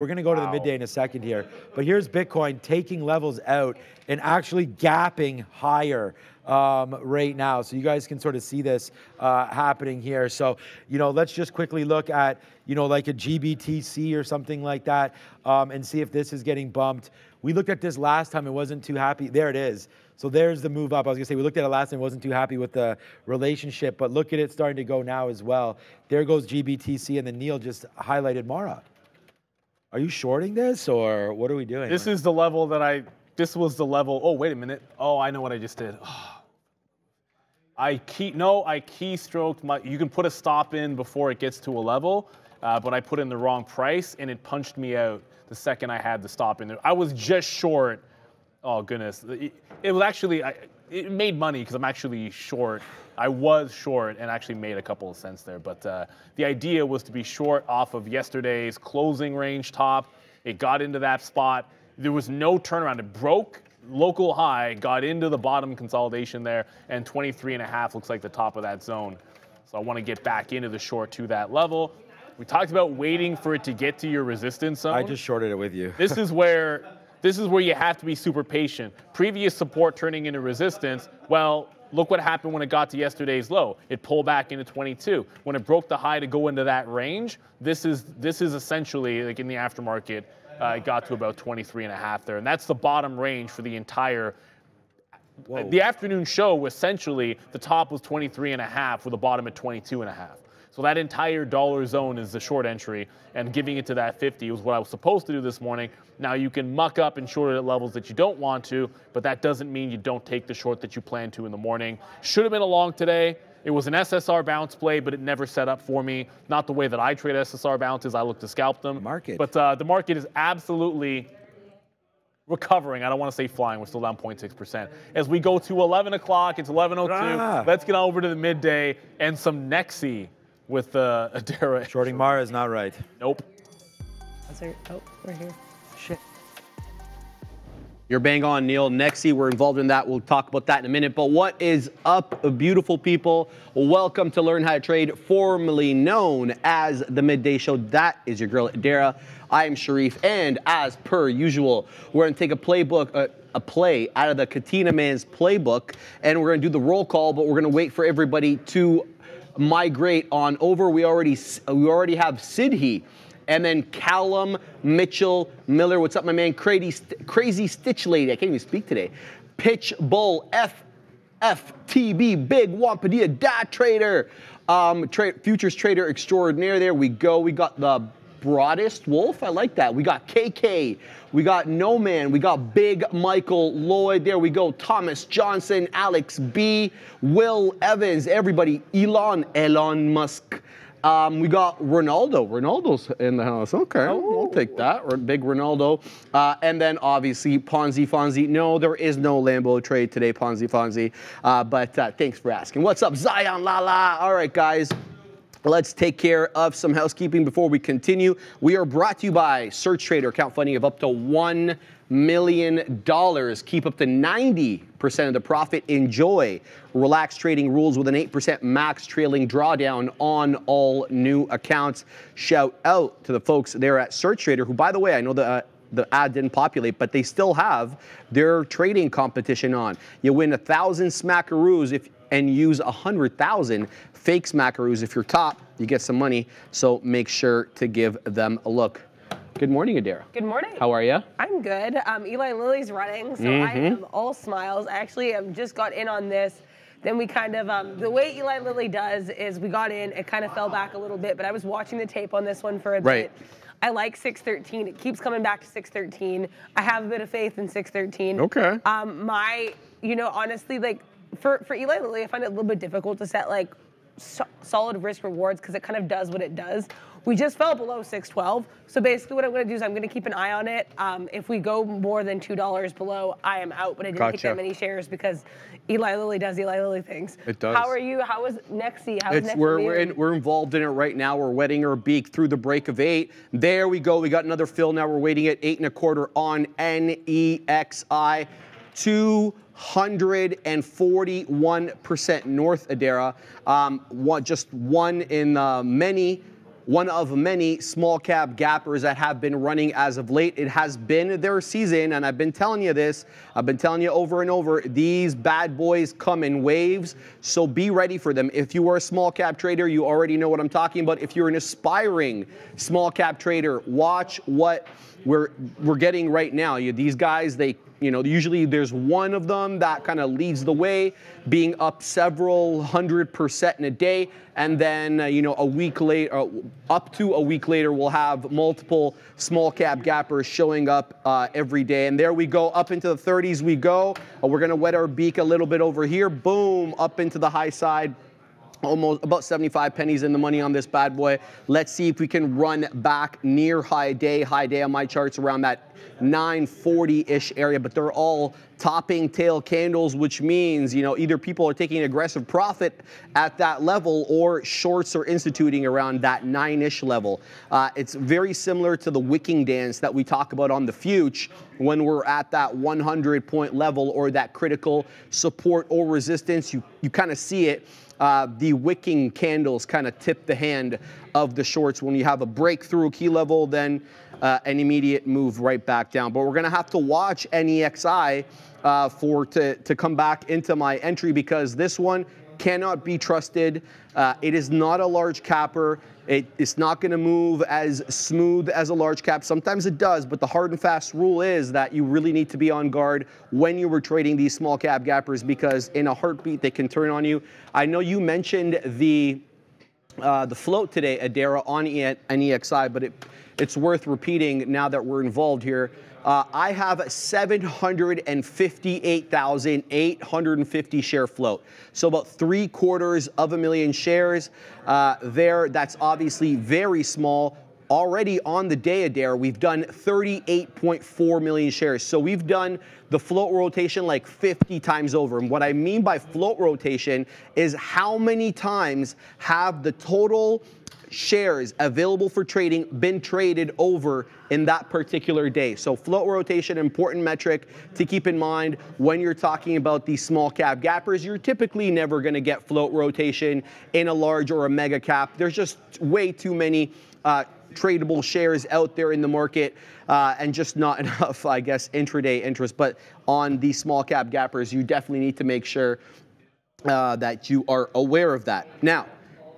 We're going to go to the midday in a second here. But here's Bitcoin taking levels out and actually gapping higher um, right now. So you guys can sort of see this uh, happening here. So, you know, let's just quickly look at, you know, like a GBTC or something like that um, and see if this is getting bumped. We looked at this last time. It wasn't too happy. There it is. So there's the move up. I was gonna say we looked at it last time. Wasn't too happy with the relationship, but look at it starting to go now as well. There goes GBTC, and then Neil just highlighted Mara. Are you shorting this or what are we doing? This is the level that I, this was the level, oh, wait a minute. Oh, I know what I just did. I key, no, I keystroked my, you can put a stop in before it gets to a level, uh, but I put in the wrong price and it punched me out the second I had the stop in there. I was just short. Oh goodness. It, it was actually, I, it made money because I'm actually short. I was short and actually made a couple of cents there. But uh, the idea was to be short off of yesterday's closing range top. It got into that spot. There was no turnaround. It broke local high, got into the bottom consolidation there, and 23 and a half looks like the top of that zone. So I want to get back into the short to that level. We talked about waiting for it to get to your resistance zone. I just shorted it with you. this is where this is where you have to be super patient. Previous support turning into resistance, well, look what happened when it got to yesterday's low. It pulled back into 22. When it broke the high to go into that range, this is this is essentially like in the aftermarket, uh, it got to about 23 and a half there, and that's the bottom range for the entire. Whoa. The afternoon show essentially the top was 23 and a half with a bottom at 22 and a half. So that entire dollar zone is the short entry, and giving it to that 50 was what I was supposed to do this morning. Now you can muck up and short it at levels that you don't want to, but that doesn't mean you don't take the short that you plan to in the morning. Should have been a long today. It was an SSR bounce play, but it never set up for me. Not the way that I trade SSR bounces. I look to scalp them. Market. But uh, the market is absolutely recovering. I don't want to say flying. We're still down 0.6%. As we go to 11 o'clock, it's 11.02. Ah. Let's get on over to the midday and some Nexi with uh, Adara. Shorting Mara is not right. Nope. Is there- oh, we're here. Shit. You're bang on, Neil. Nexi, we're involved in that. We'll talk about that in a minute. But what is up, beautiful people? Welcome to Learn How to Trade, formerly known as the Midday Show. That is your girl, Dara. I am Sharif, and as per usual, we're going to take a playbook, uh, a play out of the Katina Man's playbook, and we're going to do the roll call. But we're going to wait for everybody to migrate on over. We already we already have Sidhi and then Callum Mitchell Miller. What's up, my man? Crazy, crazy Stitch Lady. I can't even speak today. Pitch Bull F. FTB Big Wampadilla Dot Trader, um, tra- futures trader extraordinaire. There we go. We got the broadest wolf. I like that. We got KK. We got No Man. We got Big Michael Lloyd. There we go. Thomas Johnson, Alex B, Will Evans, everybody. Elon, Elon Musk. Um, we got Ronaldo. Ronaldo's in the house. Okay, I'll take that. Big Ronaldo. Uh, and then obviously Ponzi Fonzie. No, there is no Lambo trade today, Ponzi Fonzie. Uh, but uh, thanks for asking. What's up, Zion Lala? All right, guys. Let's take care of some housekeeping before we continue. We are brought to you by SurgeTrader, account funding of up to $1 million. Keep up to 90% of the profit. Enjoy relaxed trading rules with an 8% max trailing drawdown on all new accounts. Shout out to the folks there at SurgeTrader, who, by the way, I know the uh, the ad didn't populate, but they still have their trading competition on. You win a thousand smackaroos if and use a 100,000 fakes macaroons. If you're top, you get some money, so make sure to give them a look. Good morning, Adara. Good morning. How are you? I'm good. Um, Eli Lilly's running, so mm -hmm. I mm-hmm. am all smiles. I actually have just got in on this. Then we kind of, um, the way Eli Lilly does is we got in, it kind of fell back a little bit, but I was watching the tape on this one for a right. bit. I like 613. It keeps coming back to 613. I have a bit of faith in 613. Okay. Um, my, you know, honestly, like for, for Eli Lilly, I find it a little bit difficult to set like so, solid risk rewards because it kind of does what it does. We just fell below 612. So basically, what I'm going to do is I'm going to keep an eye on it. Um, if we go more than $2 below, I am out. But I didn't take that many shares because Eli Lilly does Eli Lilly things. It does. How are you? How is Nexi? How is Nexi we're, we're, in, we're involved in it right now. We're wetting our beak through the break of eight. There we go. We got another fill now. We're waiting at eight and a quarter on NEXI. 241% North Adara. Um, one, just one in uh, many one of many small cap gappers that have been running as of late. It has been their season, and I've been telling you this. I've been telling you over and over. These bad boys come in waves, so be ready for them. If you are a small cap trader, you already know what I'm talking about. If you're an aspiring small cap trader, watch what we're we're getting right now. You, these guys, they you know, usually there's one of them that kind of leads the way, being up several hundred percent in a day, and then uh, you know a week later, uh, up to a week later, we'll have multiple small cap gappers showing up uh, every day. And there we go, up into the 30s we go. Uh, we're gonna wet our beak a little bit over here. Boom, up into the high side almost about 75 pennies in the money on this bad boy. Let's see if we can run back near high day. High day on my charts around that 940-ish area, but they're all topping tail candles, which means, you know, either people are taking aggressive profit at that level or shorts are instituting around that nine-ish level. Uh, it's very similar to the wicking dance that we talk about on the future when we're at that 100 point level or that critical support or resistance. You, you kind of see it. Uh, the wicking candles kind of tip the hand of the shorts when you have a breakthrough key level, then uh, an immediate move right back down. But we're going to have to watch NEXI uh, for to, to come back into my entry because this one cannot be trusted. Uh, it is not a large capper. It, it's not going to move as smooth as a large cap. Sometimes it does, but the hard and fast rule is that you really need to be on guard when you were trading these small cap gappers because in a heartbeat they can turn on you. I know you mentioned the uh, the float today, Adara, on NEXI, but it, it's worth repeating now that we're involved here. Uh, I have 758,850 share float. So about three quarters of a million shares uh, there. That's obviously very small. Already on the day of Adair, we've done 38.4 million shares. So we've done the float rotation like 50 times over. And what I mean by float rotation is how many times have the total shares available for trading been traded over in that particular day. So float rotation, important metric to keep in mind when you're talking about these small cap gappers. You're typically never going to get float rotation in a large or a mega cap. There's just way too many uh, tradable shares out there in the market uh, and just not enough, I guess, intraday interest. But on these small cap gappers, you definitely need to make sure uh, that you are aware of that. Now,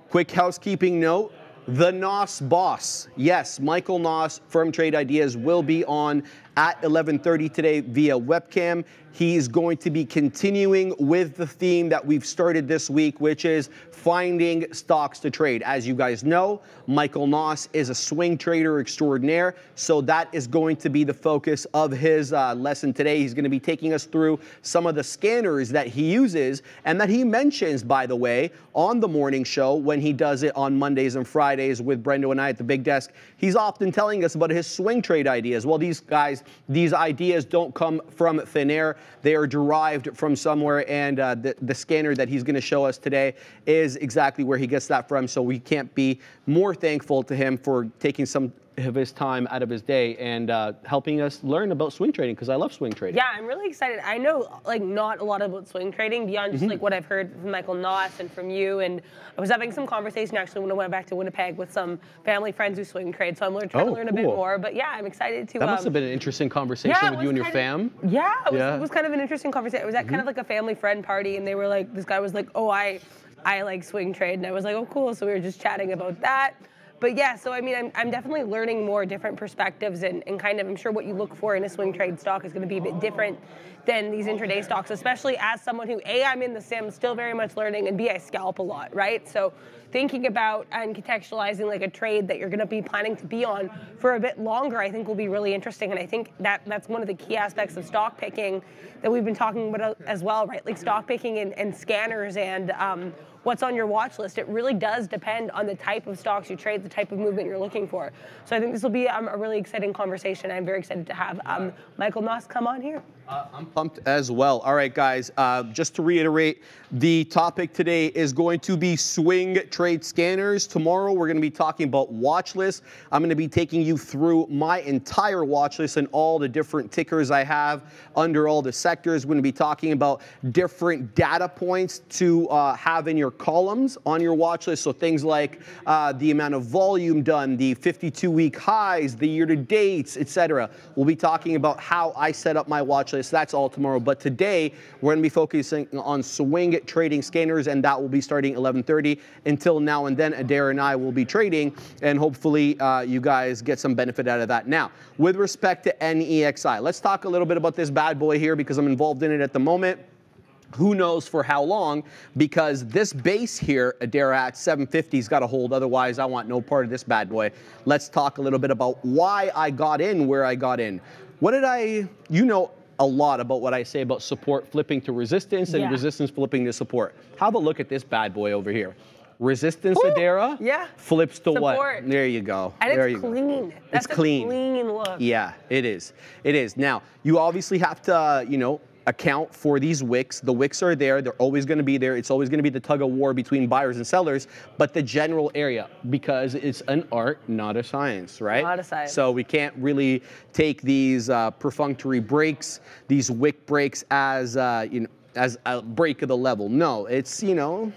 quick housekeeping note the NOS boss. Yes, Michael Noss from Trade Ideas will be on at 11:30 today via webcam. He's going to be continuing with the theme that we've started this week, which is finding stocks to trade. As you guys know, Michael Noss is a swing trader extraordinaire, so that is going to be the focus of his uh, lesson today. He's going to be taking us through some of the scanners that he uses and that he mentions, by the way, on the morning show when he does it on Mondays and Fridays with Brendo and I at the big desk. He's often telling us about his swing trade ideas. Well, these guys, these ideas don't come from thin air. They are derived from somewhere, and uh, the, the scanner that he's going to show us today is exactly where he gets that from. So we can't be more thankful to him for taking some of his time out of his day and uh, helping us learn about swing trading because I love swing trading. Yeah, I'm really excited. I know like not a lot about swing trading beyond just Mm-hmm. like what I've heard from Michael Noss and from you. And I was having some conversation actually when I went back to Winnipeg with some family friends who swing trade. So I'm trying Oh, to learn a bit more. But yeah, I'm excited to. That must um, have been an interesting conversation yeah, with you and your kind fam. Yeah, it was, Yeah. Mm-hmm. it was kind of an interesting conversation. It was at kind of like a family friend party, and they were like, this guy was like, oh, I, I like swing trade, and I was like, oh, cool. So we were just chatting about that. But yeah, so I mean, I'm, I'm definitely learning more different perspectives, and, and kind of, I'm sure what you look for in a swing trade stock is going to be a bit different than these intraday stocks, especially as someone who, A, I'm in the sim, still very much learning, and B, I scalp a lot, right? So thinking about and contextualizing like a trade that you're going to be planning to be on for a bit longer, I think will be really interesting. And I think that that's one of the key aspects of stock picking that we've been talking about as well, right? Like stock picking and, and scanners and um, what's on your watch list. It really does depend on the type of stocks you trade, the type of movement you're looking for. So I think this will be um, a really exciting conversation. I'm very excited to have um, Michael Noss come on here. Uh, I'm pumped as well. All right, guys, uh, just to reiterate, the topic today is going to be swing trade scanners. Tomorrow, we're going to be talking about watch lists. I'm going to be taking you through my entire watch list and all the different tickers I have under all the sectors. We're going to be talking about different data points to uh, have in your columns on your watch list. So things like uh, the amount of volume done, the 52 week highs, the year to dates, etc. We'll be talking about how I set up my watch list. That's all tomorrow. But today, we're going to be focusing on swing trading scanners, and that will be starting 11:30 until now and then. Adair and I will be trading, and hopefully uh, you guys get some benefit out of that. Now, with respect to NEXI, let's talk a little bit about this bad boy here because I'm involved in it at the moment who knows for how long because this base here Adair at 750's got to hold otherwise i want no part of this bad boy let's talk a little bit about why i got in where i got in what did i you know a lot about what I say about support flipping to resistance and Yeah. resistance flipping to support. Have a look at this bad boy over here. Resistance Woo! Adera Yeah. flips to what? There you go. And there it's you go. clean. That's It's clean. clean look. Yeah, it is. It is. Now, you obviously have to, uh, you know, account for these wicks. The wicks are there. They're always going to be there. It's always going to be the tug of war between buyers and sellers, but the general area because it's an art, not a science, right? Not a science. So we can't really take these uh, perfunctory breaks, these wick breaks as, uh, you know, as a break of the level. No, it's, you know,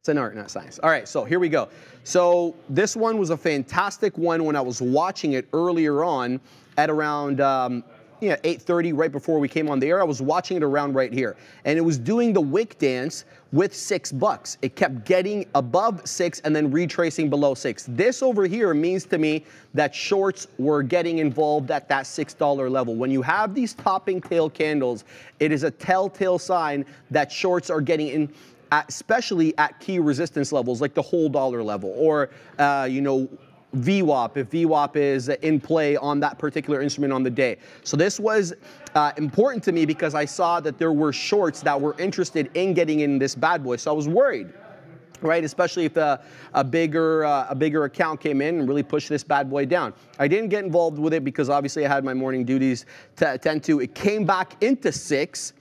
it's an art, not science. All right, so here we go. So this one was a fantastic one when I was watching it earlier on at around um, yeah 8:30, right before we came on the air. I was watching it around right here, and it was doing the wick dance with six bucks. It kept getting above six and then retracing below six. This over here means to me that shorts were getting involved at that six dollar level. When you have these topping tail candles, it is a telltale sign that shorts are getting in especially at key resistance levels like the whole dollar level or uh, you know VWAP if VWAP is in play on that particular instrument on the day. So this was uh, important to me because I saw that there were shorts that were interested in getting in this bad boy. So I was worried right? Especially if a, a bigger uh, a bigger account came in and really pushed this bad boy down. I didn't get involved with it because obviously I had my morning duties to attend to. It came back into six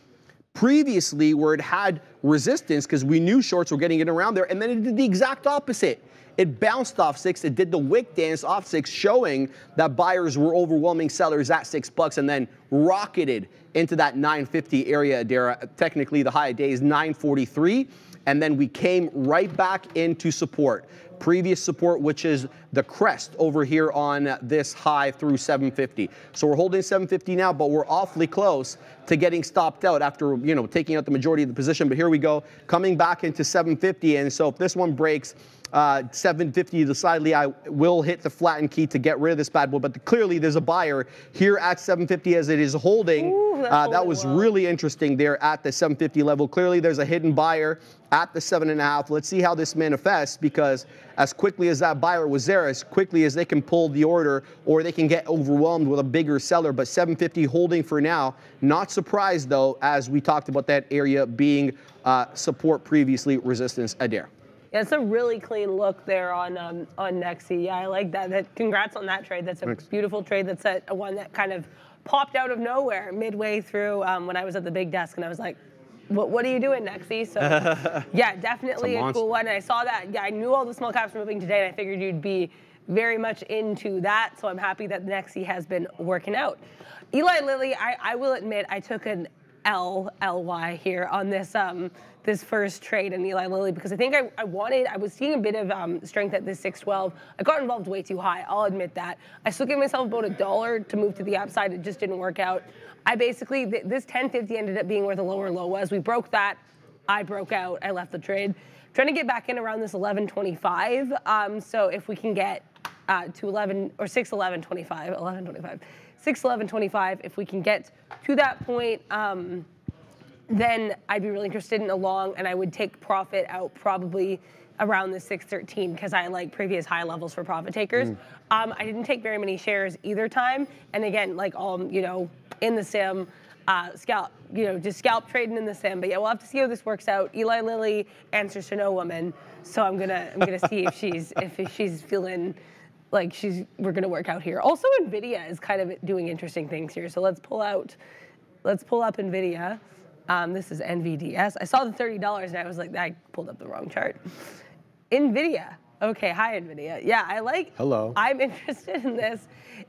previously where it had resistance because we knew shorts were getting in around there, and then it did the exact opposite. It bounced off six. It did the wick dance off six, showing that buyers were overwhelming sellers at six bucks, and then rocketed into that 950 area. Dara, technically the high day is 943, and then we came right back into support. Previous support, which is the crest over here on this high through 750. So we're holding 750 now, but we're awfully close to getting stopped out after you know taking out the majority of the position. But here we go, coming back into 750, and so if this one breaks. Uh, 750 decidedly I will hit the flatten key to get rid of this bad boy, but clearly there's a buyer here at 750 as it is holding. Ooh, that's uh, that was well. really interesting there at the 750 level. Clearly there's a hidden buyer at the seven and a half. Let's see how this manifests because as quickly as that buyer was there, as quickly as they can pull the order or they can get overwhelmed with a bigger seller. But 750 holding for now. Not surprised though, as we talked about that area being uh, support previously, resistance Adair. Yeah, it's a really clean look there on um, on Nexi. Yeah, I like that. That congrats on that trade. That's a Thanks. beautiful trade. That's a, a one that kind of popped out of nowhere midway through um, when I was at the big desk, and I was like, "What what are you doing, Nexi?" So yeah, definitely a a, cool one. And I saw that. Yeah, I knew all the small caps were moving today, and I figured you'd be very much into that. So I'm happy that Nexi has been working out. Eli Lilly, I, I will admit, I took an L L Y here on this um this first trade in Eli Lilly because I think I, I wanted I was seeing a bit of um, strength at this 612. I got involved way too high. I'll admit that. I still gave myself about a dollar to move to the upside. It just didn't work out. I basically th- this 1050 ended up being where the lower low was. We broke that. I broke out. I left the trade. Trying to get back in around this 1125. Um, so if we can get uh, to 11 or 61125, 1125, 61125, if we can get to that point. Um, then I'd be really interested in a long, and I would take profit out probably around the 613 because I like previous high levels for profit takers. Um, I didn't take very many shares either time, and again, like all you know, in the sim, uh, scalp, you know, just scalp trading in the sim. But yeah, we'll have to see how this works out. Eli Lilly answers to no woman, so I'm gonna I'm gonna see if she's if she's feeling like she's we're gonna work out here. Also, Nvidia is kind of doing interesting things here. So let's pull out let's pull up NVIDIA. Um, this is NVDS. I saw the $30 and I was like, I pulled up the wrong chart. NVIDIA. Okay, hi NVIDIA. Yeah, I like. Hello. I'm interested in this.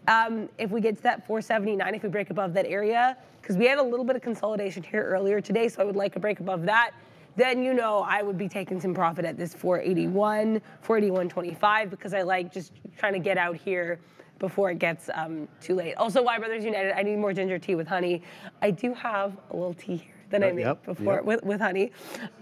Um, if we get to that 479, if we break above that area, because we had a little bit of consolidation here earlier today, so I would like a break above that. Then you know I would be taking some profit at this 481, 481.25 because I like just trying to get out here before it gets um, too late. Also, Y Brothers United, I need more ginger tea with honey. I do have a little tea here that I Yep, made yep, before yep. with, with honey.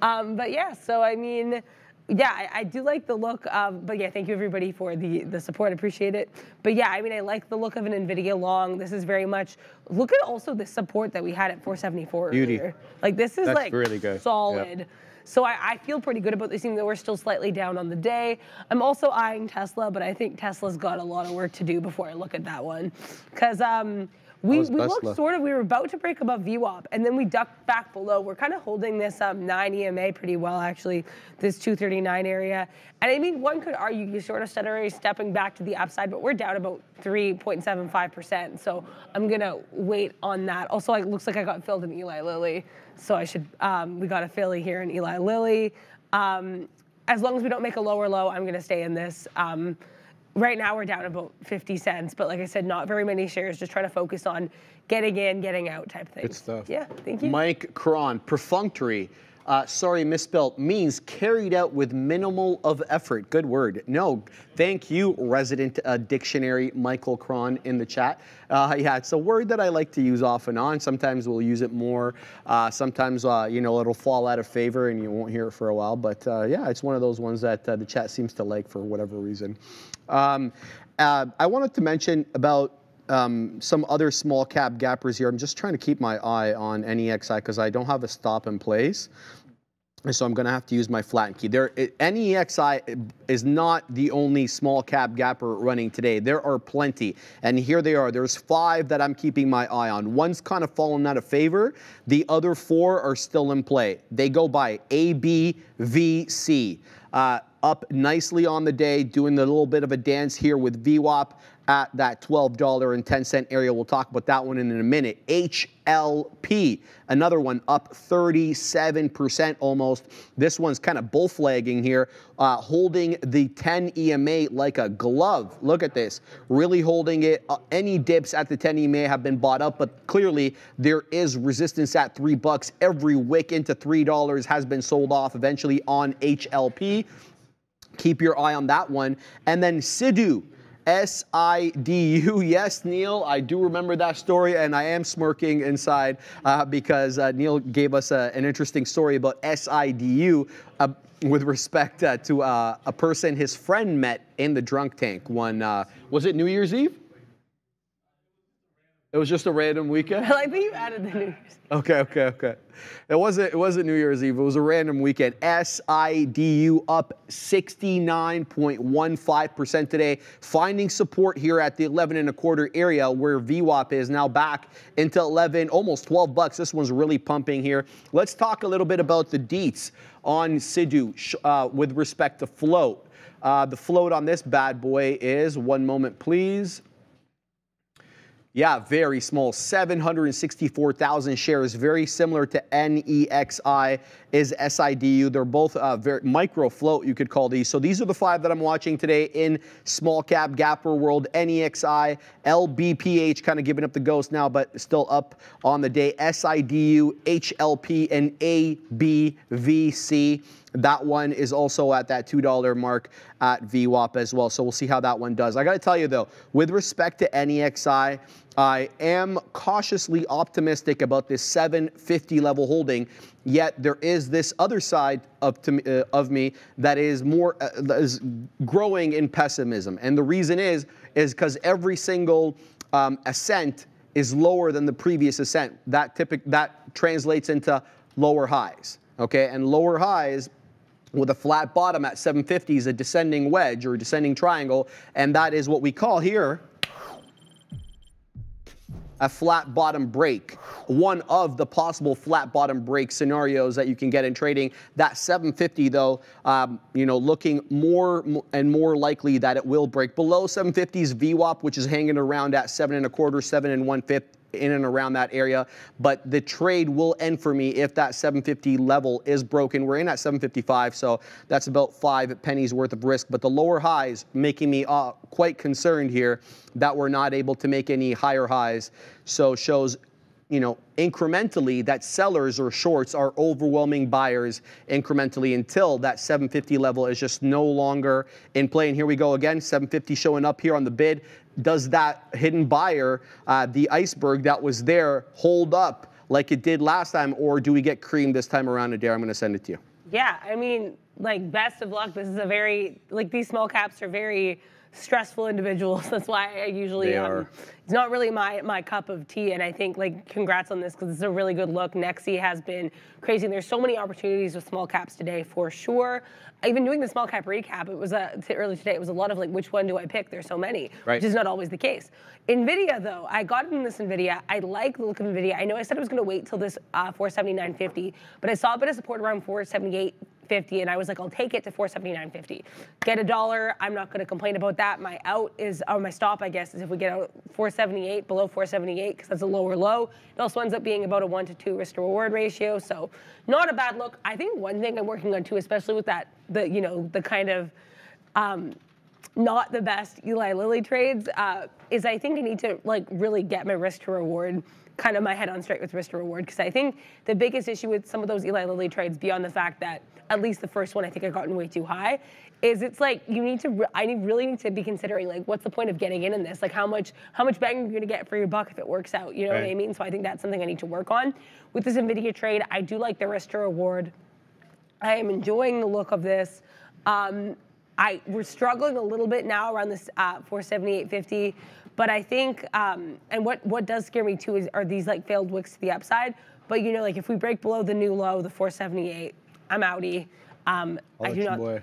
Um, but yeah, so I mean, yeah, I, I do like the look of, but yeah, thank you everybody for the, the support, I appreciate it. But yeah, I mean, I like the look of an NVIDIA long. This is very much, look at also the support that we had at 474 Beauty. earlier. Like this is That's like really good. Yep. solid. So I, I feel pretty good about this, even though we're still slightly down on the day. I'm also eyeing Tesla, but I think Tesla's got a lot of work to do before I look at that one. Because um, we, we looked sort of, we were about to break above VWAP, and then we ducked back below. We're kind of holding this um, 9 EMA pretty well, actually, this 239 area. And I mean, one could argue you sort of steadily stepping back to the upside, but we're down about 3.75%. So I'm going to wait on that. Also, it looks like I got filled in Eli Lilly. So I should, um, we got a Philly here in Eli Lilly. Um, as long as we don't make a lower low, I'm going to stay in this. Um, right now we're down about 50 cents, but like I said, not very many shares. Just trying to focus on getting in, getting out type thing. Good stuff. Yeah, thank you. Mike Cron, perfunctory. Uh, sorry, misspelled. Means carried out with minimal of effort. Good word. No, thank you, resident uh, dictionary Michael Cron in the chat. Uh, yeah, it's a word that I like to use off and on. Sometimes we'll use it more. Uh, sometimes, uh, you know, it'll fall out of favor and you won't hear it for a while. But uh, yeah, it's one of those ones that uh, the chat seems to like for whatever reason. Um, uh, I wanted to mention about um, some other small cap gappers here. I'm just trying to keep my eye on NEXI because I don't have a stop in place. And so I'm going to have to use my flatten key. There, NEXI is not the only small cap gapper running today. There are plenty. And here they are. There's five that I'm keeping my eye on. One's kind of fallen out of favor. The other four are still in play. They go by A, B, V, C. Uh, up nicely on the day, doing a little bit of a dance here with VWAP at that $12.10 area. We'll talk about that one in a minute. HLP, another one up 37% almost. This one's kind of bull flagging here, uh, holding the 10 EMA like a glove. Look at this, really holding it. Uh, any dips at the 10 EMA have been bought up, but clearly there is resistance at three bucks. Every wick into $3 has been sold off eventually on HLP keep your eye on that one. And then Sidu, S I D U. Yes, Neil, I do remember that story, and I am smirking inside uh, because uh, Neil gave us a, an interesting story about S I D U. Uh, with respect uh, to uh, a person his friend met in the drunk tank one, uh, was it New Year's Eve? It was just a random weekend. I like that you added the New Year's. Okay, okay, okay. It wasn't it wasn't New Year's Eve. It was a random weekend. SIDU up 69.15% today, finding support here at the 11 and a quarter area where VWAP is now back into 11, almost 12 bucks. This one's really pumping here. Let's talk a little bit about the deets on Sidu uh, with respect to float. Uh, the float on this bad boy is one moment, please. Yeah, very small. 764,000 shares, very similar to NEXI is SIDU. They're both uh, very micro float, you could call these. So these are the five that I'm watching today in small cap gapper world. NEXI, LBPH kind of giving up the ghost now, but still up on the day. SIDU, HLP, and ABVC. That one is also at that $2 mark at VWAP as well. So we'll see how that one does. I got to tell you though, with respect to NEXI, I am cautiously optimistic about this 750 level holding. Yet there is this other side of, to, me- uh, of me that is more uh, that is growing in pessimism, and the reason is is because every single um, ascent is lower than the previous ascent. That typic that translates into lower highs. Okay, and lower highs with a flat bottom at 750 is a descending wedge or descending triangle, and that is what we call here a flat bottom break. One of the possible flat bottom break scenarios that you can get in trading. That 750 though, um, you know, looking more and more likely that it will break below 750's VWAP, which is hanging around at seven and a quarter, seven and one fifth in and around that area. But the trade will end for me if that 750 level is broken. We're in at 755, so that's about five pennies worth of risk. But the lower highs making me uh, quite concerned here that we're not able to make any higher highs. So shows you know, incrementally that sellers or shorts are overwhelming buyers incrementally until that 750 level is just no longer in play. And here we go again, 750 showing up here on the bid. Does that hidden buyer, uh, the iceberg that was there, hold up like it did last time, or do we get cream this time around? Adair, I'm going to send it to you. Yeah, I mean, like best of luck. This is a very like these small caps are very stressful individuals. That's why I usually They um, are. it's not really my my cup of tea. And I think like congrats on this because it's a really good look. Nexi has been crazy. And there's so many opportunities with small caps today for sure. Even doing the small cap recap, it was a t- early today. It was a lot of like, which one do I pick? There's so many, Right. which is not always the case. Nvidia though, I got in this Nvidia. I like the look of Nvidia. I know I said I was going to wait till this uh, 479.50, but I saw a bit of support around 478. 50 and I was like, I'll take it to 479.50. Get a dollar. I'm not going to complain about that. My out is, or my stop, I guess, is if we get out 478 below 478 because that's a lower low. It also ends up being about a one to two risk to reward ratio. So not a bad look. I think one thing I'm working on too, especially with that, the you know the kind of um, not the best Eli Lilly trades uh, is I think I need to like really get my risk to reward kind of my head on straight with risk to reward because I think the biggest issue with some of those Eli Lilly trades beyond the fact that at least the first one I think I've gotten way too high is it's like you need to I need really need to be considering like what's the point of getting in in this? Like how much how much bang are you going to get for your buck if it works out you know what I mean? So I think that's something I need to work on. With this Nvidia trade I do like the risk to reward I am enjoying the look of this. Um, I we're struggling a little bit now around this uh, 478.50, but I think um, and what what does scare me too is are these like failed wicks to the upside. But you know, like if we break below the new low, the 478, I'm outie. Um, I do not. Boy.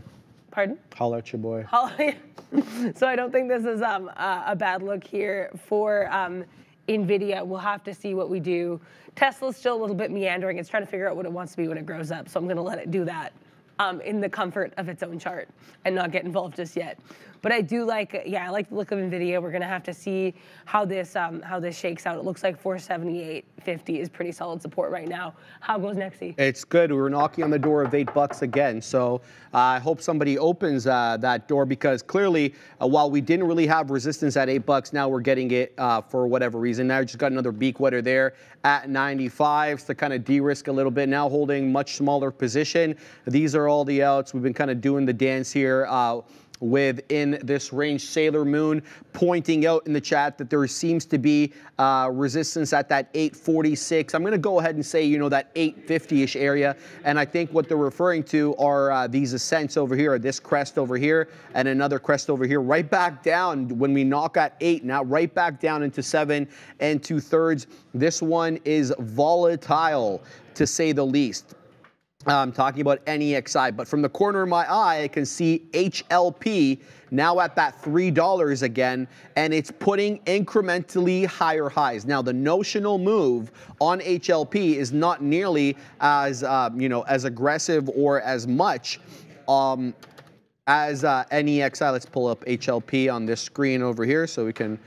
Pardon? Holler at your boy. Holly. so I don't think this is um, a, a bad look here for um, NVIDIA. We'll have to see what we do. Tesla's still a little bit meandering. It's trying to figure out what it wants to be when it grows up. So I'm going to let it do that um, in the comfort of its own chart and not get involved just yet. But I do like, yeah, I like the look of NVIDIA. We're going to have to see how this um, how this shakes out. It looks like 478.50 is pretty solid support right now. How goes Nexi? It's good. We're knocking on the door of eight bucks again. So uh, I hope somebody opens uh, that door because clearly, uh, while we didn't really have resistance at eight bucks, now we're getting it uh, for whatever reason. Now we just got another beak wetter there at 95 to kind of de-risk a little bit. Now holding much smaller position. These are all the outs. We've been kind of doing the dance here. Within this range. Sailor Moon pointing out in the chat that there seems to be uh, resistance at that 846. I'm going to go ahead and say, you know, that 850-ish area. And I think what they're referring to are uh, these ascents over here, this crest over here, and another crest over here, right back down when we knock at eight. Now right back down into seven and two thirds. This one is volatile, to say the least. I'm talking about NEXI, but from the corner of my eye, I can see HLP now at that $3 again, and it's putting incrementally higher highs. Now, the notional move on HLP is not nearly as, um, you know, as aggressive or as much um, as uh, NEXI. Let's pull up HLP on this screen over here so we can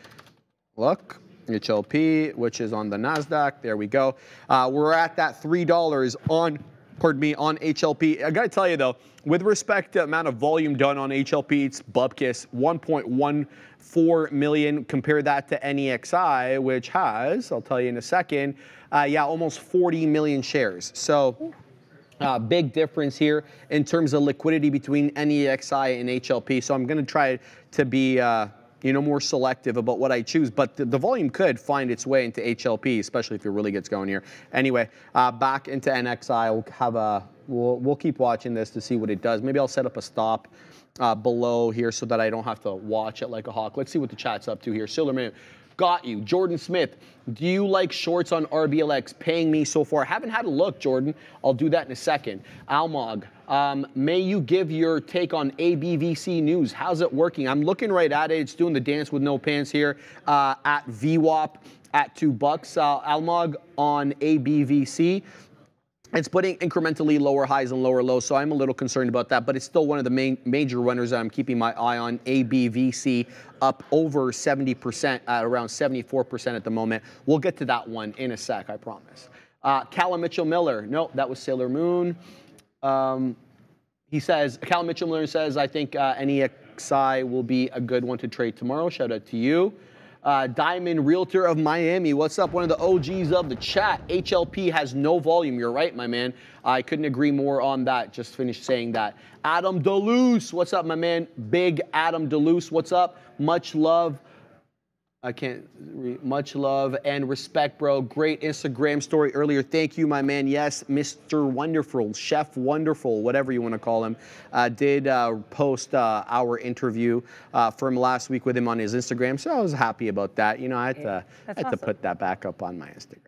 look. HLP, which is on the NASDAQ. There we go. Uh, we're at that $3 on, pardon me, on HLP. I got to tell you though, with respect to amount of volume done on HLP, it's Bubkiss 1.14 million. Compare that to NEXI, which has, I'll tell you in a second, uh, yeah, almost 40 million shares. So, uh, big difference here in terms of liquidity between NEXI and HLP. So I'm going to try to be, uh, you know, more selective about what I choose. But the, the volume could find its way into HLP, especially if it really gets going here. Anyway, uh, back into NXI. We'll have a. We'll, we'll keep watching this to see what it does. Maybe I'll set up a stop uh, below here so that I don't have to watch it like a hawk. Let's see what the chat's up to here. Silverman, got you. Jordan Smith, do you like shorts on RBLX? Paying me so far. Haven't had a look, Jordan. I'll do that in a second. Almog, um, may you give your take on ABVC news? How's it working? I'm looking right at it. It's doing the dance with no pants here uh, at VWAP at two bucks. Uh, Almog on ABVC. It's putting incrementally lower highs and lower lows, so I'm a little concerned about that. But it's still one of the main major runners that I'm keeping my eye on. ABVC up over 70% at around 74% at the moment. We'll get to that one in a sec, I promise. Uh, Callum Mitchell Miller, no, that was Sailor Moon. Um, he says, Callum Mitchell Miller says, I think uh, NEXI will be a good one to trade tomorrow. Shout out to you. Uh, Diamond Realtor of Miami, what's up? One of the OGs of the chat. HLP has no volume. You're right, my man. I couldn't agree more on that. Just finished saying that. Adam Deluce, what's up, my man? Big Adam Deluce, what's up? Much love. I can't read. Much love and respect, bro. Great Instagram story earlier. Thank you, my man. Yes, Mr. Wonderful, Chef Wonderful, whatever you want to call him, uh, did uh, post uh, our interview uh, from last week with him on his Instagram. So I was happy about that. You know, I had to, I had to put that back up on my Instagram.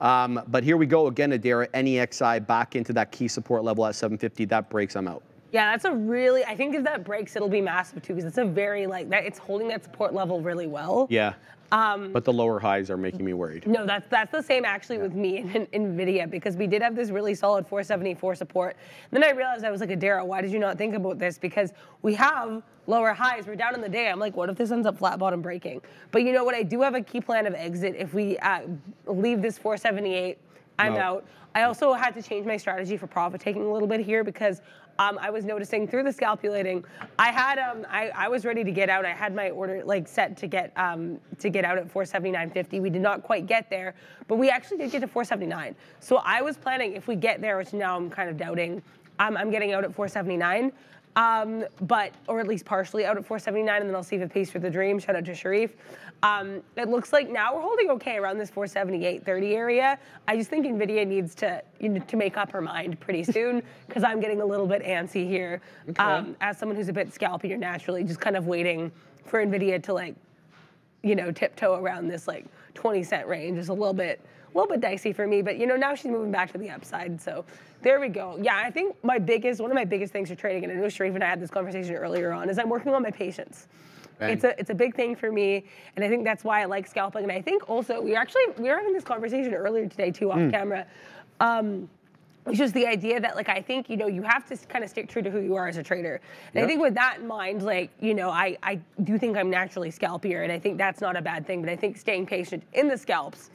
Um, but here we go again, Adara. NEXI back into that key support level at 750. That breaks, I'm out. Yeah, that's a really. I think if that breaks, it'll be massive too, because it's a very like that. It's holding that support level really well. Yeah. Um, but the lower highs are making me worried. No, that's that's the same actually with me and, Nvidia because we did have this really solid 474 support. And then I realized I was like, Adara, why did you not think about this? Because we have lower highs. We're down in the day. I'm like, what if this ends up flat bottom breaking? But you know what? I do have a key plan of exit if we uh, leave this 478. I'm No. out. I also had to change my strategy for profit taking a little bit here because um, I was noticing through the scalpulating, I had um, I, I was ready to get out. I had my order like set to get um, to get out at 479.50. We did not quite get there, but we actually did get to 479. So I was planning if we get there, which now I'm kind of doubting. Um, I'm getting out at 479. Um, but or at least partially out at 479, and then I'll see if it pays for the dream. Shout out to Sharif. Um, it looks like now we're holding okay around this 478.30 area. I just think Nvidia needs to you know, to make up her mind pretty soon because I'm getting a little bit antsy here. Um, as someone who's a bit scalpier naturally, just kind of waiting for Nvidia to like you know, tiptoe around this like 20 cent range is a little bit, a little bit dicey for me. But you know, now she's moving back to the upside. So there we go. Yeah, I think my biggest, one of my biggest things for trading, and I know Sharif and I had this conversation earlier on, is I'm working on my patience. It's a it's a big thing for me, and I think that's why I like scalping. And I think also we were actually we were having this conversation earlier today too off camera. Um, it's just the idea that like I think you know you have to kind of stick true to who you are as a trader. And I think with that in mind, like you know I I do think I'm naturally scalpier, and I think that's not a bad thing. But I think staying patient in the scalps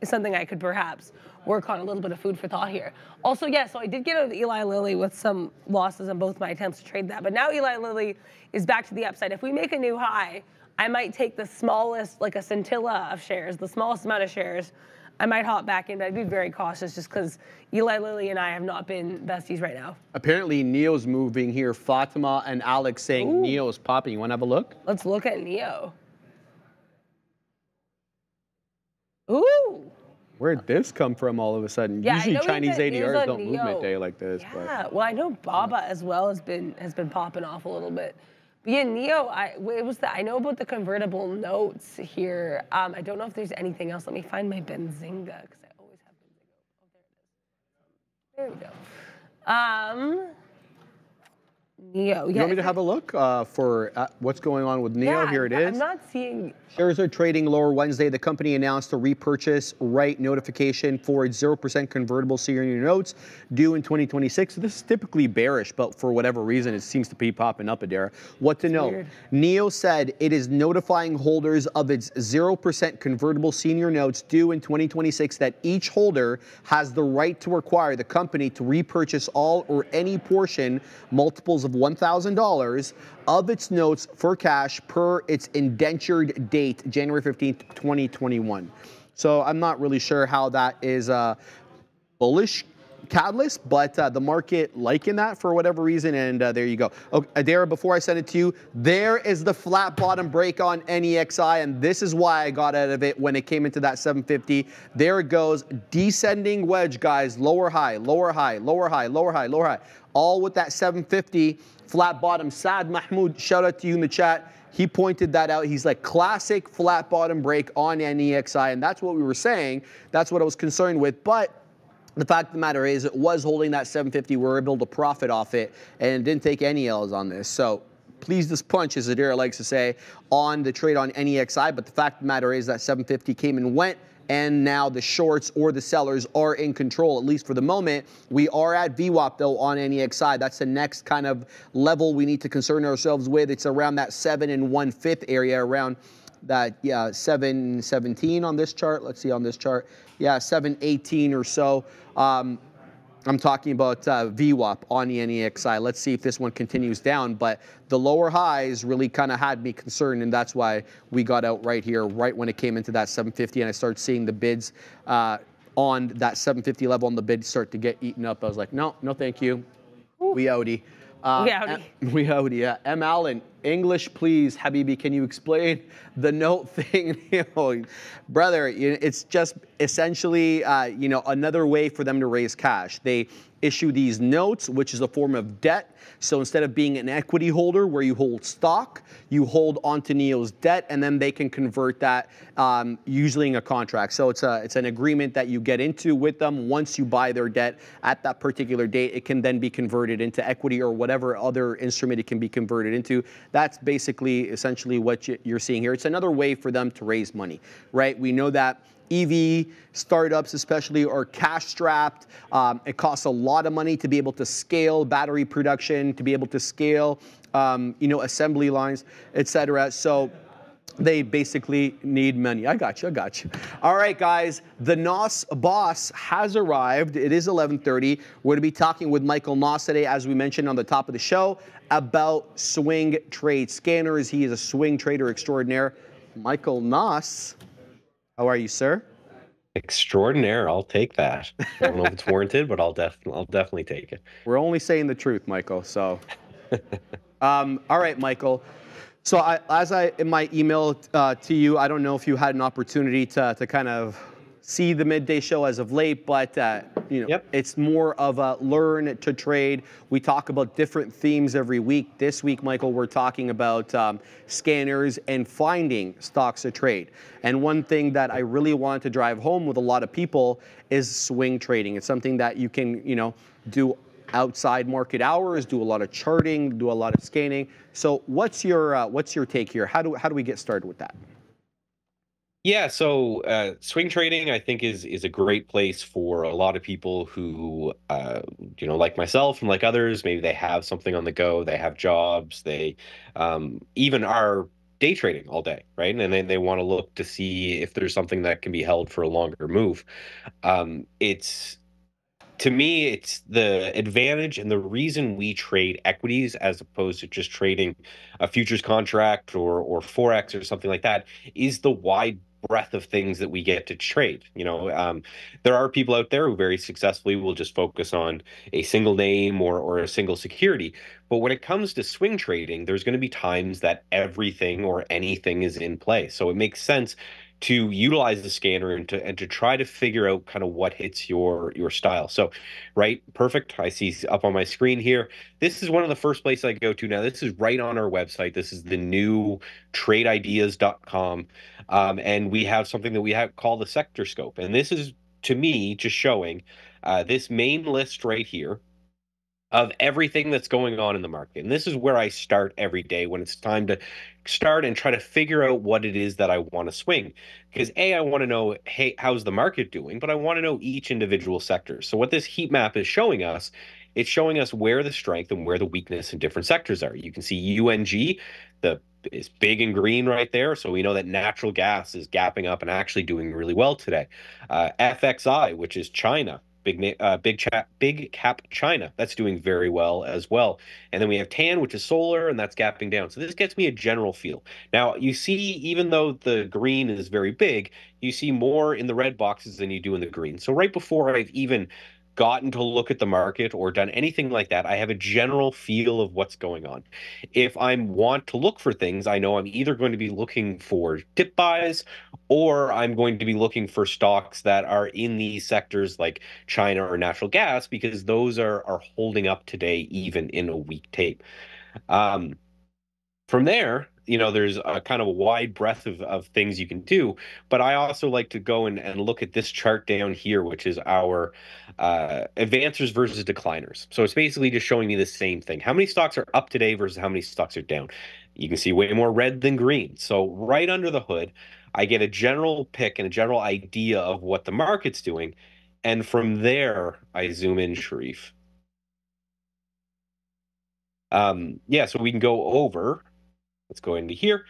is something I could perhaps work on a little bit of food for thought here. Also, yeah, so I did get out of Eli Lilly with some losses on both my attempts to trade that, but now Eli Lilly is back to the upside. If we make a new high, I might take the smallest, like a scintilla of shares, the smallest amount of shares. I might hop back in, but I'd be very cautious just because Eli Lilly and I have not been besties right now. Apparently, NIO's moving here. Fatima and Alex saying NIO's popping. You want to have a look? Let's look at NIO. Ooh. Where'd this come from all of a sudden? Yeah, Usually Chinese ADRs don't NIO. movement day like this. Yeah, well, I know Baba as well has been has been popping off a little bit. But yeah, NIO, I it was the I know about the convertible notes here. Um, I don't know if there's anything else. Let me find my Benzinga because I always have Benzinga. Oh, there it is. There we go. Um, NIO. Yeah, you want me to have a look uh, for uh, what's going on with NIO? yeah, here it I'm- not seeing. Shares are trading lower Wednesday. The company announced a repurchase right notification for its 0% convertible senior notes due in 2026. So this is typically bearish, but for whatever reason, it seems to be popping up, Adara. What to know? weird. NIO said it is notifying holders of its 0% convertible senior notes due in 2026 that each holder has the right to require the company to repurchase all or any portion, multiples of $1,000, of its notes for cash per its indentured date, January 15th, 2021. So I'm not really sure how that is uh, bullish catalyst, but uh, the market liking that for whatever reason, and uh, there you go. Okay, Adara, before I send it to you, there is the flat bottom break on NEXI, and this is why I got out of it when it came into that 750. There it goes, descending wedge, guys, lower high, lower high, lower high, lower high, lower high, all with that 750 flat bottom. Saad Mahmoud, shout out to you in the chat. He pointed that out. He's like classic flat bottom break on NEXI, and that's what we were saying. That's what I was concerned with, but the fact of the matter is, it was holding that 750. We were able to profit off it and didn't take any L's on this. So please this punch, as Adira likes to say, on the trade on NEXI. But the fact of the matter is that 750 came and went and now the shorts or the sellers are in control, at least for the moment. We are at VWAP though on NEXI. That's the next kind of level we need to concern ourselves with. It's around that seven and one fifth area, around that yeah 717 on this chart. Let's see on this chart. Yeah, 718 or so. Um, I'm talking about uh, VWAP on the NEXI. Let's see if this one continues down. But the lower highs really kind of had me concerned, and that's why we got out right here, right when it came into that 750, and I started seeing the bids uh, on that 750 level on the bid start to get eaten up. I was like, no, no, thank you. We outie. Uh, We outie. M- we outie, yeah. M. Allen, English, please. Habibi, can you explain the note thing? You know, brother, it's just essentially, uh, you know, another way for them to raise cash. They issue these notes, which is a form of debt. So instead of being an equity holder where you hold stock, you hold onto NIO's debt, and then they can convert that um, usually in a contract. So it's a it's an agreement that you get into with them. Once you buy their debt at that particular date, it can then be converted into equity or whatever other instrument it can be converted into. That's basically essentially what you- you're seeing here. It's another way for them to raise money, right? We know that EV startups, especially, are cash strapped. Um, it costs a lot of money to be able to scale battery production, to be able to scale, um, you know, assembly lines, et cetera. So they basically need money. I got you. I got you. All right, guys. The Noss boss has arrived. It is 11:30. We're going to be talking with Michael Noss today, as we mentioned on the top of the show, about swing trade scanners. He is a swing trader extraordinaire. Michael Noss, how are you, sir? Extraordinaire. I'll take that. I don't know if it's warranted, but I'll def- I'll definitely take it. We're only saying the truth, Michael. So, um, all right, Michael. So, I, as I in my email uh, to you, I don't know if you had an opportunity to to kind of see the midday show as of late, but uh, you know, Yep. it's more of a learn to trade. We talk about different themes every week. This week, Michael, we're talking about um, scanners and finding stocks to trade. And one thing that I really want to drive home with a lot of people is swing trading. It's something that you can, you know, do outside market hours, do a lot of charting, do a lot of scanning. So, what's your uh, what's your take here? How do how do we get started with that? Yeah, so uh, swing trading, I think, is is a great place for a lot of people who, uh, you know, like myself and like others. Maybe they have something on the go, they have jobs, they um, even are day trading all day, right? And then they want to look to see if there's something that can be held for a longer move. Um, it's to me, it's the advantage and the reason we trade equities as opposed to just trading a futures contract or or forex or something like that is the wide breadth of things that we get to trade. You know, um, there are people out there who very successfully will just focus on a single name or or a single security. But when it comes to swing trading, there's going to be times that everything or anything is in play. So it makes sense to utilize the scanner and to and to try to figure out kind of what hits your your style. So, right, perfect. I see up on my screen here. This is one of the first places I go to now. This is right on our website. This is the new tradeideas.com. Um, and we have something that we have called the sector scope. And this is to me just showing uh, this main list right here of everything that's going on in the market. And this is where I start every day when it's time to start and try to figure out what it is that I want to swing. Because A, I want to know, hey, how's the market doing? But I want to know each individual sector. So what this heat map is showing us, it's showing us where the strength and where the weakness in different sectors are. You can see UNG, the is big and green right there. So we know that natural gas is gapping up and actually doing really well today. Uh, FXI, which is China, big uh, big big cap China, that's doing very well as well. And then we have TAN, which is solar, and that's gapping down. So this gets me a general feel. Now you see, even though the green is very big, you see more in the red boxes than you do in the green. So right before I've even gotten to look at the market or done anything like that, I have a general feel of what's going on. If I want to look for things, I know I'm either going to be looking for dip buys or I'm going to be looking for stocks that are in these sectors like China or natural gas because those are are holding up today even in a weak tape. Um, from there, you know, there's a kind of a wide breadth of, of things you can do. But I also like to go and, and look at this chart down here, which is our uh, advancers versus decliners. So it's basically just showing me the same thing. How many stocks are up today versus how many stocks are down? You can see way more red than green. So right under the hood, I get a general pick and a general idea of what the market's doing. And from there, I zoom in, Sharif. Um, yeah, so we can go over. Let's go into here.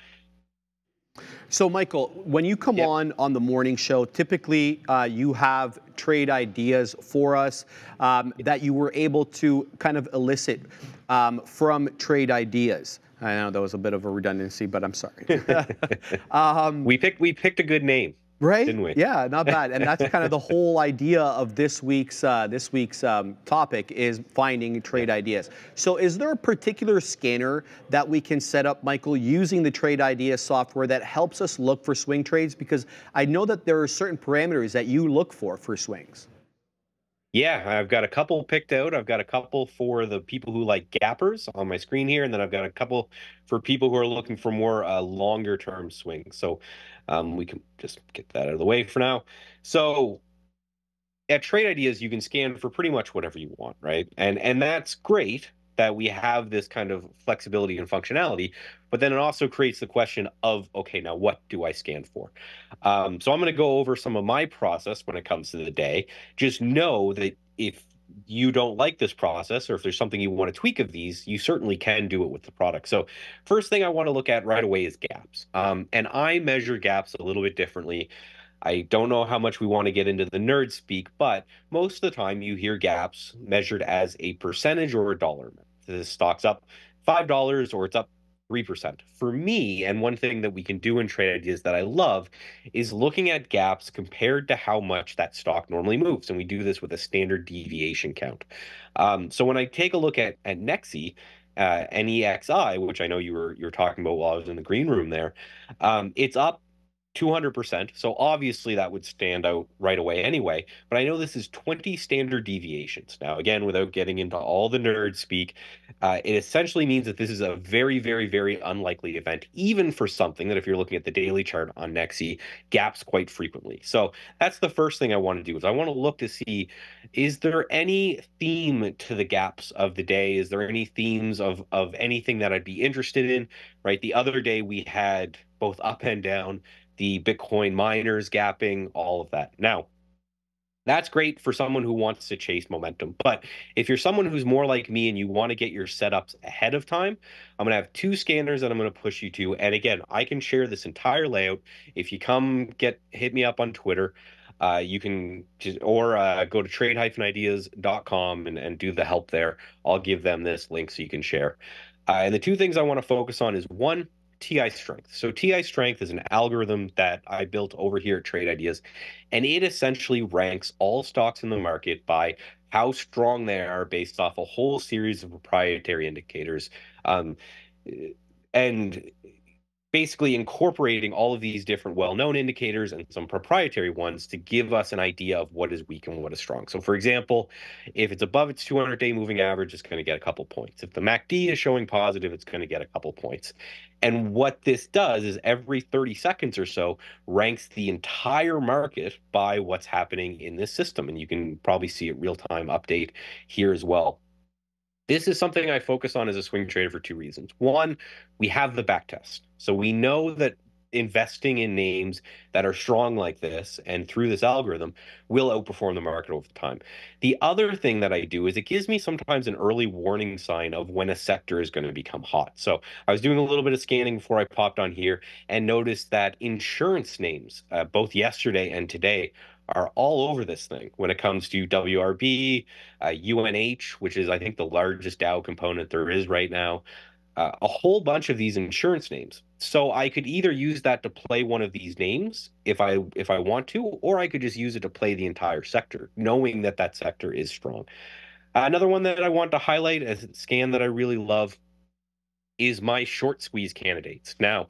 So, Michael, when you come Yep. on on the morning show, typically uh, you have trade ideas for us um, that you were able to kind of elicit um, from trade ideas. I know that was a bit of a redundancy, but I'm sorry. um, We picked we picked a good name. Right? didn't we? Yeah, not bad. And that's kind of the whole idea of this week's uh, this week's um, topic is finding trade ideas. So, is there a particular scanner that we can set up, Michael, using the trade idea software that helps us look for swing trades? Because I know that there are certain parameters that you look for for swings. Yeah, I've got a couple picked out. I've got a couple for the people who like gappers on my screen here, and then I've got a couple for people who are looking for more uh, longer term swings. So um, we can just get that out of the way for now. So at Trade Ideas, you can scan for pretty much whatever you want, right? And and that's great that we have this kind of flexibility and functionality. But then it also creates the question of, okay, now what do I scan for? Um, so I'm going to go over some of my process when it comes to the day. Just know that if you don't like this process or if there's something you want to tweak of these, you certainly can do it with the product. So first thing I want to look at right away is gaps. Um, and I measure gaps a little bit differently. I don't know how much we want to get into the nerd speak, but most of the time you hear gaps measured as a percentage or a dollar. The stock's up $5 or it's up 3%. For me, and one thing that we can do in trade ideas that I love is looking at gaps compared to how much that stock normally moves. And we do this with a standard deviation count. Um, so when I take a look at, at Nexi, uh, NEXI, which I know you were you were talking about while I was in the green room there, um, it's up 200%. So obviously that would stand out right away anyway. But I know this is 20 standard deviations. Now, again, without getting into all the nerd speak, uh, it essentially means that this is a very, very, very unlikely event, even for something that if you're looking at the daily chart on Nexi, gaps quite frequently. So that's the first thing I want to do is I want to look to see, is there any theme to the gaps of the day? Is there any themes of, of anything that I'd be interested in, right? The other day we had both up and down the Bitcoin miners gapping, all of that. Now, that's great for someone who wants to chase momentum. But if you're someone who's more like me and you want to get your setups ahead of time, I'm going to have two scanners that I'm going to push you to. And again, I can share this entire layout. If you come get hit me up on Twitter, uh, you can just, or uh, go to trade-ideas.com and, and do the help there. I'll give them this link so you can share. Uh, and the two things I want to focus on is one, TI Strength. So TI Strength is an algorithm that I built over here at Trade Ideas, and it essentially ranks all stocks in the market by how strong they are based off a whole series of proprietary indicators. Um, and basically incorporating all of these different well-known indicators and some proprietary ones to give us an idea of what is weak and what is strong. So for example, if it's above its 200-day moving average, it's going to get a couple points. If the MACD is showing positive, it's going to get a couple points. And what this does is every 30 seconds or so ranks the entire market by what's happening in this system. And you can probably see it real-time update here as well. This is something I focus on as a swing trader for two reasons. One, we have the back test. So we know that investing in names that are strong like this and through this algorithm will outperform the market over time. The other thing that I do is it gives me sometimes an early warning sign of when a sector is going to become hot. So I was doing a little bit of scanning before I popped on here and noticed that insurance names, uh, both yesterday and today, are all over this thing when it comes to WRB, uh, UNH, which is, I think, the largest Dow component there is right now, uh, a whole bunch of these insurance names. So I could either use that to play one of these names if I if I want to, or I could just use it to play the entire sector, knowing that that sector is strong. Another one that I want to highlight as a scan that I really love is my short squeeze candidates. Now,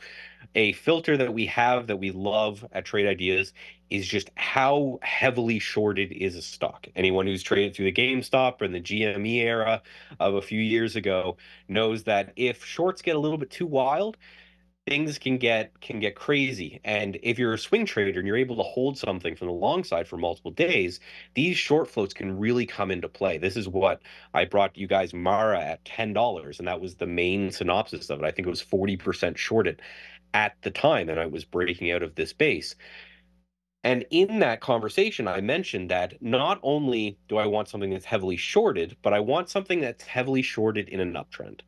a filter that we have that we love at Trade Ideas is just how heavily shorted is a stock. Anyone who's traded through the GameStop or the GME era of a few years ago knows that if shorts get a little bit too wild, things can get can get crazy. And if you're a swing trader and you're able to hold something from the long side for multiple days, these short floats can really come into play. This is what I brought you guys Mara at ten dollars, and that was the main synopsis of it. I think it was forty percent shorted at the time, and I was breaking out of this base. And in that conversation, I mentioned that not only do I want something that's heavily shorted, but I want something that's heavily shorted in an uptrend.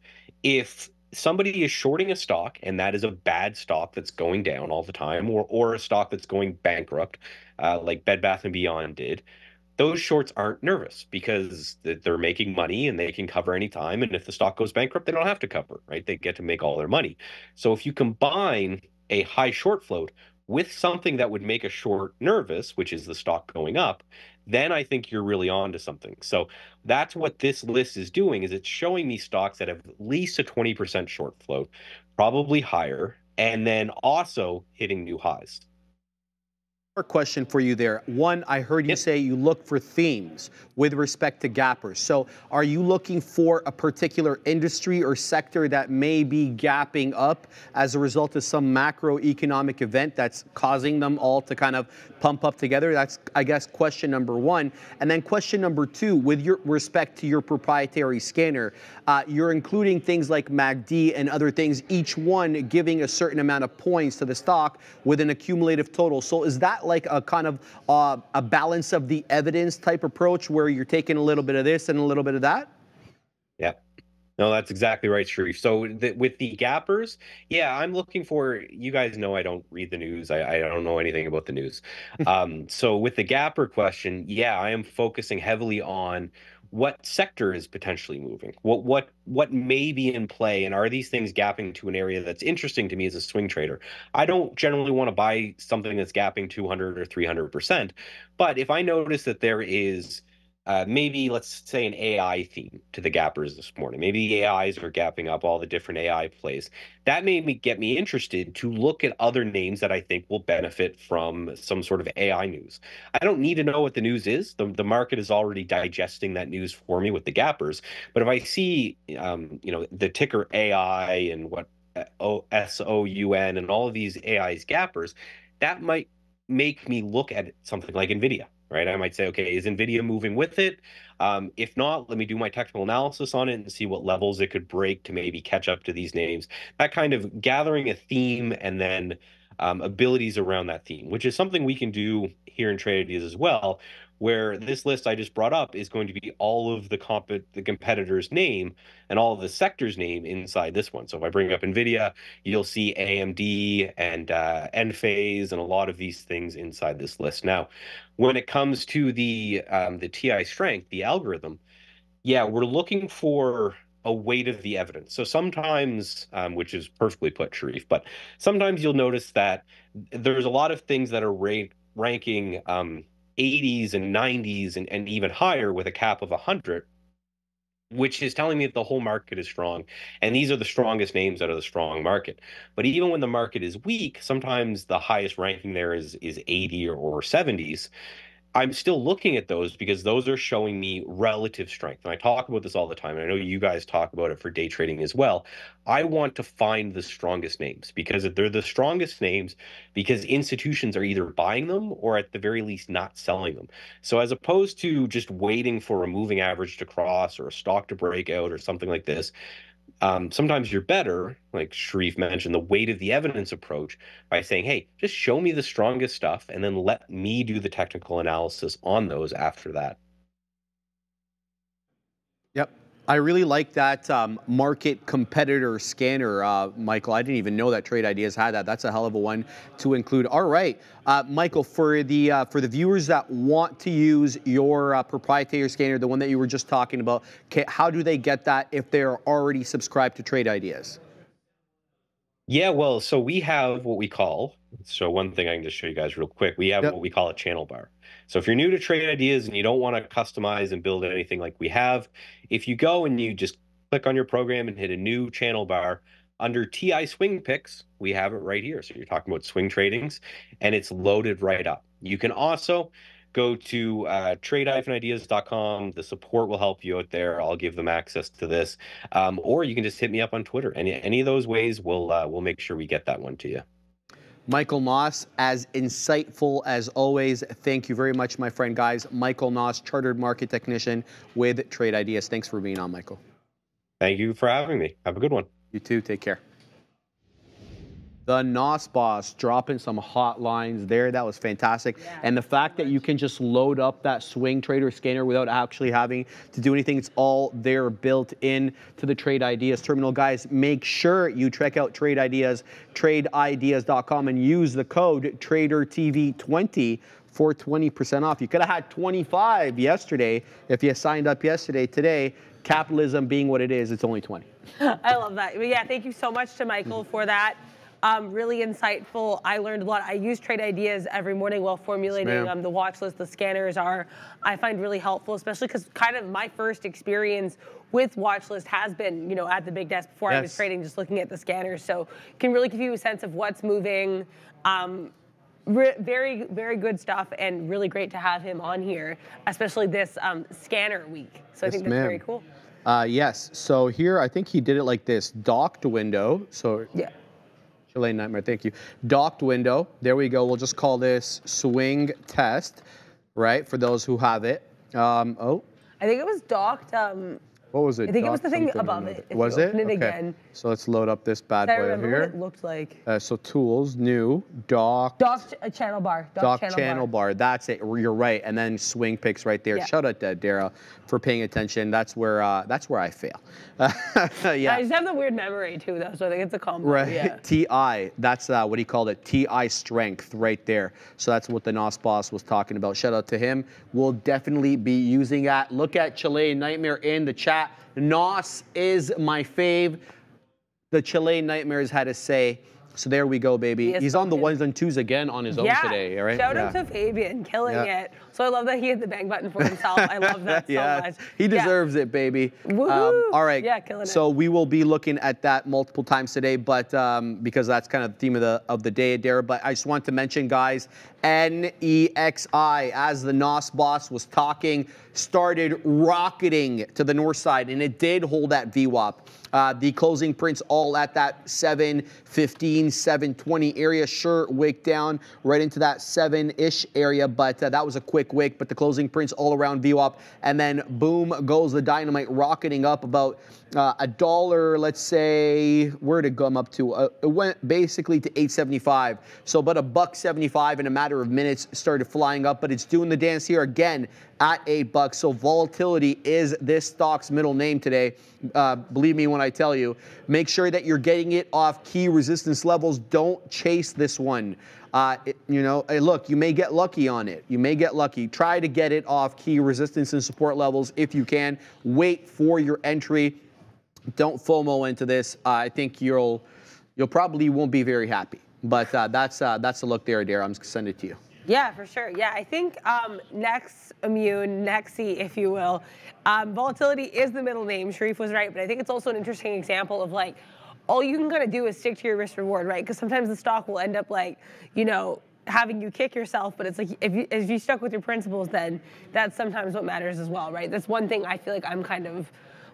If somebody is shorting a stock and that is a bad stock that's going down all the time or or a stock that's going bankrupt uh, like bed bath and beyond did those shorts aren't nervous because they're making money and they can cover any time. And if the stock goes bankrupt they don't have to cover right? They get to make all their money. So if you combine a high short float with something that would make a short nervous which is the stock going up then I think you're really on to something. So that's what this list is doing is it's showing me stocks that have at least a 20% short float, probably higher, and then also hitting new highs question for you there. One, I heard you yep. say you look for themes with respect to gappers. So, are you looking for a particular industry or sector that may be gapping up as a result of some macroeconomic event that's causing them all to kind of pump up together? That's, I guess, question number one. And then question number two, with your respect to your proprietary scanner, uh, you're including things like MACD and other things, each one giving a certain amount of points to the stock with an accumulative total. So, is that like a kind of uh, a balance of the evidence type approach where you're taking a little bit of this and a little bit of that? Yeah. No, that's exactly right, Sharif. So the, with the gappers, yeah, I'm looking for. You guys know I don't read the news. I, I don't know anything about the news. um, so with the gapper question, yeah, I am focusing heavily on what sector is potentially moving? What what what may be in play? And are these things gapping to an area that's interesting to me as a swing trader? I don't generally want to buy something that's gapping 200 or 300 percent but if i notice that there is uh, maybe let's say an AI theme to the gappers this morning. Maybe the AIs are gapping up all the different AI plays. That made me get me interested to look at other names that I think will benefit from some sort of AI news. I don't need to know what the news is. The, the market is already digesting that news for me with the gappers. But if I see, um, you know, the ticker AI and what uh, S O U N and all of these AIs gappers, that might make me look at something like NVIDIA right? I might say, okay, is NVIDIA moving with it? Um, if not, let me do my technical analysis on it and see what levels it could break to maybe catch up to these names. That kind of gathering a theme and then um, abilities around that theme, which is something we can do here in Ideas as well, where this list I just brought up is going to be all of the comp the competitor's name and all of the sector's name inside this one. So if I bring up NVIDIA, you'll see AMD and uh, Enphase and a lot of these things inside this list. Now, when it comes to the um, the TI strength, the algorithm, yeah, we're looking for a weight of the evidence. So sometimes, um, which is perfectly put, Sharif, but sometimes you'll notice that there's a lot of things that are rank, ranking um, 80s and 90s and, and even higher with a cap of 100 which is telling me that the whole market is strong. And these are the strongest names out of the strong market. But even when the market is weak sometimes the highest ranking there is is 80 or, or 70s I'm still looking at those because those are showing me relative strength. And I talk about this all the time. And I know you guys talk about it for day trading as well. I want to find the strongest names because they're the strongest names because institutions are either buying them or at the very least not selling them. So as opposed to just waiting for a moving average to cross or a stock to break out or something like this, um, sometimes you're better, like Sharif mentioned, the weight of the evidence approach by saying, hey, just show me the strongest stuff and then let me do the technical analysis on those after that. Yep. I really like that um, market competitor scanner, uh, Michael. I didn't even know that Trade Ideas had that. That's a hell of a one to include. All right, uh, Michael, for the uh, for the viewers that want to use your uh, proprietary scanner, the one that you were just talking about, how do they get that if they're already subscribed to Trade Ideas? Yeah, well, so we have what we call. So one thing I can just show you guys real quick. We have yep. what we call a channel bar. So if you're new to trade ideas and you don't want to customize and build anything like we have, if you go and you just click on your program and hit a new channel bar under TI swing picks, we have it right here. So you're talking about swing tradings and it's loaded right up. You can also go to uh, trade-ideas.com. The support will help you out there. I'll give them access to this, um, or you can just hit me up on Twitter. Any any of those ways, we'll uh, we'll make sure we get that one to you. Michael Noss, as insightful as always. Thank you very much, my friend, guys. Michael Noss, chartered market technician with Trade Ideas. Thanks for being on, Michael. Thank you for having me. Have a good one. You too. Take care. The Noss boss dropping some hot lines there. That was fantastic. Yeah. and the fact that you can just load up that swing trader scanner without actually having to do anything, it's all there built in to the Trade Ideas terminal. Guys, make sure you check out Trade Ideas, tradeideas.com, and use the code TraderTV20 for 20% off. You could have had 25 yesterday if you signed up yesterday. Today, capitalism being what it is, it's only 20. I love that. But yeah, thank you so much to Michael for that. Um, really insightful. I learned a lot. I use trade ideas every morning while formulating ma'am. um, the watch list. The scanners are, I find really helpful, especially because kind of my first experience with watch list has been, you know, at the big desk before I was trading, just looking at the scanners. So can really give you a sense of what's moving. Um, re- very, very good stuff, and really great to have him on here, especially this um, scanner week. So I think that's ma'am. very cool. Uh, yes. So here, I think he did it like this: docked window. So Yeah. Chilean nightmare. Thank you. Docked window. There we go. We'll just call this swing test, right? For those who have it. Um, oh, I think it was docked. Um, what was it? I think it was the thing above another. it, Was it? it okay. again. So let's load up this bad I boy remember here. what it looked like. Uh, so tools, new, dock, Dock a channel bar. Dock, dock channel, bar. That's it. You're right. And then swing picks right there. Yeah. Shout out to Dara for paying attention. That's where uh, that's where I fail. yeah. I just have the weird memory too, though, so I think it's a combo. Right. Yeah. TI. That's uh, what he called it. TI strength right there. So that's what the Noss boss was talking about. Shout out to him. We'll definitely be using that. Look at Chilean Nightmare in the chat. Noss is my fave. The Chilean Nightmares had to say. So there we go, baby. Yes, He's on the ones and twos again on his own Yeah. today. All right. Shout yeah. out to Fabian, killing Yeah. it. So I love that he hit the bang button for himself. I love that so yeah, much. he Yeah. deserves it, baby. Um, all right. Yeah, killing it. So we will be looking at that multiple times today, but um, because that's kind of the theme of the of the day, Dara. But I just want to mention, guys, NEXI, as the Noss boss was talking, started rocketing to the north side, and it did hold that VWAP. Uh, the closing prints all at that 715, 720 area. Sure, wick down right into that 7 ish area, but uh, that was a quick wick. But the closing prints all around VWAP. And then boom goes the dynamite rocketing up about uh, a dollar, let's say, where did it come up to? Uh, it went basically to 875. So about a buck 75 in a matter of minutes started flying up, but it's doing the dance here again at eight bucks. So volatility is this stock's middle name today. Uh, believe me when I tell you. Make sure that you're getting it off key resistance levels. Don't chase this one. Uh, it- you know, hey, look, you may get lucky on it. You may get lucky. Try to get it off key resistance and support levels if you can. Wait for your entry. Don't FOMO into this. Uh, I think you'll you'll probably won't be very happy. But uh, that's uh, that's the look there, Dara. I'm just gonna send it to you. Yeah, for sure. Yeah, I think um, Next Immune, Nexi, if you will, um, volatility is the middle name. Sharif was right, but I think it's also an interesting example of like, all you can kind of do is stick to your risk reward, right? Because sometimes the stock will end up like, you know, having you kick yourself, but it's like if you if you stuck with your principles, then that's sometimes what matters as well, right? That's one thing I feel like I'm kind of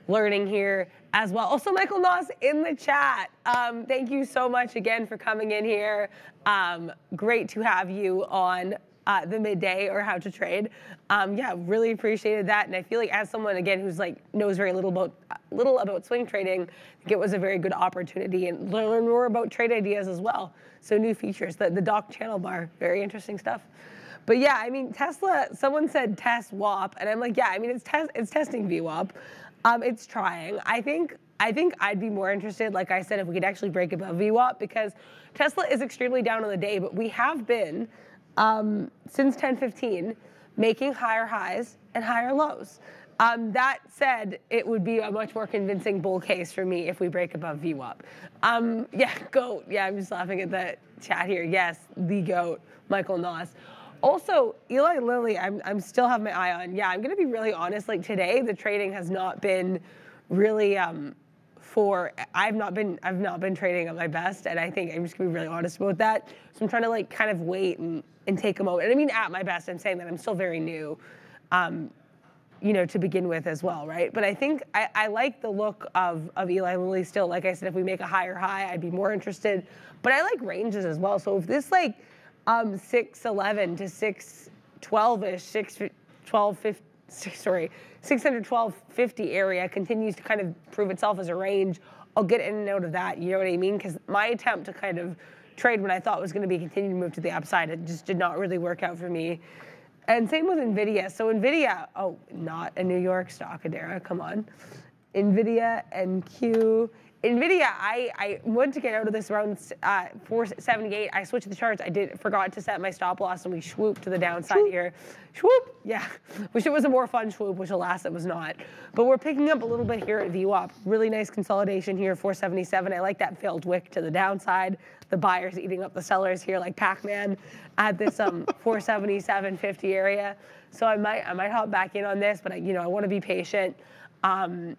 learning here as well. Also, Michael Noss in the chat. Um, thank you so much again for coming in here. Um, great to have you on uh, the midday or how to trade. Um, yeah, really appreciated that, and I feel like as someone again who's like knows very little about little about swing trading, it was a very good opportunity and learn more about trade ideas as well. So new features, the the dock channel bar, very interesting stuff. But yeah, I mean Tesla. Someone said test WAP, and I'm like, yeah, I mean it's test it's testing VWAP. Um, it's trying. I think I think I'd be more interested, like I said, if we could actually break above VWAP because Tesla is extremely down on the day, but we have been um, since 1015 making higher highs and higher lows. Um, that said, it would be a much more convincing bull case for me if we break above VWAP. Um, yeah, goat. Yeah, I'm just laughing at the chat here. Yes, the goat, Michael Noss. Also, Eli Lilly, I'm, I'm still have my eye on. Yeah, I'm gonna be really honest. Like today, the trading has not been really um, for. I've not been I've not been trading at my best, and I think I'm just gonna be really honest about that. So I'm trying to like kind of wait and and take a moment. And I mean, at my best, I'm saying that I'm still very new. Um, you know, to begin with as well, right? But I think I, I, like the look of, of Eli Lilly still. Like I said, if we make a higher high, I'd be more interested. But I like ranges as well. So if this like um, 611 to 612-ish, 612, 50, sorry, 612.50 area continues to kind of prove itself as a range, I'll get in and out of that. You know what I mean? Because my attempt to kind of trade when I thought was going to be continuing to move to the upside, it just did not really work out for me. And same with NVIDIA. So NVIDIA, oh, not a New York stock, Adara, come on. NVIDIA, NQ, NVIDIA, I, I went to get out of this around uh, 478. I switched the charts. I did forgot to set my stop loss, and we swooped to the downside swoop. here. Swoop, yeah. Wish it was a more fun swoop, which alas it was not. But we're picking up a little bit here at VWAP. Really nice consolidation here, 477. I like that failed wick to the downside. The buyers eating up the sellers here like Pac-Man at this um, 477.50 area. So I might I might hop back in on this, but I, you know I want to be patient. Um,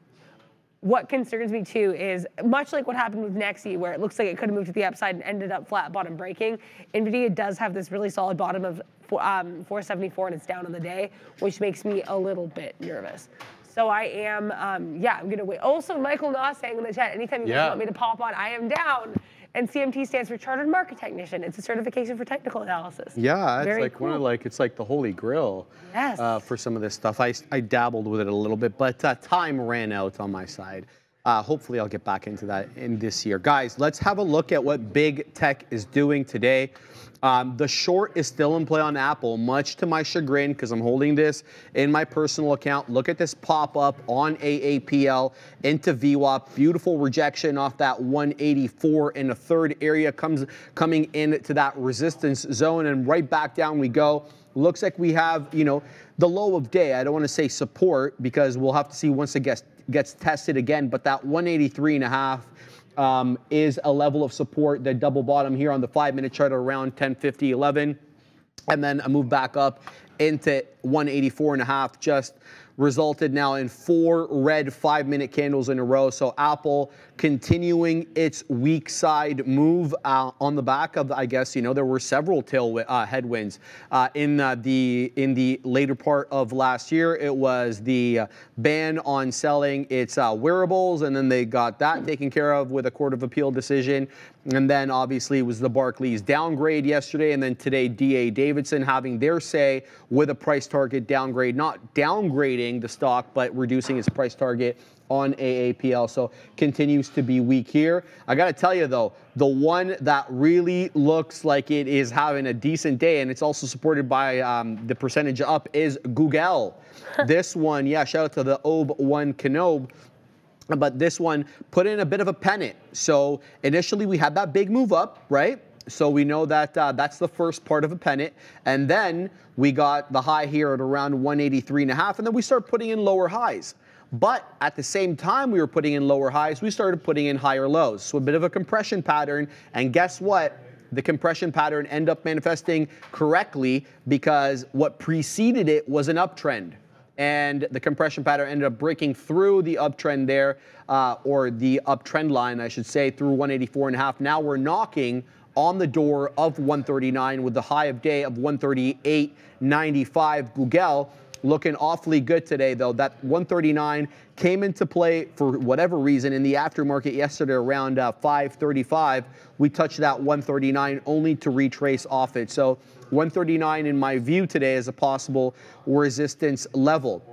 what concerns me too is much like what happened with Nexi, where it looks like it could have moved to the upside and ended up flat bottom breaking. Nvidia does have this really solid bottom of um, 474 and it's down on the day, which makes me a little bit nervous. So I am, um, yeah, I'm gonna wait. Also, Michael Noss saying in the chat, anytime you yeah. want me to pop on, I am down. And CMT stands for Chartered Market Technician. It's a certification for technical analysis. Yeah, it's Very like cool. one of like it's like the holy grail yes. uh, for some of this stuff. I, I dabbled with it a little bit, but uh, time ran out on my side. Uh, hopefully, I'll get back into that in this year. Guys, let's have a look at what big tech is doing today. Um, the short is still in play on Apple, much to my chagrin, because I'm holding this in my personal account. Look at this pop up on AAPL into VWAP. Beautiful rejection off that 184 in a third area comes coming into that resistance zone, and right back down we go. Looks like we have, you know, the low of day. I don't want to say support because we'll have to see once it gets gets tested again, but that 183 and a half um, is a level of support, the double bottom here on the five minute chart around 1050, 11, and then a move back up into 184 and a half just resulted now in four red five minute candles in a row. So Apple continuing its weak side move uh, on the back of, I guess, you know, there were several tail uh, headwinds uh, in uh, the in the later part of last year. It was the ban on selling its uh, wearables, and then they got that taken care of with a court of appeal decision. And then obviously it was the Barclays downgrade yesterday, and then today DA Davidson having their say with a price target downgrade, not downgrading the stock, but reducing its price target on AAPL. So continues to be weak here. I got to tell you though, the one that really looks like it is having a decent day, and it's also supported by um, the percentage up, is Google. this one, yeah, shout out to the OB1 Canob but this one put in a bit of a pennant. So initially we had that big move up, right? So we know that uh, that's the first part of a pennant. And then we got the high here at around 183 and a half, and then we start putting in lower highs. But at the same time we were putting in lower highs, we started putting in higher lows. So a bit of a compression pattern. And guess what? The compression pattern ended up manifesting correctly because what preceded it was an uptrend and the compression pattern ended up breaking through the uptrend there, uh, or the uptrend line, I should say, through 184 and a half. Now we're knocking on the door of 139 with the high of day of 138.95. Google looking awfully good today, though. That 139 came into play for whatever reason in the aftermarket yesterday around uh, 535. We touched that 139 only to retrace off it. So 139 in my view today is a possible resistance level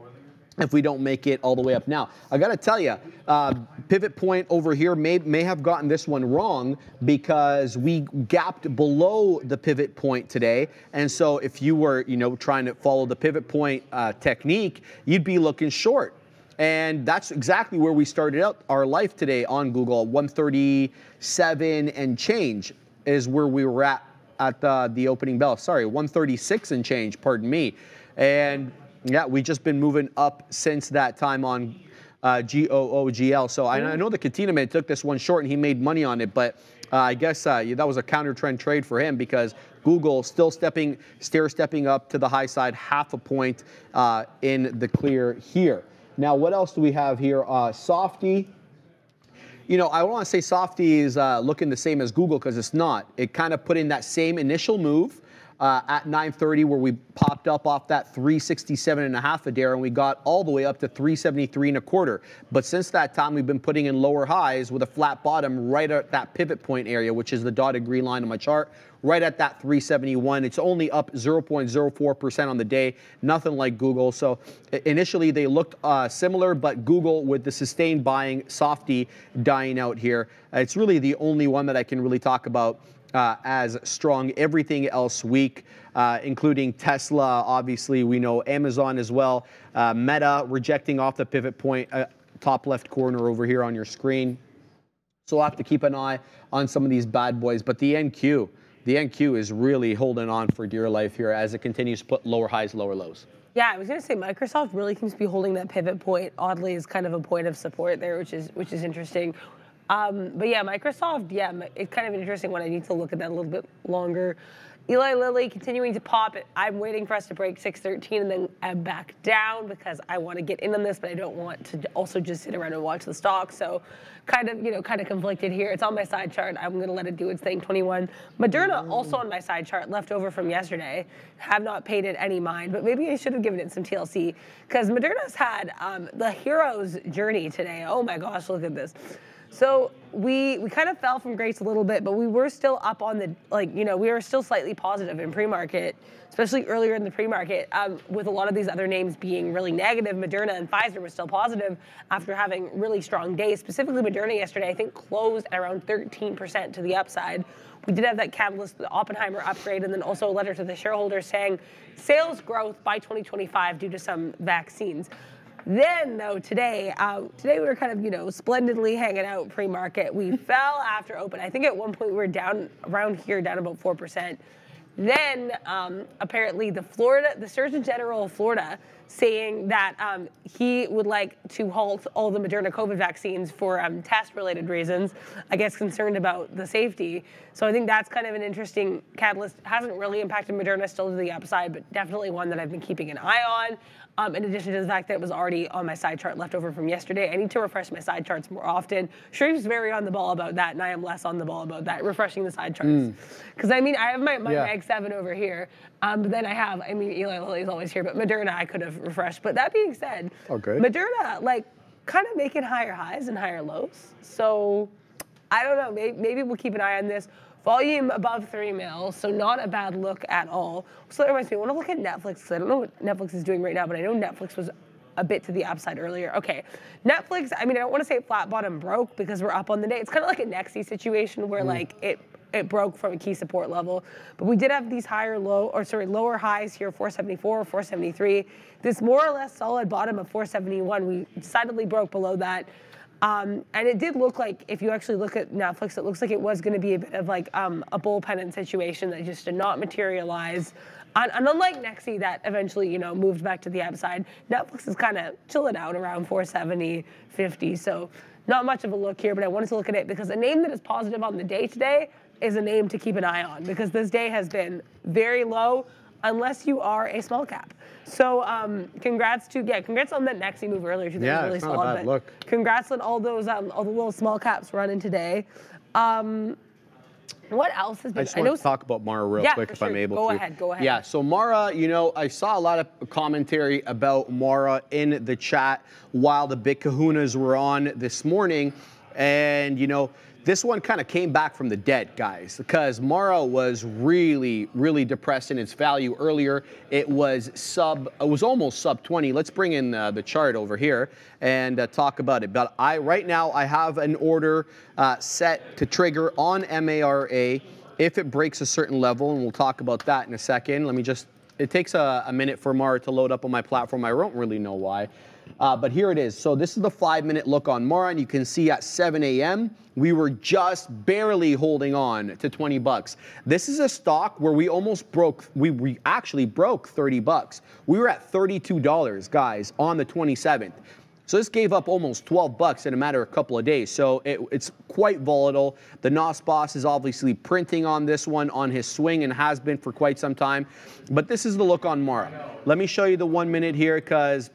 if we don't make it all the way up. Now, I got to tell you, uh, pivot point over here may, may have gotten this one wrong because we gapped below the pivot point today. And so if you were, you know, trying to follow the pivot point uh, technique, you'd be looking short. And that's exactly where we started out our life today on Google. 137 and change is where we were at at the, the opening bell. Sorry, 136 and change, pardon me. And yeah, we've just been moving up since that time on uh, GOOGL. So I, I, know the Katina man took this one short and he made money on it, but uh, I guess uh, that was a counter trend trade for him because Google still stepping, stair stepping up to the high side, half a point uh, in the clear here. Now, what else do we have here? Uh, Softy you know, I want to say Softy is uh, looking the same as Google because it's not. It kind of put in that same initial move. Uh, at 9:30 where we popped up off that 367 and a half a dare and we got all the way up to 373 and a quarter. But since that time, we've been putting in lower highs with a flat bottom right at that pivot point area, which is the dotted green line on my chart, right at that 371. It's only up 0.04% on the day, nothing like Google. So initially they looked uh, similar, but Google with the sustained buying softy dying out here, it's really the only one that I can really talk about uh, as strong. Everything else weak, uh, including Tesla. Obviously, we know Amazon as well. Uh, Meta rejecting off the pivot point, uh, top left corner over here on your screen. So we'll have to keep an eye on some of these bad boys. But the NQ, the NQ is really holding on for dear life here as it continues to put lower highs, lower lows. Yeah, I was gonna say Microsoft really seems to be holding that pivot point. Oddly, is kind of a point of support there, which is which is interesting. Um, but yeah, Microsoft, yeah, it's kind of an interesting one. I need to look at that a little bit longer. Eli Lilly continuing to pop. I'm waiting for us to break 613 and then back down because I want to get in on this, but I don't want to also just sit around and watch the stock. So kind of, you know, kind of conflicted here. It's on my side chart. I'm going to let it do its thing, 21. Moderna also on my side chart, left over from yesterday. Have not paid it any mind, but maybe I should have given it some TLC because Moderna's had um, the hero's journey today. Oh my gosh, look at this. So we we kind of fell from grace a little bit, but we were still up on the like you know we were still slightly positive in pre-market, especially earlier in the pre-market. Um, with a lot of these other names being really negative, Moderna and Pfizer were still positive after having really strong days. Specifically, Moderna yesterday I think closed at around 13% to the upside. We did have that catalyst, the Oppenheimer upgrade, and then also a letter to the shareholders saying sales growth by 2025 due to some vaccines. Then, though, today, uh, today we were kind of, you know, splendidly hanging out pre-market. We fell after open. I think at one point we were down around here, down about four percent. Then, um, apparently, the Florida, the Surgeon General of Florida, saying that um, he would like to halt all the Moderna COVID vaccines for um, test-related reasons. I guess concerned about the safety. So I think that's kind of an interesting catalyst. Hasn't really impacted Moderna, still to the upside, but definitely one that I've been keeping an eye on. Um, in addition to the fact that it was already on my side chart left over from yesterday, I need to refresh my side charts more often. Sharif's very on the ball about that, and I am less on the ball about that, refreshing the side charts. Because mm. I mean, I have my, my yeah. Mag 7 over here, um, but then I have, I mean, Eli Lilly's always here, but Moderna I could have refreshed. But that being said, okay. Moderna, like, kind of making higher highs and higher lows. So I don't know, maybe, maybe we'll keep an eye on this. Volume above 3 mil, so not a bad look at all. So that reminds me, I want to look at Netflix, I don't know what Netflix is doing right now, but I know Netflix was a bit to the upside earlier. Okay, Netflix, I mean, I don't want to say flat bottom broke because we're up on the day. It's kind of like a Nexi situation where mm. like it it broke from a key support level. But we did have these higher low, or sorry, lower highs here, 474, 473. This more or less solid bottom of 471, we decidedly broke below that. Um, and it did look like, if you actually look at Netflix, it looks like it was going to be a bit of like um, a bull pennant situation that just did not materialize. And, and unlike Nexi, that eventually, you know, moved back to the upside, Netflix is kind of chilling out around 470, 50. So not much of a look here, but I wanted to look at it because a name that is positive on the day today is a name to keep an eye on because this day has been very low unless you are a small cap. So um, congrats to yeah, congrats on that Nexi move earlier. That yeah, really it's not solid, a bad look. Congrats on all those um, all the little small caps running today. Um, what else has been? I just want to talk about Mara real yeah, quick if sure. I'm able go to. Go ahead, go ahead. Yeah, so Mara, you know, I saw a lot of commentary about Mara in the chat while the big kahunas were on this morning. And, you know, this one kind of came back from the dead, guys, because Mara was really, really depressed in its value earlier. It was sub, it was almost sub 20. Let's bring in uh, the chart over here and uh, talk about it. But I, right now, I have an order uh, set to trigger on MARA if it breaks a certain level, and we'll talk about that in a second. Let me just, it takes a, a minute for Mara to load up on my platform. I don't really know why. Uh, but here it is. So this is the five minute look on Mara, and you can see at 7 a.m. we were just barely holding on to 20 bucks. This is a stock where we almost broke. We, we actually broke 30 bucks. We were at $32, guys, on the 27th. So this gave up almost 12 bucks in a matter of a couple of days. So it, it's quite volatile. The Noss boss is obviously printing on this one on his swing and has been for quite some time. But this is the look on Mara. Let me show you the one minute here because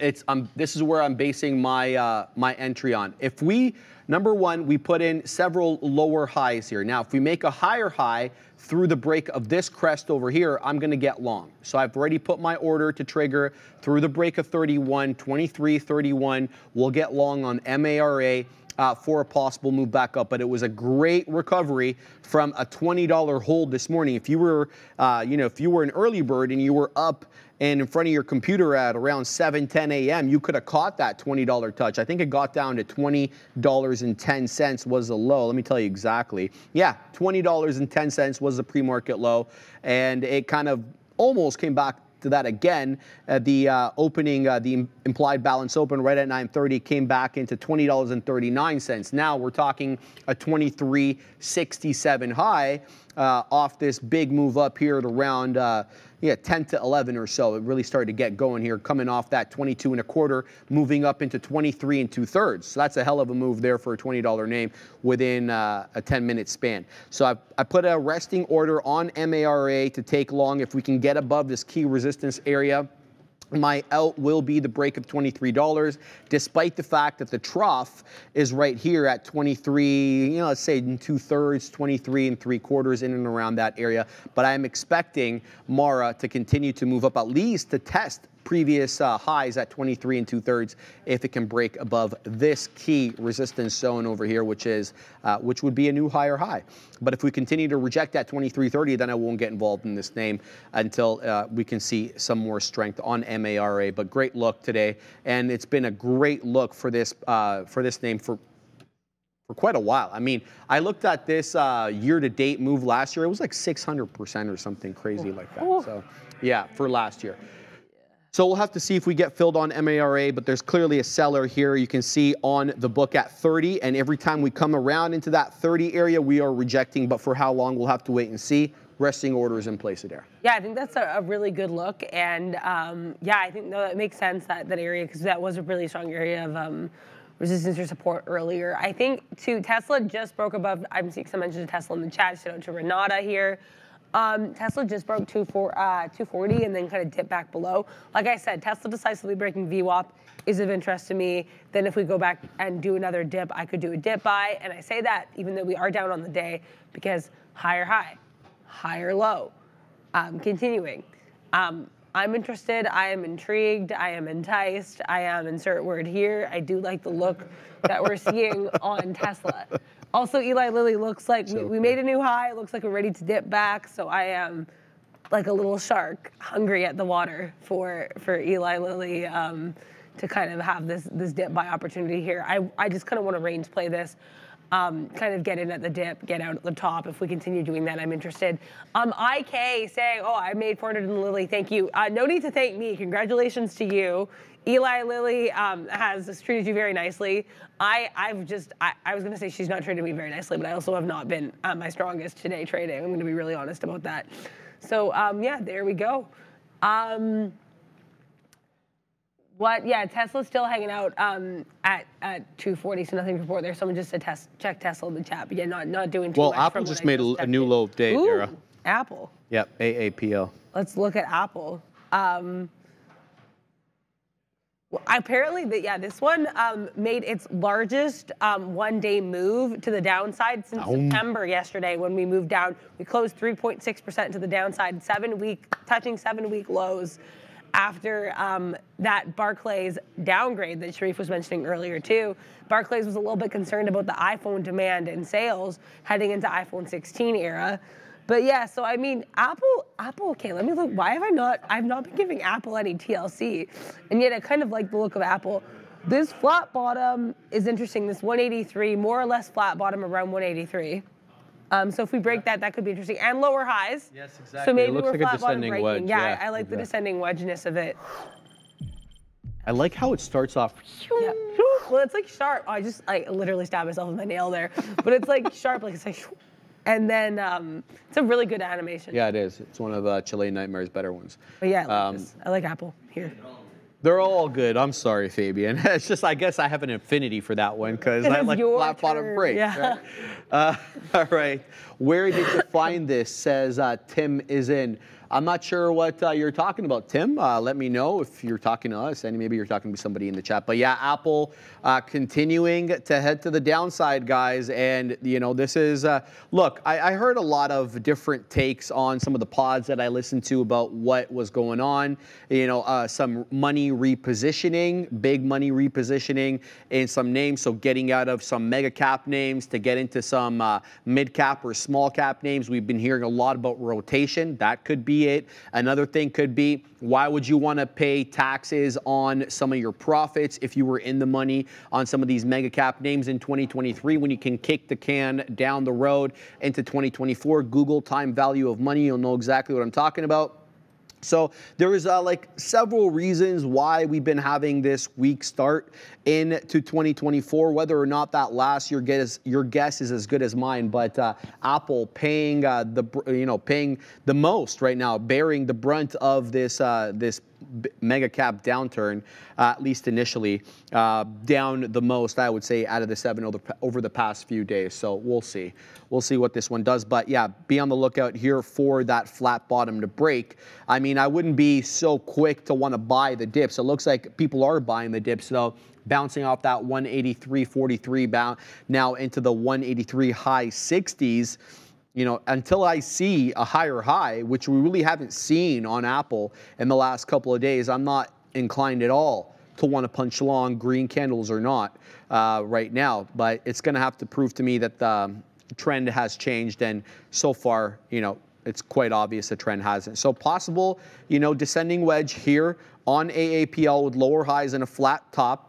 it's um, this is where I'm basing my uh, my entry on. If we Number one, we put in several lower highs here. Now, if we make a higher high through the break of this crest over here, I'm going to get long. So I've already put my order to trigger through the break of 31, 23, 31. We'll get long on MARA uh, for a possible move back up. But it was a great recovery from a $20 hold this morning. If you were, uh, you know, if you were an early bird and you were up and in front of your computer at around 7, 10 a.m., you could have caught that $20 touch. I think it got down to $20.10 was the low. Let me tell you exactly. Yeah, $20.10 was the pre-market low, and it kind of almost came back to that again. Uh, the uh, opening, uh, the implied balance open right at 9:30 came back into $20.39. Now we're talking a 23.67 high uh, off this big move up here at around uh, yeah 10 to 11 or so. It really started to get going here, coming off that 22 and a quarter, moving up into 23 and two thirds. So that's a hell of a move there for a $20 name within uh, a 10 minute span. So I, I put a resting order on MARA to take long if we can get above this key resistance area. My out will be the break of $23, despite the fact that the trough is right here at 23, you know, let's say in two thirds, 23 and three quarters in and around that area. But I'm expecting Mara to continue to move up at least to test previous uh, highs at 23 and two thirds if it can break above this key resistance zone over here, which is uh, which would be a new higher high. But if we continue to reject that 23.30, then I won't get involved in this name until uh, we can see some more strength on MARA. But great look today, and it's been a great look for this uh, for this name for for quite a while. I mean, I looked at this uh, year-to-date move last year. It was like 600% or something crazy like that. So, yeah, for last year. So we'll have to see if we get filled on MARA, but there's clearly a seller here. You can see on the book at 30, and every time we come around into that 30 area, we are rejecting, but for how long, we'll have to wait and see. Resting orders in place there. Yeah, I think that's a, a really good look, and um, yeah, I think no, that makes sense that that area because that was a really strong area of um, resistance or support earlier. I think to Tesla just broke above. I'm seeing some mention of Tesla in the chat. Shout out to Renata here. Um, Tesla just broke two four, uh, 240 and then kind of dipped back below. Like I said, Tesla decisively breaking VWAP is of interest to me. Then if we go back and do another dip, I could do a dip buy. And I say that even though we are down on the day because higher high, higher low, um, continuing. Um, I'm interested. I am intrigued. I am enticed. I am insert word here. I do like the look that we're seeing on Tesla. Also, Eli Lilly looks like we, we made a new high. It looks like we're ready to dip back. So I am like a little shark, hungry at the water for for Eli Lilly um, to kind of have this this dip buy opportunity here. I I just kind of want to range play this. Um, kind of get in at the dip, get out at the top. If we continue doing that, I'm interested. Um, IK saying, "Oh, I made 400 in Lilly. Thank you. Uh, no need to thank me. Congratulations to you." Eli Lilly um, has treated you very nicely. I, I've just, I, I was going to say she's not treated me very nicely, but I also have not been at my strongest today trading. I'm going to be really honest about that. So um, yeah, there we go. Um, what? Yeah, Tesla's still hanging out um, at at 240, so nothing to report there. Someone just said test, check Tesla in the chat, but yeah, not not doing too Well, much. Apple just I made a, a new low of day, Ooh, Dara. Apple. Yep, AAPL. Let's look at Apple. Um, well, apparently, the, yeah, this one um, made its largest um, one-day move to the downside since September yesterday when we moved down. We closed 3.6% to the downside, seven-week, touching seven-week lows after um, that Barclays downgrade that Sharif was mentioning earlier too. Barclays was a little bit concerned about the iPhone demand and sales heading into iPhone 16 era. But yeah, so I mean, Apple, Apple. Okay, let me look. Why have I not? I've not been giving Apple any TLC, and yet I kind of like the look of Apple. This flat bottom is interesting. This 183, more or less flat bottom around 183. Um, so if we break that, that could be interesting. And lower highs. Yes, So exactly. It maybe looks we're like a flat bottom descending breaking. wedge. Yeah, Yeah, I like the exactly. descending wedgeness of it. I like how it starts off. Yeah. Well, it's like sharp. Oh, I just I literally stabbed myself with my nail there, but it's like sharp, like it's like, and then um, it's a really good animation. Yeah, it is. It's one of uh, Chilean Nightmare's better ones. But yeah, I like, Um, this. I like Apple here. They're all good. I'm sorry, Fabian. It's just I guess I have an affinity for that one because I like flat bottom turn, breaks. yeah. right? Uh, all right. Where did you find this? Says uh, Tim is in. I'm not sure what uh, you're talking about, Tim. Uh, let me know if you're talking to us, and maybe you're talking to somebody in the chat. But yeah, Apple uh, continuing to head to the downside, guys. And you know, this is uh, look. I, I heard a lot of different takes on some of the pods that I listened to about what was going on. You know, uh, some money repositioning, big money repositioning in some names. So getting out of some mega cap names to get into some uh, mid cap or small cap names. We've been hearing a lot about rotation. That could be it. Another thing could be why would you want to pay taxes on some of your profits if you were in the money on some of these mega cap names in 2023 when you can kick the can down the road into 2024? Google time value of money. You'll know exactly what I'm talking about. So there is uh, like several reasons why we've been having this weak start into 2024. Whether or not that lasts, your guess your guess is as good as mine. But uh, Apple paying uh, the you know paying the most right now, bearing the brunt of this uh, this mega cap downturn, uh, at least initially, uh, down the most, I would say, out of the seven over, over the past few days. So we'll see. We'll see what this one does. But yeah, be on the lookout here for that flat bottom to break. I mean, I wouldn't be so quick to want to buy the dips. It looks like people are buying the dips, though bouncing off that 183.43 bound now into the 183 high 60s you know, until I see a higher high, which we really haven't seen on Apple in the last couple of days, I'm not inclined at all to want to punch long green candles or not uh, right now. But it's going to have to prove to me that the trend has changed. And so far, you know, it's quite obvious the trend hasn't. So possible, you know, descending wedge here on AAPL with lower highs and a flat top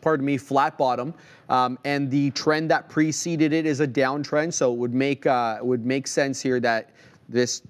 pardon me, flat bottom, um, and the trend that preceded it is a downtrend. So it would make uh, would make sense here that this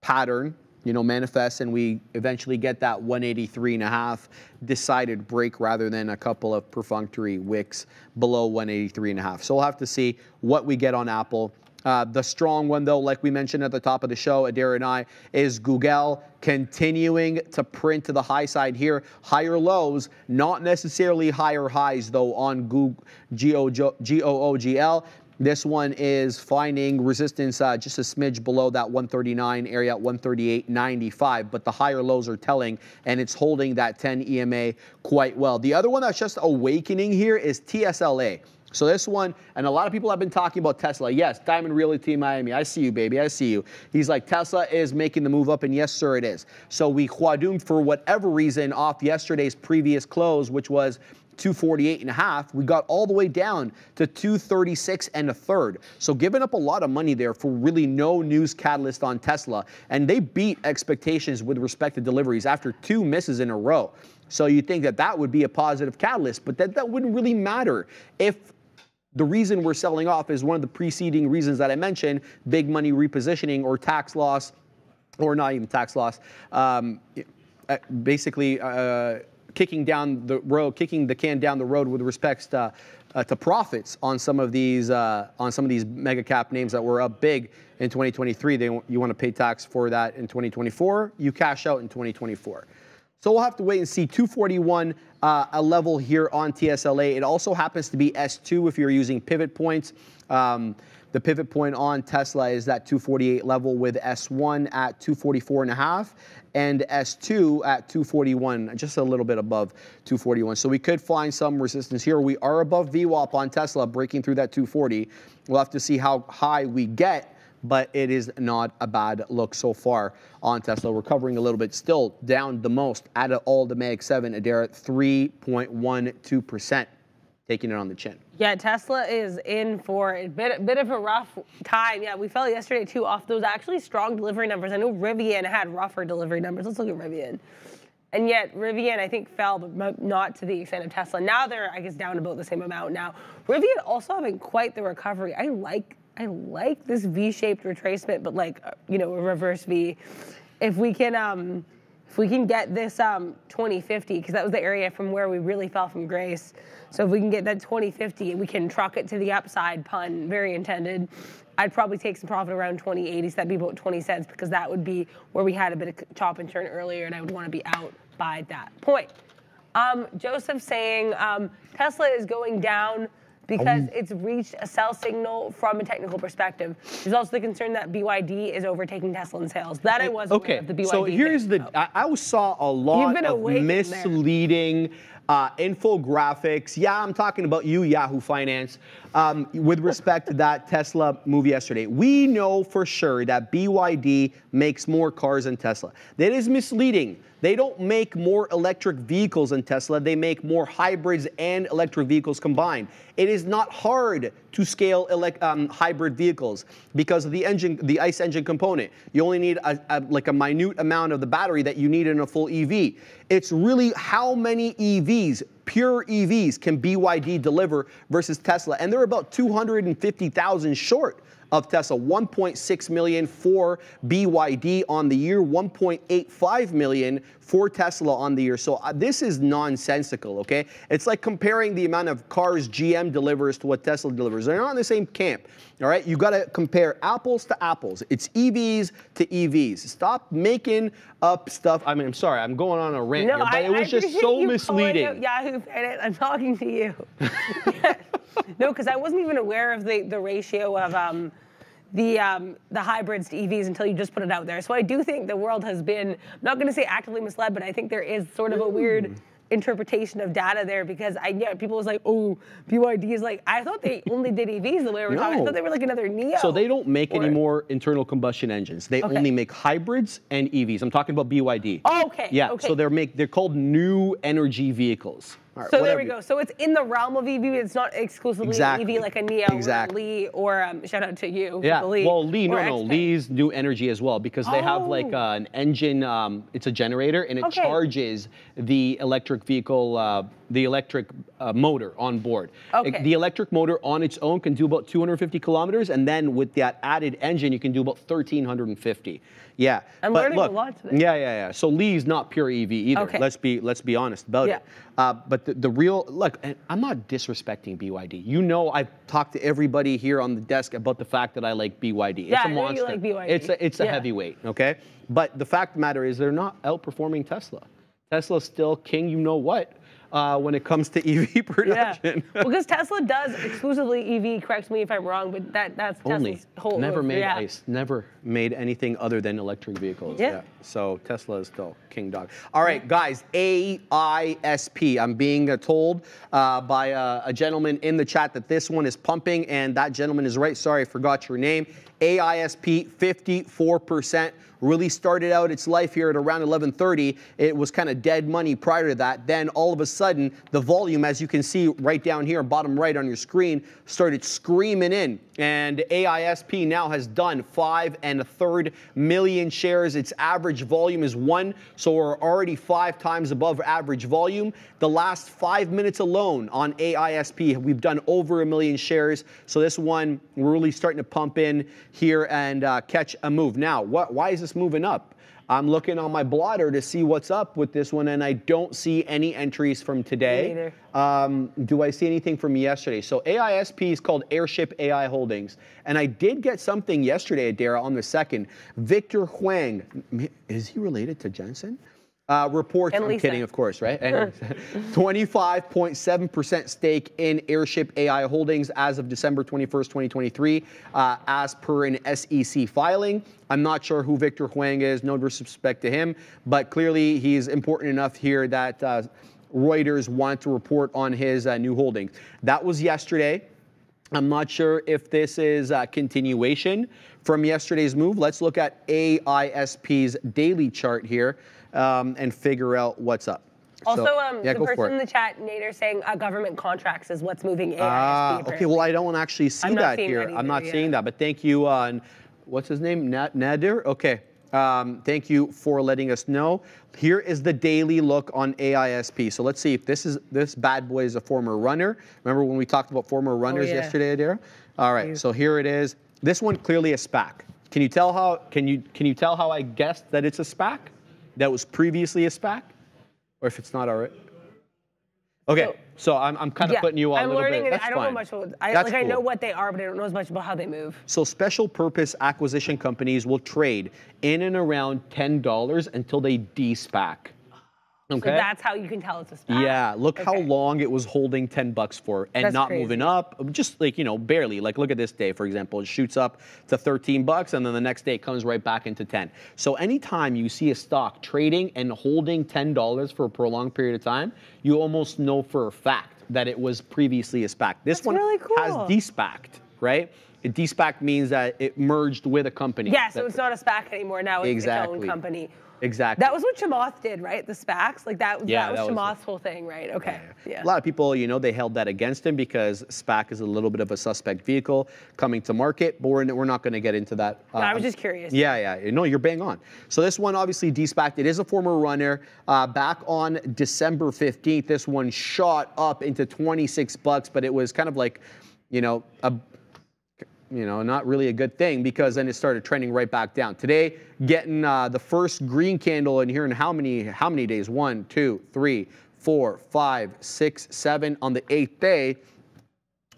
pattern, you know, manifests and we eventually get that 183 and a half decided break rather than a couple of perfunctory wicks below 183 and a half. So we'll have to see what we get on Apple. Uh, the strong one, though, like we mentioned at the top of the show, Adair and I, is Google continuing to print to the high side here. Higher lows, not necessarily higher highs, though, on Google, G-O-O-G-L. This one is finding resistance uh, just a smidge below that 139 area at 138.95, but the higher lows are telling, and it's holding that 10 EMA quite well. The other one that's just awakening here is TSLA. So this one, and a lot of people have been talking about Tesla. Yes, Diamond Realty Miami. I see you, baby. I see you. He's like, Tesla is making the move up, and yes, sir, it is. So we huadoomed for whatever reason off yesterday's previous close, which was 248 and a half, we got all the way down to 236 and a third. So giving up a lot of money there for really no news catalyst on Tesla. And they beat expectations with respect to deliveries after two misses in a row. So you think that that would be a positive catalyst, but that, that wouldn't really matter if the reason we're selling off is one of the preceding reasons that I mentioned big money repositioning or tax loss, or not even tax loss. Um, uh, basically, uh, kicking down the road, kicking the can down the road with respect to, uh, to profits on some of these uh, on some of these mega cap names that were up big in 2023. They, you want to pay tax for that in 2024. You cash out in 2024. So we'll have to wait and see. 241 uh, a level here on TSLA. It also happens to be S2 if you're using pivot points. Um, the pivot point on Tesla is that 248 level with S1 at 244 and a half and S2 at 241, just a little bit above 241. So we could find some resistance here. We are above VWAP on Tesla, breaking through that 240. We'll have to see how high we get but it is not a bad look so far on Tesla. Recovering a little bit, still down the most out of all the Mag 7, Adair at 3.12%, taking it on the chin. Yeah, Tesla is in for a bit, bit of a rough time. Yeah, we fell yesterday too off those actually strong delivery numbers. I know Rivian had rougher delivery numbers. Let's look at Rivian. And yet Rivian, I think, fell, but not to the extent of Tesla. Now they're, I guess, down about the same amount now. Rivian also having quite the recovery. I like I like this V-shaped retracement, but like uh, you know a reverse V. If we can um, if we can get this um, 2050, because that was the area from where we really fell from grace. So if we can get that 2050, we can truck it to the upside. Pun very intended. I'd probably take some profit around 2080, so that'd be about 20 cents, because that would be where we had a bit of chop and turn earlier, and I would want to be out by that point. Um, Joseph saying um, Tesla is going down because it's reached a sell signal from a technical perspective. There's also the concern that BYD is overtaking Tesla in sales. That I was aware Okay, of the BYD. so here's thing. the. I, I saw a lot of misleading uh, infographics. Yeah, I'm talking about you, Yahoo Finance, um, with respect to that Tesla move yesterday. We know for sure that BYD makes more cars than Tesla. That is misleading. They don't make more electric vehicles than Tesla. They make more hybrids and electric vehicles combined. It is not hard to scale elec- um, hybrid vehicles because of the engine, the ICE engine component. You only need a, a- like a minute amount of the battery that you need in a full EV. It's really how many EVs, pure EVs, can BYD deliver versus Tesla, and they're about 250,000 short of Tesla, 1.6 million for BYD on the year, 1.85 million for Tesla on the year. So uh, this is nonsensical, okay? It's like comparing the amount of cars GM delivers to what Tesla delivers. They're not in the same camp, all right? You got to compare apples to apples. It's EVs to EVs. Stop making up stuff. I mean, I'm sorry, I'm going on a rant No, here, but I, it was I just so misleading. Yahoo Finance. I'm talking to you. no, because I wasn't even aware of the, the ratio of um, the um, the hybrids to EVs until you just put it out there. So I do think the world has been, I'm not going to say actively misled, but I think there is sort of a weird interpretation of data there because I yeah, people was like, oh, BYD is like, I thought they only did EVs the way we were talking. I thought they were like another NIO. So they don't make any more internal combustion engines. They Okay. only make hybrids and EVs. I'm talking about BYD. Okay, Yeah. okay. So they're make they're called new energy vehicles. Right, So there we go. So it's in the realm of EV. It's not exclusively Exactly. EV like a NIO Exactly. or Li or um, shout out to you. Yeah. Li, Well, Li, no, no, Li's new energy as well because they have like Oh. uh, an engine. Um, it's a generator and it Okay. charges the electric vehicle, uh, the electric uh, motor on board. Okay. The electric motor on its own can do about 250 kilometers, and then with that added engine, you can do about 1,350. Yeah. I'm but learning a lot today. Yeah, yeah, yeah. So Li's not pure EV either. Okay. Let's be let's be honest about Yeah. it. Uh, but the, the real look, and I'm not disrespecting BYD. You know, I've talked to everybody here on the desk about the fact that I like BYD. Yeah, it's a I know you like BYD. It's a it's a Yeah. heavyweight. Okay. But the fact of the matter is, they're not outperforming Tesla. Tesla's still king. You know what? Uh, when it comes to EV production. Yeah, because Tesla does exclusively EV. Correct me if I'm wrong, but that that's Only Tesla's whole. never made yeah. ICE, never made anything other than electric vehicles. Yeah. So Tesla is still king dog. All right, guys, AISP. I'm being uh, told uh, by uh, a gentleman in the chat that this one is pumping, and that gentleman is right. Sorry, I forgot your name. AISP 54% really started out its life here at around 11:30. It was kind of dead money prior to that. Then all of a sudden, the volume, as you can see right down here, bottom right on your screen, started screaming in. And AISP now has done five and a third million shares. Its average volume is one, so we're already five times above average volume. The last five minutes alone on AISP, we've done over a million shares. So this one, we're really starting to pump in here and uh, catch a move. Now, what, why is this moving up? I'm looking on my blotter to see what's up with this one, and I don't see any entries from today. Um, do I see anything from yesterday? So AISP is called Airship AI Holdings, and I did get something yesterday, Adara, on the second. Victor Huang, is he related to Jensen? Uh, reports. I'm kidding, of course, right? 25.7% stake in Airship AI Holdings as of December 21st, 2023, uh, as per an SEC filing. I'm not sure who Victor Huang is, no disrespect to him, but clearly he's important enough here that uh, Reuters wanted to report on his uh, new holdings. That was yesterday. I'm not sure if this is a continuation from yesterday's move. Let's look at AISP's daily chart here um, and figure out what's up. Also, So- um, yeah, the person in the chat, Nader, saying uh, government contracts is what's moving AISP. Ah, okay. Well, I don't actually see that here. that I'm not yeah. seeing that, but thank you. Uh, and what's his name? Na- Nadir. Okay. Um, thank you for letting us know. Here is the daily look on AISP. So let's see if this is this bad boy is a former runner. Remember when we talked about former runners Oh, yeah. yesterday, Adara? All right. So here it is. This one clearly a SPAC. Can you tell how? Can you can you tell how I guessed that it's a SPAC? That was previously a SPAC, or if it's not all right. Okay. So- So, I'm, I'm kind of yeah, putting you on I'm a little learning bit. it. That's I don't fine. know much. I, That's like I know what they are, but I don't know as much about how they move. So special purpose acquisition companies will trade in and around $10 until they de-SPAC. So Okay. that's how you can tell it's a SPAC. Yeah, look how long it was holding 10 bucks for and That's not crazy. moving up, just like, you know, barely. Like look at this day, for example, it shoots up to 13 bucks and then the next day it comes right back into 10. So anytime you see a stock trading and holding $10 for a prolonged period of time, you almost know for a fact that it was previously a SPAC. This That's one really has cool. de-SPACed, right? It de-SPAC means that it merged with a company. Yeah, so it's not a SPAC anymore. Now it's its own company. Exactly. That was what Chamath did, right? The SPACs, like that. Yeah, that was that was Chamath's whole thing, right? Okay. Yeah. A lot of people, you know, they held that against him because SPAC is a little bit of a suspect vehicle coming to market, but we're, we're not going to get into that. No, I was just curious. Yeah, yeah. No, you're bang on. So this one obviously de-SPACed. It is a former runner. Uh, back on December 15th, this one shot up into 26 bucks, but it was kind of like, you know, a you know, not really a good thing because then it started trending right back down. Today, getting uh, the first green candle in here in how many how many days? One, two, three, four, five, six, seven. On the eighth day,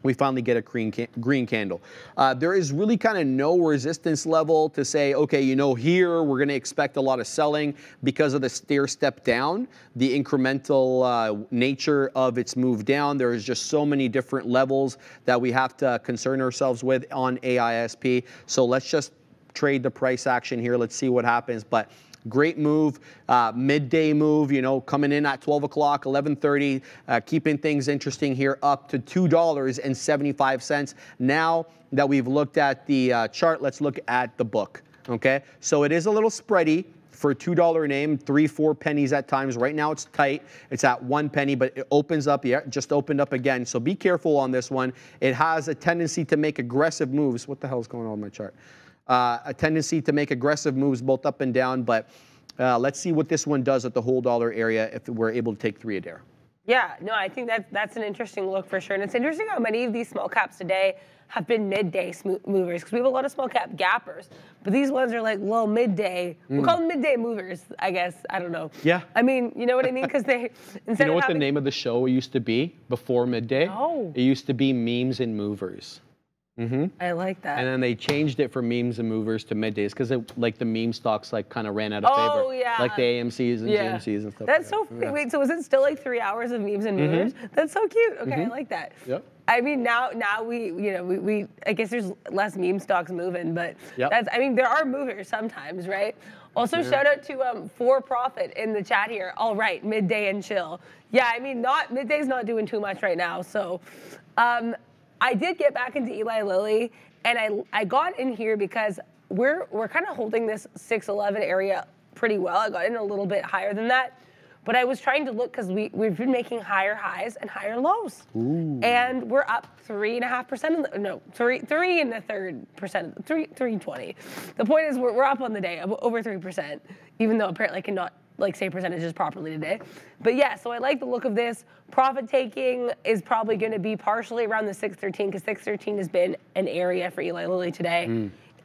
we finally get a green, ca- green candle. Uh, there is really kind of no resistance level to say, okay, you know, here we're going to expect a lot of selling because of the stair step down, the incremental uh, nature of its move down. There is just so many different levels that we have to concern ourselves with on AISP. So let's just trade the price action here. Let's see what happens. But great move, uh, midday move. You know, coming in at 12 o'clock, 11:30, uh, keeping things interesting here, up to two dollars and 75 cents. Now that we've looked at the uh, chart, let's look at the book. Okay, so it is a little spready. For a two dollar name, three, four pennies at times. Right now it's tight. It's at one penny, but it opens up. Yeah, just opened up again. So be careful on this one. It has a tendency to make aggressive moves. What the hell is going on with my chart? Uh, a tendency to make aggressive moves both up and down. But uh, let's see what this one does at the whole dollar area if we're able to take three a dare. Yeah, no, I think that that's an interesting look for sure. And it's interesting how many of these small caps today have been midday movers because we have a lot of small cap gappers, but these ones are like low midday. We'll call them midday movers, I guess. I don't know. Mm. Yeah. I mean, you know what I mean? Because they instead You know what the name of the show used to be before midday? No. It used to be Memes and Movers. I like that. And then they changed it from memes and movers to middays because like the meme stocks like kind of ran out of Oh, favor. yeah. Like the AMC's and yeah. GMC's and stuff. That's like so that. funny. Wait, so is it still like three hours of memes and movers? That's so cute. Okay, I like that. Mm-hmm. Yep. I mean, now now we you know we, we I guess there's less meme stocks moving, but Yep. that's I mean there are movers sometimes, right? Also, shout out to um, For Profit in the chat here. All right, midday and chill. Yeah, I mean, not midday's not doing too much right now. So, um, I did get back into Eli Lilly, and I I got in here because we're we're kind of holding this 611 area pretty well. I got in a little bit higher than that. But I was trying to look because we, we've been making higher highs and higher lows. And we're up three and a half percent no, three, three and a third percent, three, 320. The point is we're, we're up on the day, over 3%, even though apparently I cannot like say percentages properly today. But yeah, so I like the look of this. Profit taking is probably going to be partially around the 613 because 613 has been an area for Eli Lilly today.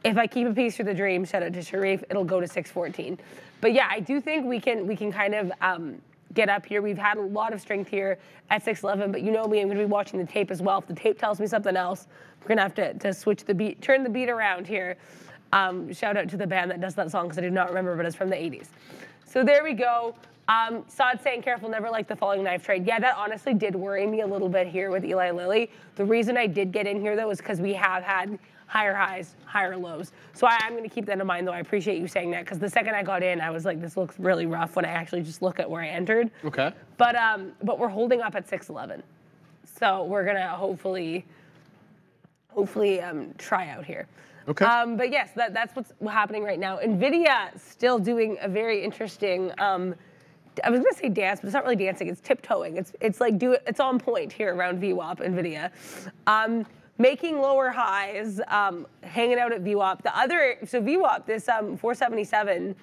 If I keep a piece for the dream, shout out to Sharif, it'll go to 614. But yeah, I do think we can we can kind of um, get up here. We've had a lot of strength here at 611, but you know me, I'm going to be watching the tape as well. If the tape tells me something else, we're going to have to, to switch the beat, turn the beat around here. Um, shout out to the band that does that song because I do not remember, but it's from the 80s. So there we go. Um, Saad saying careful, never like the falling knife trade. Yeah, that honestly did worry me a little bit here with Eli Lilly. The reason I did get in here though is because we have had higher highs, higher lows. So I, am going to keep that in mind though. I appreciate you saying that because the second I got in, I was like, this looks really rough when I actually just look at where I entered. Okay. But um, but we're holding up at 611. So we're gonna hopefully, hopefully um, try out here. Okay. Um, but yes, that, that's what's happening right now. Nvidia still doing a very interesting. Um, I was gonna say dance, but it's not really dancing. It's tiptoeing. It's it's like do it. It's on point here around VWAP Nvidia. Um, making lower highs, um, hanging out at VWAP. The other so VWAP this um, 477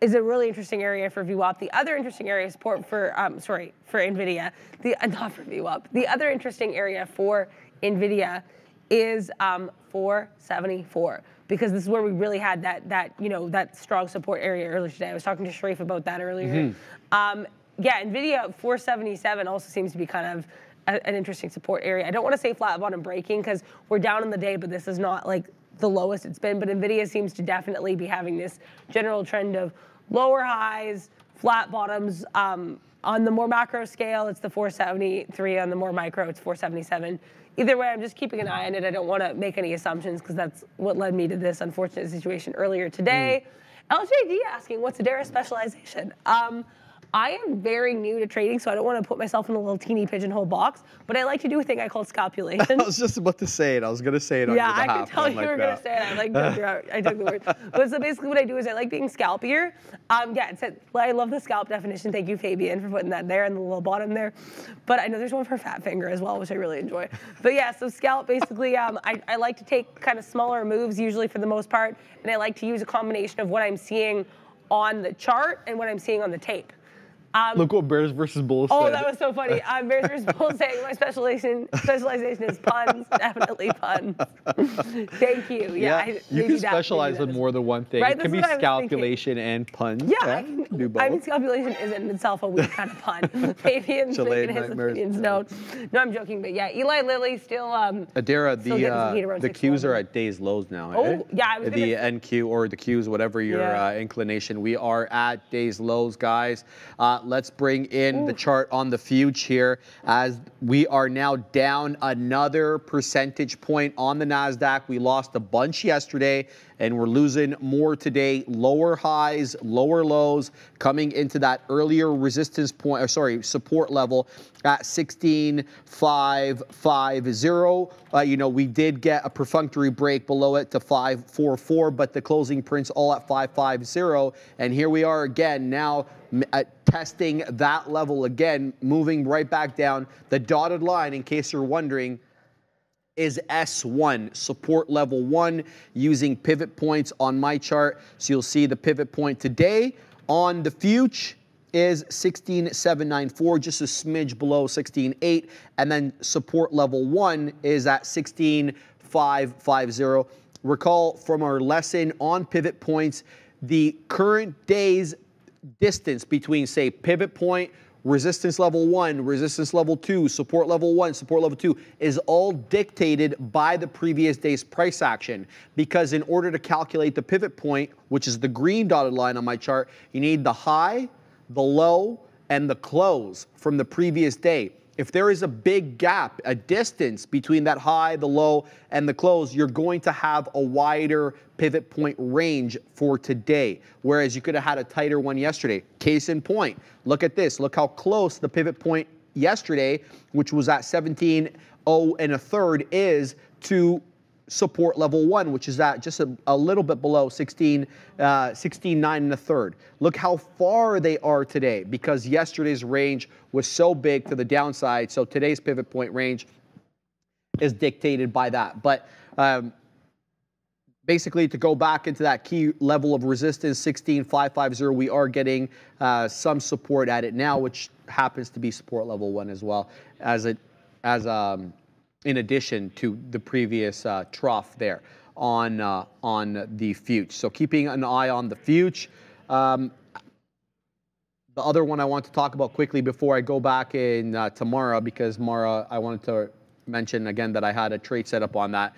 is a really interesting area for VWAP. The other interesting area support for, um, sorry, for NVIDIA, the, not for VWAP. The other interesting area for NVIDIA is um, 474 because this is where we really had that, that, you know, that strong support area earlier today. I was talking to Sharif about that earlier. Um, yeah, NVIDIA 477 also seems to be kind of a- an interesting support area. I don't want to say flat bottom breaking because we're down in the day, but this is not like the lowest it's been. But Nvidia seems to definitely be having this general trend of lower highs, flat bottoms. Um, on the more macro scale, it's the 473. On the more micro, it's 477. Either way, I'm just keeping an eye on it. I don't want to make any assumptions because that's what led me to this unfortunate situation earlier today. LJD asking, what's Adara specialization? Um, I am very new to trading, so I don't want to put myself in a little teeny pigeonhole box, but I like to do a thing I call scalpulation. I was just about to say it. I was going to say it yeah, I could tell you like, were gonna say it. I like took I took the word. But so basically, what I do is I like being scalpier. Um, yeah, it's a, well, I love the scalp definition. Thank you, Fabian, for putting that there and the little bottom there. But I know there's one for fat finger as well, which I really enjoy. But yeah, so scalp basically, um, I, I like to take kind of smaller moves usually for the most part, and I like to use a combination of what I'm seeing on the chart and what I'm seeing on the tape. Um, Look what Bears versus Bulls Oh, said. that was so funny. Um, Bears versus Bulls saying my specialization specialization is puns, definitely puns. Thank you. Yeah, I- you can specialize in more than one thing. Right, it can be is what I was thinking. calculation and puns. Yeah, I, you can, do both. I mean, scalpulation is in itself a weird kind of pun. Fabian's Chilean making his opinions known. No, I'm joking, but yeah, Eli Lilly still. Um, Adara, Still the uh, the 6'11". Qs are at days lows now. Oh, eh? yeah, I was the NQ or the Qs, whatever your Yeah. uh, inclination. We are at days lows, guys. Uh, let's bring in the chart on the fuge here as we are now down another percentage point on the Nasdaq. We lost a bunch yesterday and we're losing more today. Lower highs, lower lows, coming into that earlier resistance point, or sorry, support level at 16,550. Uh, you know, we did get a perfunctory break below it to 544, but the closing prints all at 550. And here we are again now Uh, testing that level again, moving right back down. The dotted line, in case you're wondering, is S1, support level one, using pivot points on my chart. So you'll see the pivot point today on the future is 16794, just a smidge below 168, and then support level one is at 16550. Recall from our lesson on pivot points, the current day's distance between, say, pivot point, resistance level one, resistance level two, support level one, support level two is all dictated by the previous day's price action. Because in order to calculate the pivot point, which is the green dotted line on my chart, you need the high, the low, and the close from the previous day. If there is a big gap, a distance between that high, the low, and the close, you're going to have a wider pivot point range for today. Whereas you could have had a tighter one yesterday. Case in point, look at this. Look how close the pivot point yesterday, which was at 17.0 and a third, is to support level one, which is at just a, a little bit below 16, uh, 16, 9 and a third. Look how far they are today because yesterday's range was so big to the downside. So today's pivot point range is dictated by that. But um, basically to go back into that key level of resistance 16550 we are getting uh, some support at it now which happens to be support level one as well as it as um, in addition to the previous uh, trough there on uh, on the future so keeping an eye on the future um, the other one I want to talk about quickly before I go back in uh, tomorrow, because Mara, I wanted to mention again that I had a trade set up on that.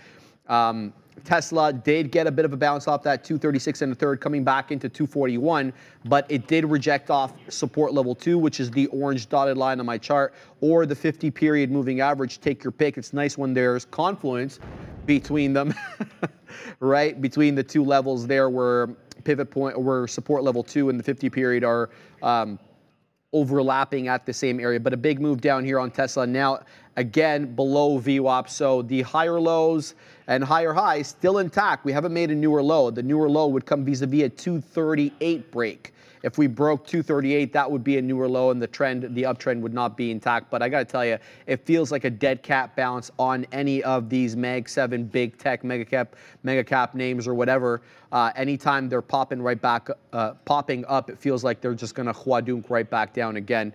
Um, Tesla did get a bit of a bounce off that 236 and a third, coming back into 241, but it did reject off support level two, which is the orange dotted line on my chart, or the 50 period moving average. Take your pick. It's nice when there's confluence between them, right? Between the two levels there, where pivot point, where support level two and the 50 period are. Um, overlapping at the same area, but a big move down here on Tesla now again below VWAP. So the higher lows and higher highs still intact. We haven't made a newer low. The newer low would come vis-a-vis a 238 break. If we broke 238, that would be a newer low, and the trend, the uptrend, would not be intact. But I got to tell you, it feels like a dead cat bounce on any of these Mag 7 big tech mega cap, mega cap names or whatever. Uh, anytime they're popping right back, uh, popping up, it feels like they're just going to huadunk right back down again.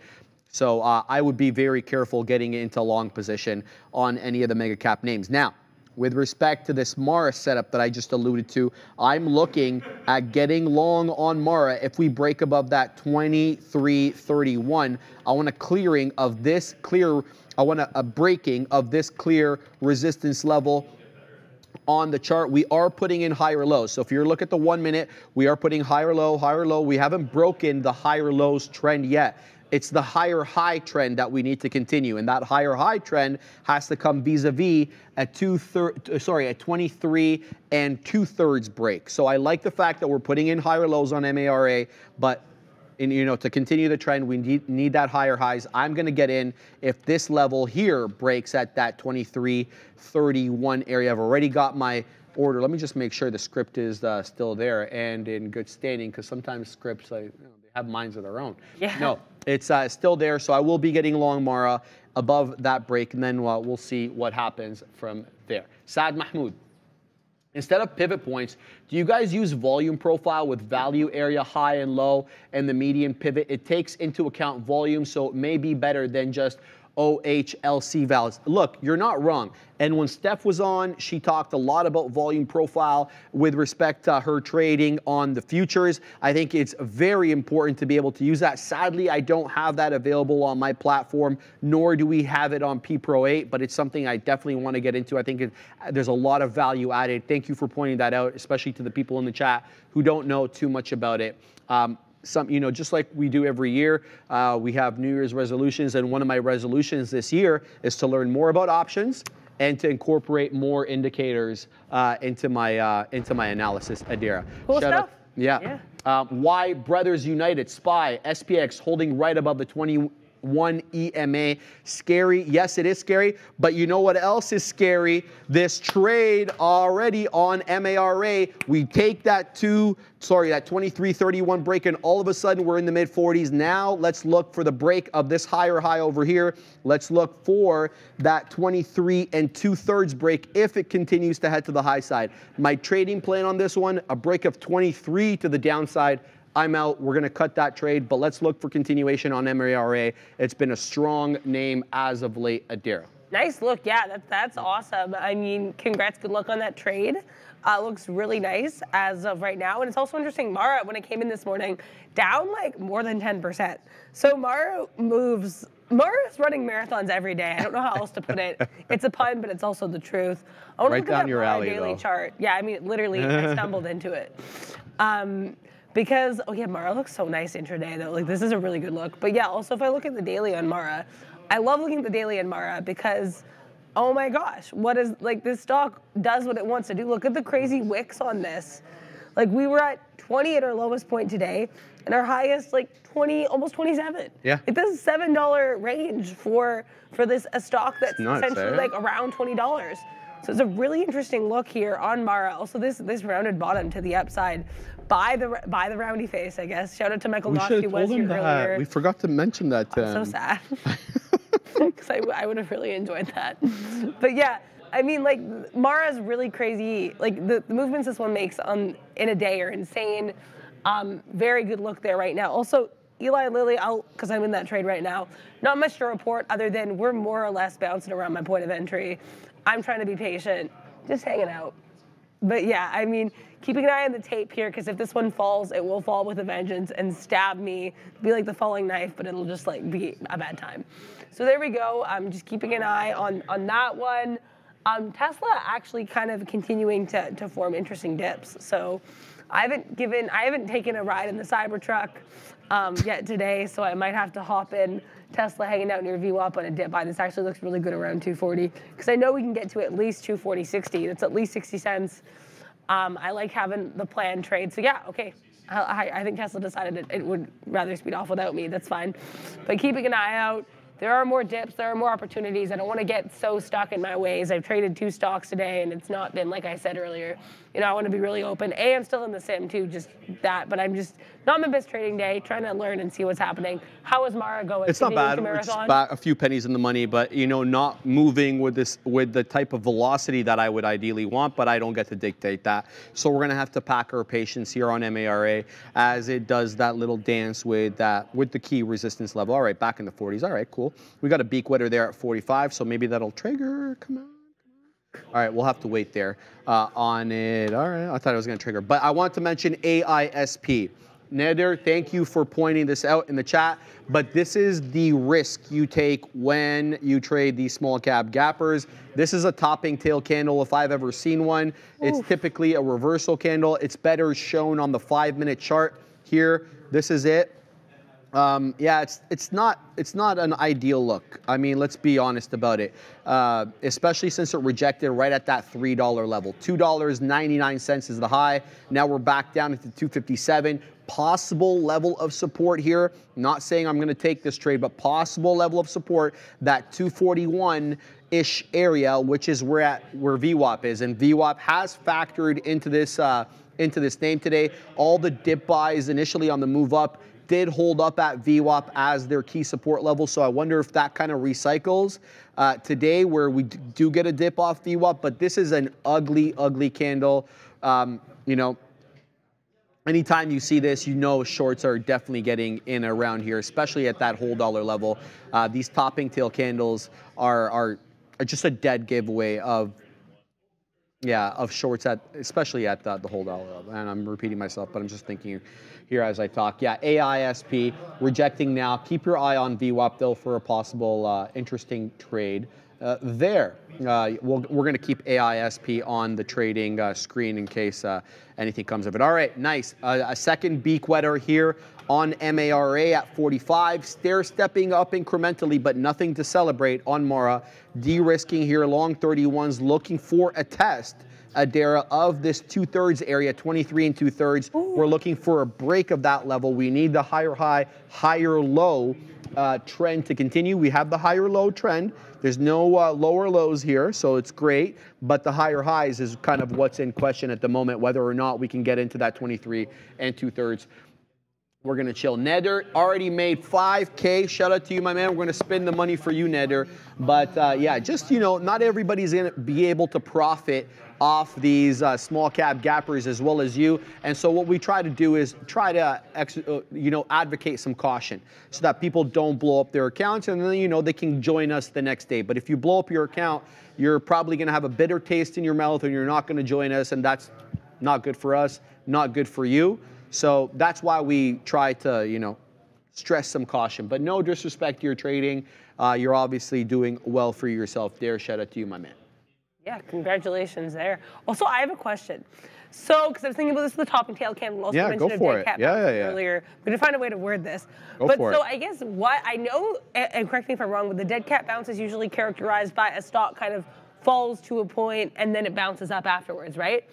So uh, I would be very careful getting into long position on any of the mega cap names. Now, with respect to this Mara setup that I just alluded to, I'm looking at getting long on Mara if we break above that 2331. I want a clearing of this clear, I want a, a breaking of this clear resistance level on the chart, we are putting in higher lows. So if you look at the one minute, we are putting higher low, higher low. We haven't broken the higher lows trend yet. It's the higher high trend that we need to continue, and that higher high trend has to come vis-a-vis at two thir- uh, sorry at 23 and two thirds break. So I like the fact that we're putting in higher lows on MARA, but in, you know to continue the trend, we need, need that higher highs. I'm going to get in if this level here breaks at that 23, 31 area. I've already got my order. Let me just make sure the script is uh, still there and in good standing because sometimes scripts like, you know, they have minds of their own. Yeah. No, it's uh, still there. So I will be getting long Mara above that break, and then uh, we'll see what happens from there. Saad Mahmoud. Instead of pivot points, do you guys use volume profile with value area high and low and the median pivot? It takes into account volume, so it may be better than just OHLC values. Look, you're not wrong. And when Steph was on, she talked a lot about volume profile with respect to her trading on the futures. I think it's very important to be able to use that. Sadly, I don't have that available on my platform, nor do we have it on PPro8, but it's something I definitely want to get into. I think it, there's a lot of value added. Thank you for pointing that out, especially to the people in the chat who don't know too much about it. Um, some, you know, just like we do every year, uh, we have New Year's resolutions, and one of my resolutions this year is to learn more about options and to incorporate more indicators uh, into my uh, into my analysis. Adara, Cool Shout out- yeah. Yeah. Um, why Brothers United, SPY, SPX holding right above the 21 EMA. Scary. Yes, it is scary. But you know what else is scary? This trade already on MARA. We take that two, sorry, that 23.31 break, and all of a sudden we're in the mid 40s. Now let's look for the break of this higher high over here. Let's look for that 23 and two thirds break if it continues to head to the high side. My trading plan on this one, a break of 23 to the downside. I'm out. We're going to cut that trade, but let's look for continuation on MARA. It's been a strong name as of late, Adara. Nice look, yeah, that's that's awesome. I mean, congrats, good luck on that trade. Uh, looks really nice as of right now, and it's also interesting. Mara, when it came in this morning, down like more than 10%. So Mara moves. Mara is running marathons every day. I don't know how else to put it. It's a pun, but it's also the truth. I want Right to look at down that your Mara alley, daily though. chart. Yeah, I mean, literally, I stumbled into it. Um, because oh yeah, Mara looks so nice intraday though. Like this is a really good look. But yeah, also if I look at the daily on Mara, I love looking at the daily on Mara because oh my gosh, what is like this stock does what it wants to do. Look at the crazy wicks on this. Like we were at 20 at our lowest point today, and our highest like 20, almost 27. Yeah. Like this is seven dollar range for for this a stock that's nuts, essentially eh? like around twenty dollars. So it's a really interesting look here on Mara. Also, this this rounded bottom to the upside by the by the roundy face, I guess. Shout out to Michael Goss, who was here earlier. We forgot to mention that. To so sad. Because I, I would have really enjoyed that. But yeah, I mean, like Mara's really crazy. Like the, the movements this one makes on in a day are insane. Um, very good look there right now. Also, Eli Lilly, I'll because I'm in that trade right now. Not much to report other than we're more or less bouncing around my point of entry. I'm trying to be patient, just hanging out. But yeah, I mean, keeping an eye on the tape here because if this one falls, it will fall with a vengeance and stab me. Be like the falling knife, but it'll just like be a bad time. So there we go. I'm just keeping an eye on on that one. Um, Tesla actually kind of continuing to, to form interesting dips. So I haven't given, I haven't taken a ride in the Cybertruck um, yet today, so I might have to hop in Tesla hanging out near VWAP on a dip buy. This actually looks really good around 240 because I know we can get to at least 240, 60. That's at least 60 cents. Um, I like having the plan trade. So yeah, okay. I, I- I think Tesla decided it, it would rather speed off without me. That's fine. But keeping an eye out. There are more dips. There are more opportunities. I don't want to get so stuck in my ways. I've traded two stocks today, and it's not been like I said earlier. You know, I want to be really open. A, I'm still in the sim too, just that. But I'm just not my best trading day. Trying to learn and see what's happening. How is Mara going? It's not bad. It's ba- a few pennies in the money, but you know, not moving with this with the type of velocity that I would ideally want. But I don't get to dictate that. So we're gonna have to pack our patience here on MARA as it does that little dance with that with the key resistance level. All right, back in the 40s. All right, cool. We got a beak wetter there at 45, so maybe that'll trigger. Come on. All right, we'll have to wait there uh, on it. All right, I thought it was going to trigger. But I want to mention AISP. Neder, thank you for pointing this out in the chat. But this is the risk you take when you trade these small cap gappers. This is a topping tail candle if I've ever seen one. It's typically a reversal candle. It's better shown on the five minute chart here. This is it. Um, yeah, it's it's not it's not an ideal look. I mean, let's be honest about it. Uh, especially since it rejected right at that three dollar level. Two dollars ninety nine cents is the high. Now we're back down to two fifty seven. Possible level of support here. Not saying I'm going to take this trade, but possible level of support that 241 ish area, which is where at where VWAP is, and VWAP has factored into this. Uh, into this name today. All the dip buys initially on the move up did hold up at VWAP as their key support level. So I wonder if that kind of recycles uh, today where we do get a dip off VWAP, but this is an ugly, ugly candle. Um, you know, anytime you see this, you know shorts are definitely getting in around here, especially at that whole dollar level. Uh, these topping tail candles are, are, are just a dead giveaway of yeah, of shorts at, especially at the, the whole dollar level. And I'm repeating myself, but I'm just thinking here as I talk. Yeah, AISP rejecting now. Keep your eye on VWAP though for a possible uh, interesting trade. Uh, there, uh, we we are going to keep AISP on the trading uh, screen in case uh, anything comes of it. All right, nice. A second beak wetter here on MARA at 45. Stair stepping up incrementally, but nothing to celebrate on Mara. De-risking here, long 31s, looking for a test. Adara of this two thirds area, 23 and two thirds. We're looking for a break of that level. We need the higher high, higher low uh, trend to continue. We have the higher low trend. There's no uh, lower lows here, so it's great. But the higher highs is kind of what's in question at the moment, whether or not we can get into that 23 and two thirds we're gonna chill. Neder already made 5K. Shout out to you, my man. We're gonna spend the money for you, Neder. But uh, yeah, just you know, not everybody's gonna be able to profit off these uh, small cap gappers as well as you. And so what we try to do is try to, uh, you know, advocate some caution so that people don't blow up their accounts and then you know they can join us the next day. But if you blow up your account, you're probably gonna have a bitter taste in your mouth and you're not gonna join us, and that's not good for us, not good for you. So that's why we try to, you know, stress some caution. But no disrespect to your trading. Uh, you're obviously doing well for yourself there. Shout out to you, my man. Yeah, congratulations there. Also, I have a question. So, because I was thinking about this, the topping tail candle. Also Yeah, mentioned go a for dead it. cat Yeah, yeah, yeah. earlier. I'm gonna find a way to word this. Go but for so it. I guess what I know, and and correct me if I'm wrong, but the dead cat bounce is usually characterized by a stock kind of falls to a point and then it bounces up afterwards, right?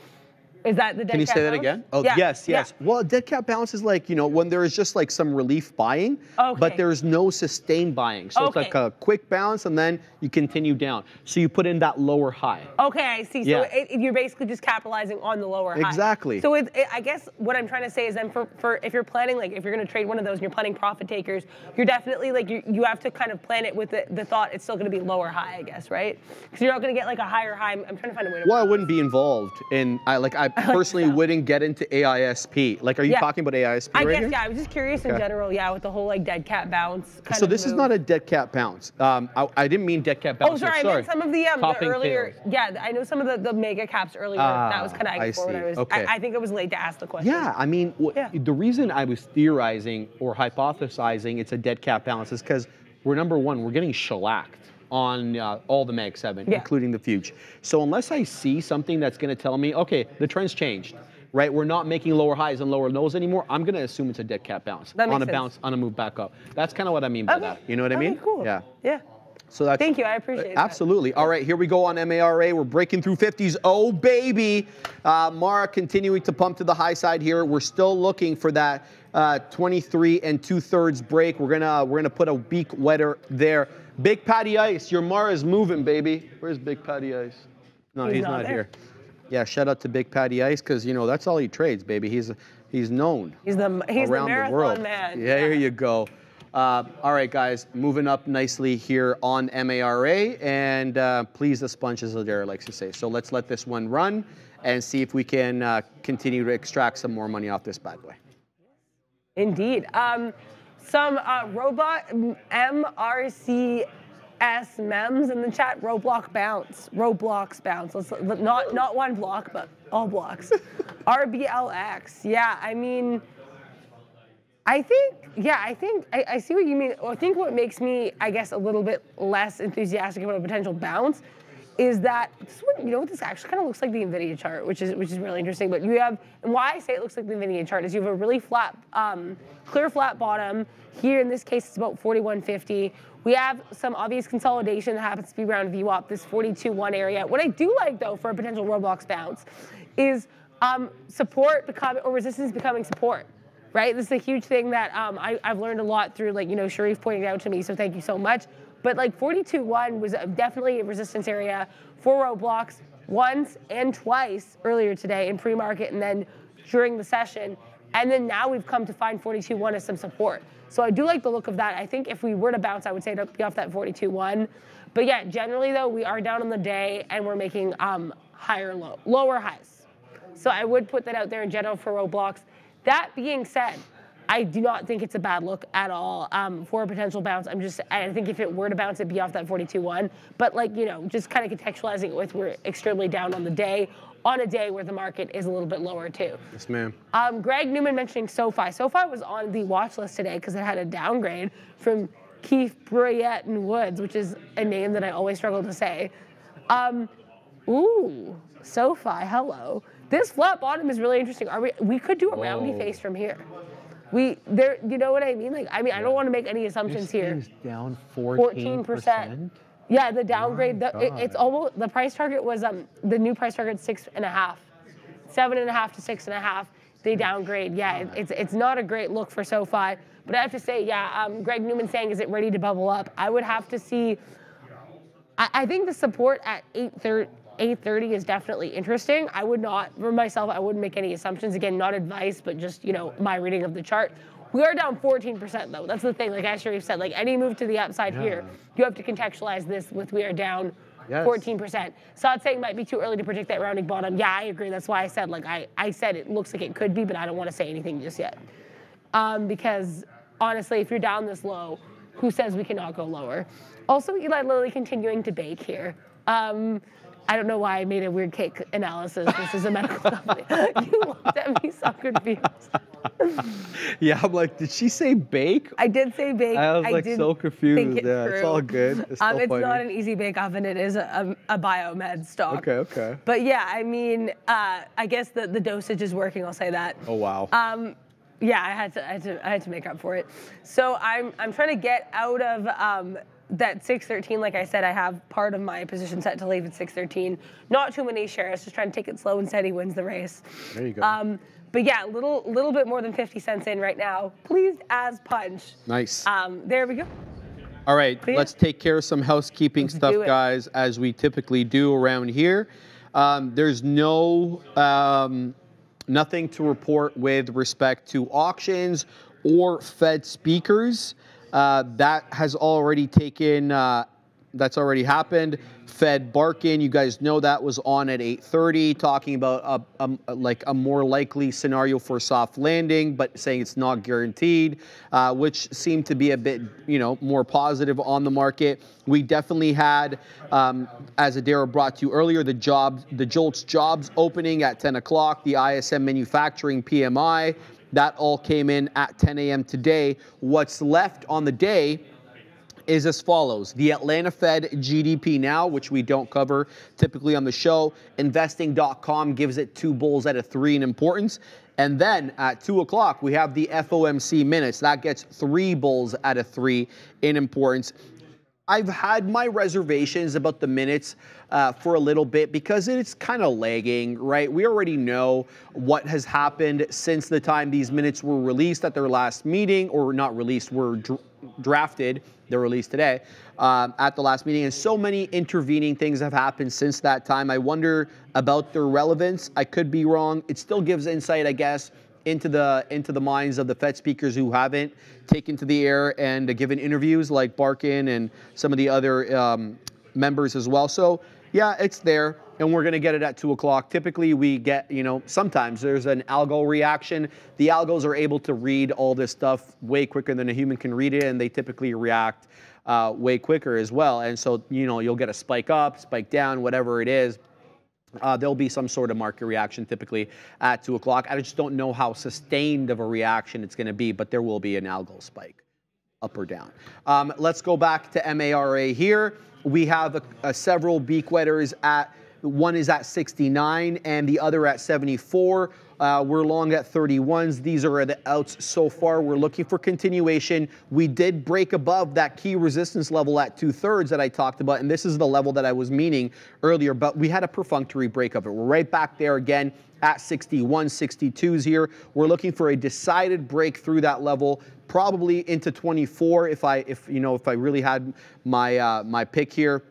Is that the dead cap? Can you say that bounce? again? Oh, Yeah, yes, yeah. yes. Well, dead cat bounce is like, you know, when there is just like some relief buying, Okay. but there's no sustained buying. So it's like a quick bounce and then you continue down. So you put in that lower high. Okay, I see. So Yeah. it, it- you're basically just capitalizing on the lower high. Exactly. So it, it, I guess what I'm trying to say is then for, for if you're planning like if you're going to trade one of those and you're planning profit takers, you're definitely like you, you have to kind of plan it with the, the thought it's still going to be lower high, I guess, right? Because you're not going to get like a higher high. I'm, I'm trying to find a way to. Well, I wouldn't be involved in, I like, I personally wouldn't get into AISP. Like, are you Yeah. talking about AISP I right guess here? yeah. I was just curious in general, yeah, with the whole like dead cat bounce. Kind So this is not a dead cat bounce. Um, I, I didn't mean dead cat bounce. Oh, sorry, I meant some of the, um, the earlier. tails. Yeah, I know some of the, the mega caps earlier. that was Ah, kind of I I I was. Okay. I, I think it was late to ask the question. Yeah, I mean, Yeah. the reason I was theorizing or hypothesizing it's a dead cat bounce is because we're number one, we're getting shellacked on uh, all the Mag 7, Yeah. including the Fuge. So unless I see something that's going to tell me, okay, the trend's changed, right? We're not making lower highs and lower lows anymore. I'm going to assume it's a dead cat bounce That makes on a sense. bounce, on a move back up. That's kind of what I mean by Okay. that. You know what I mean? Cool. Yeah. Yeah. So that's Thank you, I appreciate it. Absolutely. All right, here we go on MARA. We're breaking through 50s. Oh baby, uh, Mara continuing to pump to the high side here. We're still looking for that uh, 23 and two thirds break. We're gonna we're gonna put a beak wetter there. Big Patty Ice, your Mara's moving, baby. Where's Big Patty Ice? No, he's, He's not, not here. Yeah, shout out to Big Patty Ice because you know that's all he trades, baby. He's he's known He's the he's around the marathon world. man. Yeah, there you go. Uh, all right, guys, moving up nicely here on MARA, and uh, please the sponge, as Ladera likes to say. So let's let this one run and see if we can uh, continue to extract some more money off this bad boy. Indeed. Um, some uh, robot MRCS mems in the chat. Roblox bounce. Roblox bounce. Let's, not not one block, but all blocks. RBLX. Yeah, I mean, I think, yeah, I think I, I see what you mean. I think what makes me, I guess, a little bit less enthusiastic about a potential bounce is that this one, you know, what this actually kind of looks like the Nvidia chart, which is which is really interesting. But you have, and why I say it looks like the Nvidia chart is you have a really flat, um, clear flat bottom. Here in this case, it's about 41.50. We have some obvious consolidation that happens to be around VWAP, this 42.1 area. What I do like though for a potential Roblox bounce is um, support becoming or resistance becoming support right? This is a huge thing that um, I, have learned a lot through, like, you know, Sharif pointing out to me, so thank you so much. But like 42-1 was definitely a resistance area for Roblox once and twice earlier today in pre-market and then during the session. And then now we've come to find 42-1 as some support. So I do like the look of that. I think if we were to bounce, I would say it'd be off that 42-1. But yeah, generally though, we are down on the day and we're making um, higher low, lower highs. So I would put that out there in general for Roblox. That being said, I do not think it's a bad look at all um, for a potential bounce. I'm just, I think if it were to bounce, it'd be off that 42-1. But like, you know, just kind of contextualizing it with we're extremely down on the day, on a day where the market is a little bit lower too. Yes, ma'am. Um, Greg Newman mentioning SoFi. SoFi was on the watch list today because it had a downgrade from Keefe, Bruyette and Woods, which is a name that I always struggle to say. Um, ooh, SoFi, hello. This flat bottom is really interesting. Are we? We could do a roundy face from here. We there, you know what I mean? Like, I mean, I don't want to make any assumptions here. Is down 14 percent. Yeah, the downgrade. The, it, it's almost the price target was um the new price target six and a half, seven and a half to six and a half. They downgrade. Yeah, it, it's it's not a great look for SoFi. But I have to say, yeah, um, Greg Newman saying, is it ready to bubble up? I would have to see. I, I think the support at 830 830 is definitely interesting. I would not, for myself, I wouldn't make any assumptions. Again, not advice, but just, you know, my reading of the chart. We are down 14% though. That's the thing. Like as Sharif said, like any move to the upside yeah. here, you have to contextualize this with we are down yes. 14%. So I'm saying might be too early to predict that rounding bottom. Yeah, I agree. That's why I said like I, I said it looks like it could be, but I don't want to say anything just yet. Um, because honestly, if you're down this low, who says we cannot go lower? Also, Eli Lilly continuing to bake here. Um, I don't know why I made a weird cake analysis. This is a medical company. you looked at me so confused. yeah, I'm like, did she say bake? I did say bake. I was like I so confused. It yeah, through. it's all good. It's, um, it's not an easy bake oven. It is a, a, a biomed stock. Okay, okay. But yeah, I mean, uh, I guess the, the dosage is working. I'll say that. Oh wow. Um, yeah, I had to, I had to, I had to make up for it. So I'm, I'm trying to get out of um, that 613, like I said, I have part of my position set to leave at 613. Not too many shares, just trying to take it slow and steady wins the race. There you go. Um, but yeah, a little little bit more than 50 cents in right now. Pleased as punch. Nice. Um, there we go. All right, Clear? let's take care of some housekeeping Let's stuff, guys, as we typically do around here. Um, there's no um, nothing to report with respect to auctions or Fed speakers. Uh, that has already taken. Uh, that's already happened. Fed Barkin, you guys know that was on at 8:30, talking about a, a, like a more likely scenario for soft landing, but saying it's not guaranteed, uh, which seemed to be a bit, you know, more positive on the market. We definitely had, um, as Adara brought to you earlier, the jobs, the JOLTS jobs opening at 10 o'clock, the ISM manufacturing PMI. That all came in at 10 a.m. today. What's left on the day is as follows. The Atlanta Fed GDP now, which we don't cover typically on the show. Investing.com gives it two bulls out of three in importance. And then at 2 o'clock, we have the FOMC minutes. That gets three bulls out of three in importance. I've had my reservations about the minutes uh, for a little bit because it's kind of lagging, right? We already know what has happened since the time these minutes were released at their last meeting, or not released, were dr- drafted. They're released today um, at the last meeting, and so many intervening things have happened since that time. I wonder about their relevance. I could be wrong. It still gives insight, I guess, into the into the minds of the Fed speakers who haven't taken to the air and given interviews, like Barkin and some of the other um, members as well. So yeah, it's there, and we're going to get it at two o'clock. Typically, we get you know sometimes there's an algo reaction. The algos are able to read all this stuff way quicker than a human can read it, and they typically react uh, way quicker as well. And so you know you'll get a spike up, spike down, whatever it is uh, there'll be some sort of market reaction typically at 2 o'clock. I just don't know how sustained of a reaction it's going to be, but there will be an algo spike up or down. Um, let's go back to MARA here. We have a, a several beak wetters at one is at 69 and the other at 74. Uh, we're long at 31s. These are the outs so far. We're looking for continuation. We did break above that key resistance level at two thirds that I talked about, and this is the level that I was meaning earlier, but we had a perfunctory break of it. We're right back there again at 61, 62s here. We're looking for a decided break through that level, probably into 24 if I, if you know, if I really had my uh, my pick here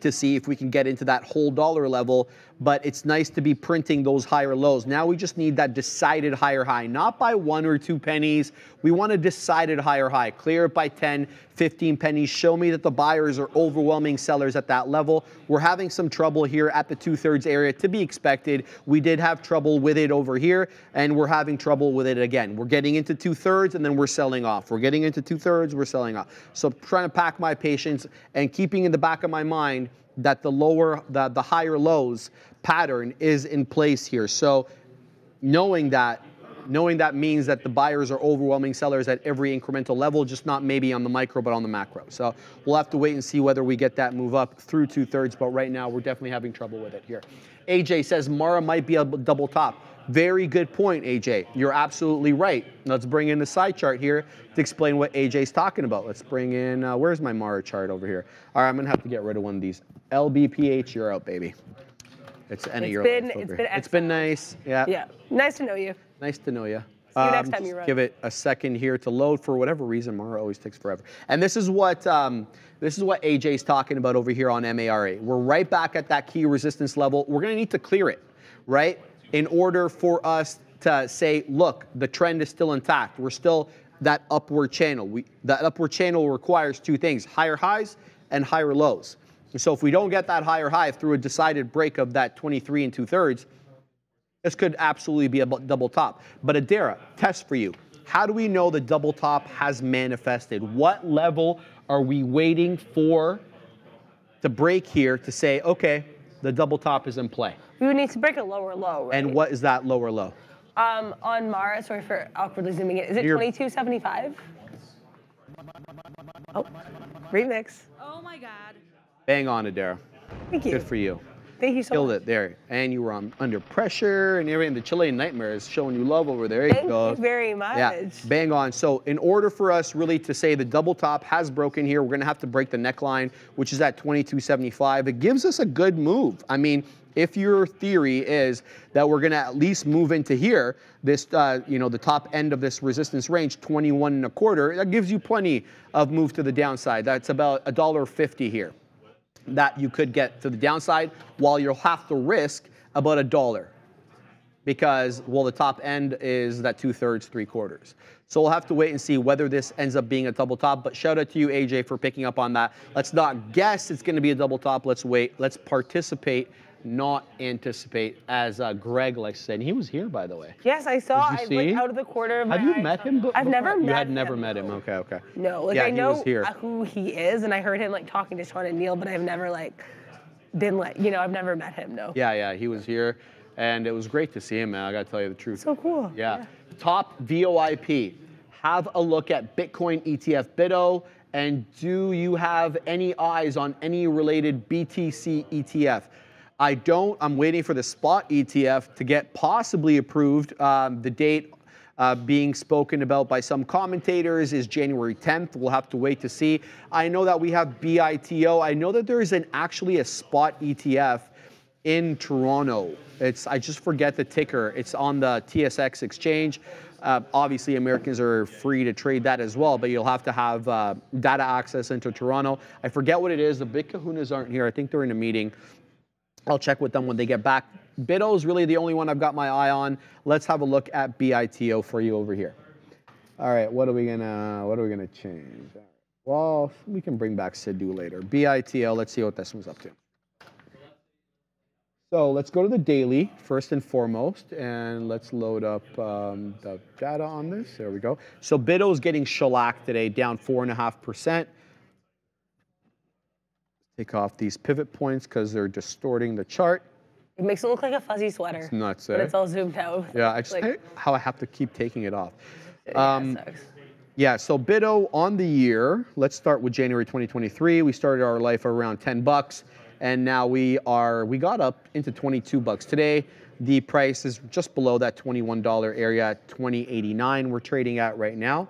to see if we can get into that whole dollar level. But it's nice to be printing those higher lows. Now we just need that decided higher high, not by one or two pennies. We want a decided higher high. Clear it by 10, 15 pennies. Show me that the buyers are overwhelming sellers at that level. We're having some trouble here at the two thirds area to be expected. We did have trouble with it over here, and we're having trouble with it again. We're getting into two thirds and then we're selling off. We're getting into two thirds, we're selling off. So I'm trying to pack my patience and keeping in the back of my mind that the lower, the, the higher lows pattern is in place here. So knowing that, knowing that means that the buyers are overwhelming sellers at every incremental level, just not maybe on the micro, but on the macro. So we'll have to wait and see whether we get that move up through two thirds, but right now we're definitely having trouble with it here. AJ says Mara might be a double top. Very good point, AJ. You're absolutely right. Let's bring in the side chart here to explain what AJ's talking about. Let's bring in, uh, where's my Mara chart over here? All right, I'm going to have to get rid of one of these. LBPH, you're out, baby. It's of your been- life it's been. It's been nice. Yeah. Yeah. Nice to know you. Nice to know you. See you next time you run. Give it a second here to load. For whatever reason, Mara always takes forever. And this is what um, this is what AJ's talking about over here on MARA. We're right back at that key resistance level. We're going to need to clear it, right? In order for us to say, look, the trend is still intact. We're still that upward channel. We, that upward channel requires two things: higher highs and higher lows. So if we don't get that higher high through a decided break of that 23 and two thirds, this could absolutely be a double top. But Adara, test for you. How do we know the double top has manifested? What level are we waiting for to break here to say, okay, the double top is in play? We would need to break a lower low, right? And what is that lower low? Um, on Mara, sorry for awkwardly zooming in. Is it You're- 2275? Oh, remix. Oh my god. Bang on, Adara. Thank you. Good for you. Thank you so Killed much. it there. And you were on, under pressure and everything. The Chilean Nightmare is showing you love over there. There Thank you go. you very much. Yeah, bang on. So in order for us really to say the double top has broken here, we're going to have to break the neckline, which is at 22.75. It gives us a good move. I mean, if your theory is that we're going to at least move into here, this, uh, you know, the top end of this resistance range, 21 and a quarter, that gives you plenty of move to the downside. That's about a dollar fifty here that you could get to the downside, while you'll have to risk about a dollar because well the top end is that two thirds three quarters so we'll have to wait and see whether this ends up being a double top but shout out to you aj for picking up on that. Let's not guess it's going to be a double top. Let's wait. Let's participate not anticipate as uh, greg likes to say and he was here by the way Yes, I saw. Did you I see? out of the corner of my have you eye met him be- I've never before? met you had him. never met him okay okay No, like yeah I know was here who he is, and I heard him like talking to Sean and Neil, but I've never like been like, you know, I've never met him. No. yeah yeah he was here and it was great to see him man i gotta tell you the truth So cool. Yeah. Top VOIP. Have a look at Bitcoin ETF BITO. And do you have any eyes on any related BTC ETF? I don't. I'm waiting for the spot ETF to get possibly approved. Um, the date uh, being spoken about by some commentators is January 10th. We'll have to wait to see. I know that we have BITO. I know that there is an actually a spot ETF in Toronto. It's I just forget the ticker. It's on the TSX exchange. Uh, obviously, Americans are free to trade that as well, but you'll have to have uh, data access into Toronto. I forget what it is. The big kahunas aren't here. I think they're in a meeting. I'll check with them when they get back. BITO is really the only one I've got my eye on. Let's have a look at BITO for you over here. All right, what are we gonna what are we gonna change? Well, we can bring back Sidhu later. BITO, let's see what this one's up to. So let's go to the daily first and foremost, and let's load up um, the data on this. There we go. So BITO's getting shellacked today, down 4.5%. Take off these pivot points because they're distorting the chart. It makes it look like a fuzzy sweater. It's nuts, But eh? it's all zoomed out. Yeah, I just Like, how I have to keep taking it off. yeah, Um. Yeah, so BITO on the year. Let's start with January 2023. We started our life around 10 bucks, and now we are we got up into 22 bucks today. The price is just below that $21 area at 20.89. We're trading at right now.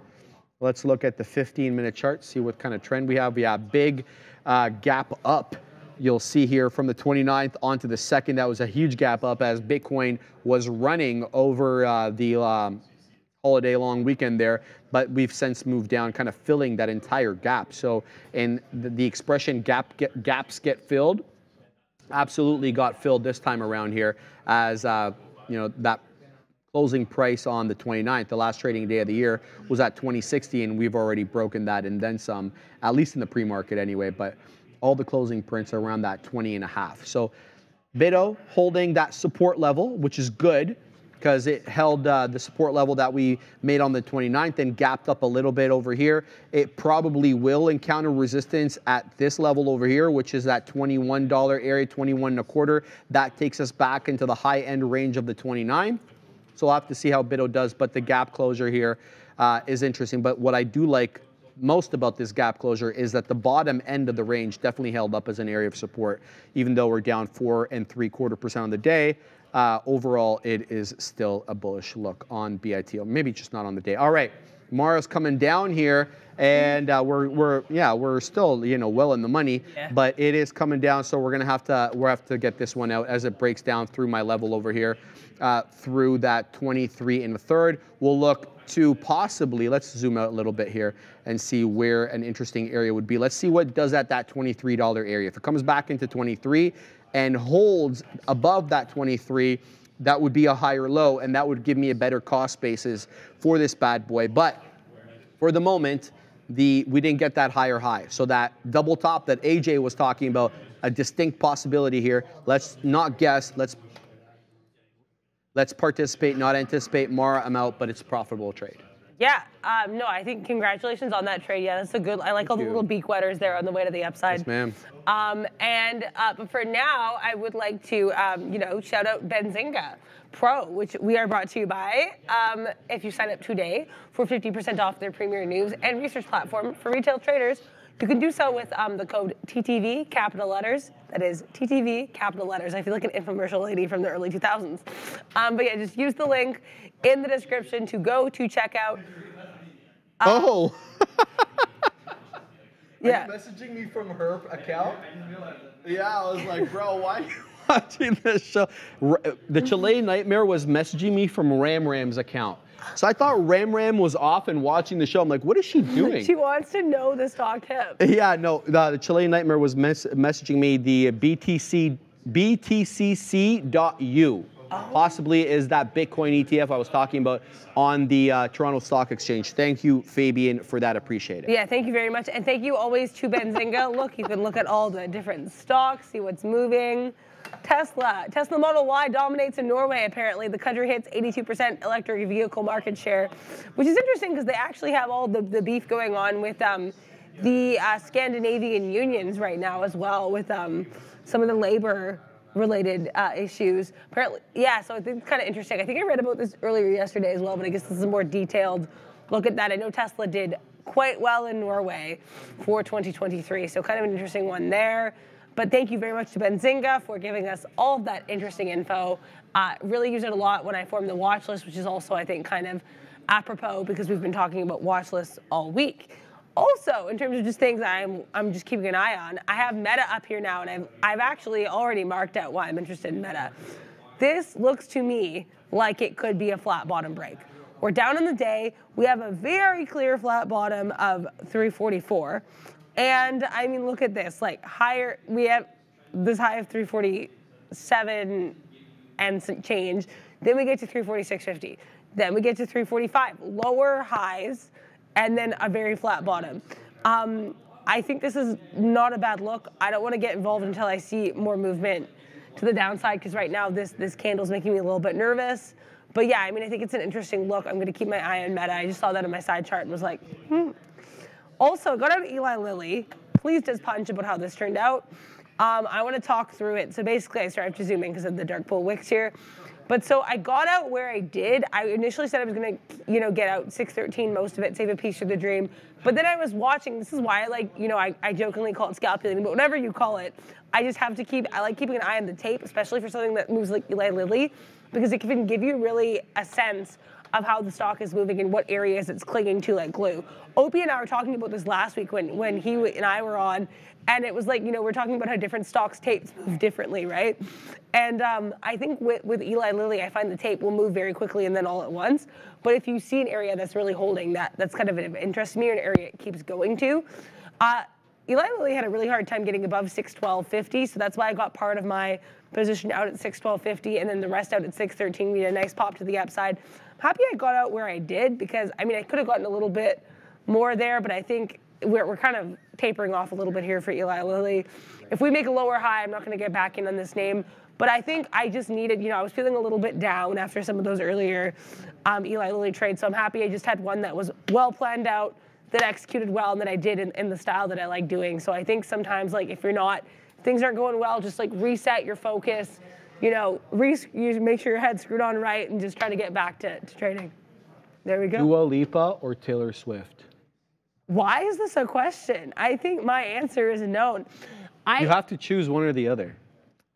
Let's look at the 15-minute chart, see what kind of trend we have. We have big uh, gap up. You'll see here from the 29th onto the 2nd, that was a huge gap up as Bitcoin was running over uh, the um, holiday long weekend there, but we've since moved down, kind of filling that entire gap. So, and the, the expression gap get, gaps get filled absolutely got filled this time around here as uh, you know that closing price on the 29th, the last trading day of the year, was at 2060, and we've already broken that and then some, at least in the pre-market anyway. But all the closing prints are around that 20 and a half. So BITO holding that support level, which is good because it held uh, the support level that we made on the 29th and gapped up a little bit over here. It probably will encounter resistance at this level over here, which is that $21 area, 21 and a quarter. That takes us back into the high end range of the 29. So we'll have to see how BITO does, but the gap closure here uh, is interesting. But what I do like most about this gap closure is that the bottom end of the range definitely held up as an area of support, even though we're down four and three quarter percent on the day. Uh, overall, it is still a bullish look on BITO. Maybe just not on the day. All right, Mara's coming down here, and uh, we're we're yeah we're still you know well in the money, Yeah. but it is coming down. So we're gonna have to we have to get this one out as it breaks down through my level over here, uh, through that 23 and a third. We'll look to possibly let's zoom out a little bit here and see where an interesting area would be. Let's see what does at that $23 area. If it comes back into 23 and holds above that 23, that would be a higher low, and that would give me a better cost basis for this bad boy. But for the moment, the we didn't get that higher high. So that double top that AJ was talking about, a distinct possibility here. Let's not guess. Let's let's participate, not anticipate. Mara, I'm out, but it's a profitable trade. Yeah, um, no, I think congratulations on that trade. Yeah, that's a good. I like all the you. little beak wetters there on the way to the upside. Yes, ma'am. Um, and uh, but for now, I would like to, um, you know, shout out Benzinga Pro, which we are brought to you by. Um, if you sign up today for 50% off their premier news and research platform for retail traders, you can do so with um, the code TTV, capital letters. That is TTV, capital letters. I feel like an infomercial lady from the early 2000s. Um, but yeah, just use the link in the description to go to checkout. oh, Yeah. messaging me from her account? Yeah, I was like, bro, why are you watching this show? The Chilean Nightmare was messaging me from Ram Ram's account. So I thought Ram Ram was off and watching the show. I'm like, what is she doing? She wants to know the stock tip. Yeah, no, the, the Chilean Nightmare was mes- messaging me the BTC BTCC.U. Possibly is that Bitcoin ETF I was talking about on the uh, Toronto Stock Exchange. Thank you, Fabian, for that. Appreciate it. Yeah, thank you very much. And thank you always to Benzinga. look, you can look at all the different stocks, see what's moving. Tesla. Tesla Model Y dominates in Norway, apparently. The country hits 82% electric vehicle market share, which is interesting because they actually have all the, the beef going on with um, the uh, Scandinavian unions right now as well, with um, some of the labor related uh, issues. Apparently, yeah, so I think it's kind of interesting. I think I read about this earlier yesterday as well, but I guess this is a more detailed look at that. I know Tesla did quite well in Norway for 2023, so kind of an interesting one there. But thank you very much to Benzinga for giving us all of that interesting info. Uh, really use it a lot when I form the watch list, which is also, I think, kind of apropos because we've been talking about watch lists all week. Also, in terms of just things I'm, I'm just keeping an eye on, I have Meta up here now, and I've, I've actually already marked out why I'm interested in Meta. This looks to me like it could be a flat bottom break. We're down in the day. We have a very clear flat bottom of 344. And I mean, look at this. Like higher, we have this high of 347 and some change. Then we get to 346.50. Then we get to 345. Lower highs and then a very flat bottom. Um, I think this is not a bad look. I don't want to get involved until I see more movement to the downside because right now this this candle's making me a little bit nervous. But yeah, I mean, I think it's an interesting look. I'm going to keep my eye on Meta. I just saw that in my side chart and was like, hmm. Also, got out Eli Lilly. Pleased as punch about how this turned out. Um, I want to talk through it. So basically, I started to zoom in because of the dark pool wicks here. But so I got out where I did. I initially said I was gonna, you know, get out 613 most of it, save a piece for the dream. But then I was watching. This is why I like, you know, I, I jokingly call it scalpulating, but whatever you call it, I just have to keep. I like keeping an eye on the tape, especially for something that moves like Eli Lilly, because it can give you really a sense of how the stock is moving and what areas it's clinging to like glue. Opie and I were talking about this last week when when he and I were on, and it was like you know we're talking about how different stocks tapes move differently, right? And um, I think with, with Eli Lilly, I find the tape will move very quickly and then all at once. But if you see an area that's really holding that, that's kind of of interest to me, an area it keeps going to. Uh, Eli Lilly had a really hard time getting above 612.50, so that's why I got part of my position out at 612.50 and then the rest out at 613. We had a nice pop to the upside. Happy I got out where I did because I mean I could have gotten a little bit more there, but I think we're, we're kind of tapering off a little bit here for Eli Lilly. If we make a lower high, I'm not going to get back in on this name. But I think I just needed, you know, I was feeling a little bit down after some of those earlier um, Eli Lilly trades. So I'm happy I just had one that was well planned out, that executed well, and that I did in, in the style that I like doing. So I think sometimes, like, if you're not, things aren't going well, just like reset your focus, you know, re- you make sure your head's screwed on right and just try to get back to, to trading. There we go. Dua Lipa or Taylor Swift? Why is this a question? I think my answer is known. I You have to choose one or the other.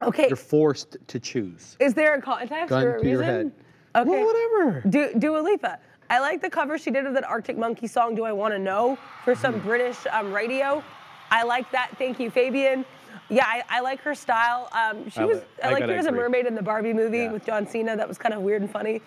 okay. You're forced to choose. Is there a context Gun or a to your reason? head. Okay. Well, whatever. Du- Dua Lipa. I like the cover she did of that Arctic Monkey song, Do I Want to Know, for some. British um, radio. I like that. Thank you, Fabian. Yeah, I, I like her style. Um, she I was. I, I liked gotta her as a mermaid in the Barbie movie Yeah. with John Cena. That was kind of weird and funny,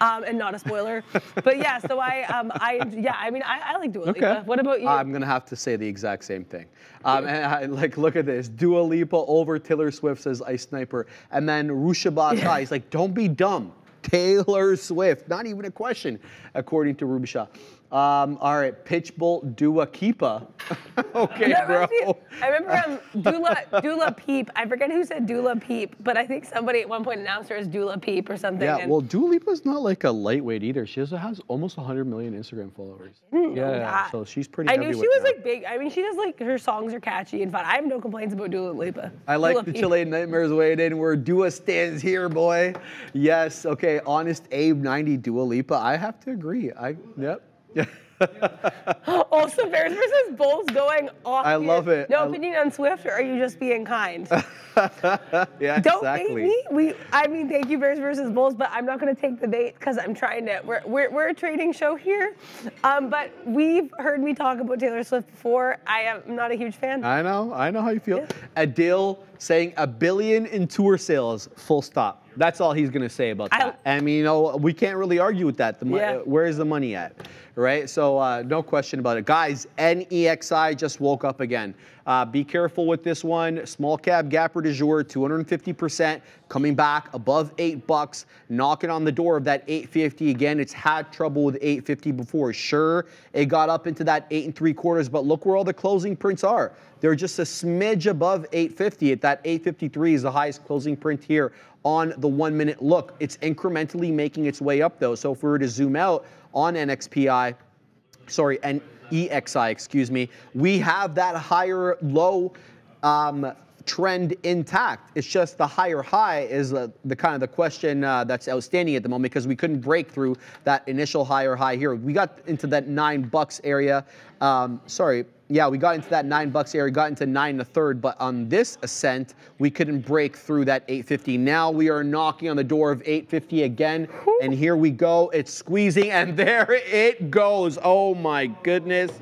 um, and not a spoiler. but yeah, so I, um, I, yeah, I mean, I, I like Dua Lipa. What about you? I'm gonna have to say the exact same thing. Um, and I, like, look at this: Dua Lipa over Taylor Swift says Ice Sniper, and then Rushabah Shah. He's like, "Don't be dumb." Taylor Swift, not even a question, according to Rubisha. Um, all right, Pitchbolt Dua Kipa. okay, bro. reminds I remember um, Dula, Dula Peep. I forget who said Dula Peep, but I think somebody at one point announced her as Dula Peep or something. Yeah, and- well, Dua Lipa's not like a lightweight either. She also has almost 100 million Instagram followers. know yeah, that. so she's pretty. I knew she was now. like big. I mean, she does like her songs are catchy and fun. I have no complaints about Dua Lipa. I like Dua the Peep. Chilean Nightmares weighed in where Dua stands here, boy. Yes, okay, honest Abe 90 Dua Lipa. I have to agree. I yep. Also, Bears versus Bulls going off. I love it. No I- opinion on Swift, or are you just being kind? yeah, Don't exactly. bait me. We, I mean, thank you, Bears versus Bulls, but I'm not going to take the bait because I'm trying to. We're, we're, we're a trading show here, um, but we've heard me talk about Taylor Swift before. I am not a huge fan. I know, I know how you feel. Adil saying a billion in tour sales, full stop. That's all he's gonna say about that. I, mean, you know, we can't really argue with that. The Yeah. where is the money at, right? So uh, no question about it, guys. NEXI just woke up again. Uh, be careful with this one. Small cap gapper du jour, 250%, coming back above eight bucks, knocking on the door of that 850 again. It's had trouble with 850 before. Sure, it got up into that eight and three quarters, but look where all the closing prints are. They're just a smidge above 850. At that 853 is the highest closing print here on the one minute look. It's incrementally making its way up though. So if we were to zoom out on NXPI, sorry, and EXI, excuse me, we have that higher low um, trend intact. It's just the higher high is uh, the kind of the question uh, that's outstanding at the moment because we couldn't break through that initial higher high here. We got into that nine bucks area. Um, sorry, yeah, we got into that nine bucks area, got into nine and a third, but on this ascent, we couldn't break through that 850. Now we are knocking on the door of 850 again, and here we go. It's squeezing, and there it goes. Oh my goodness.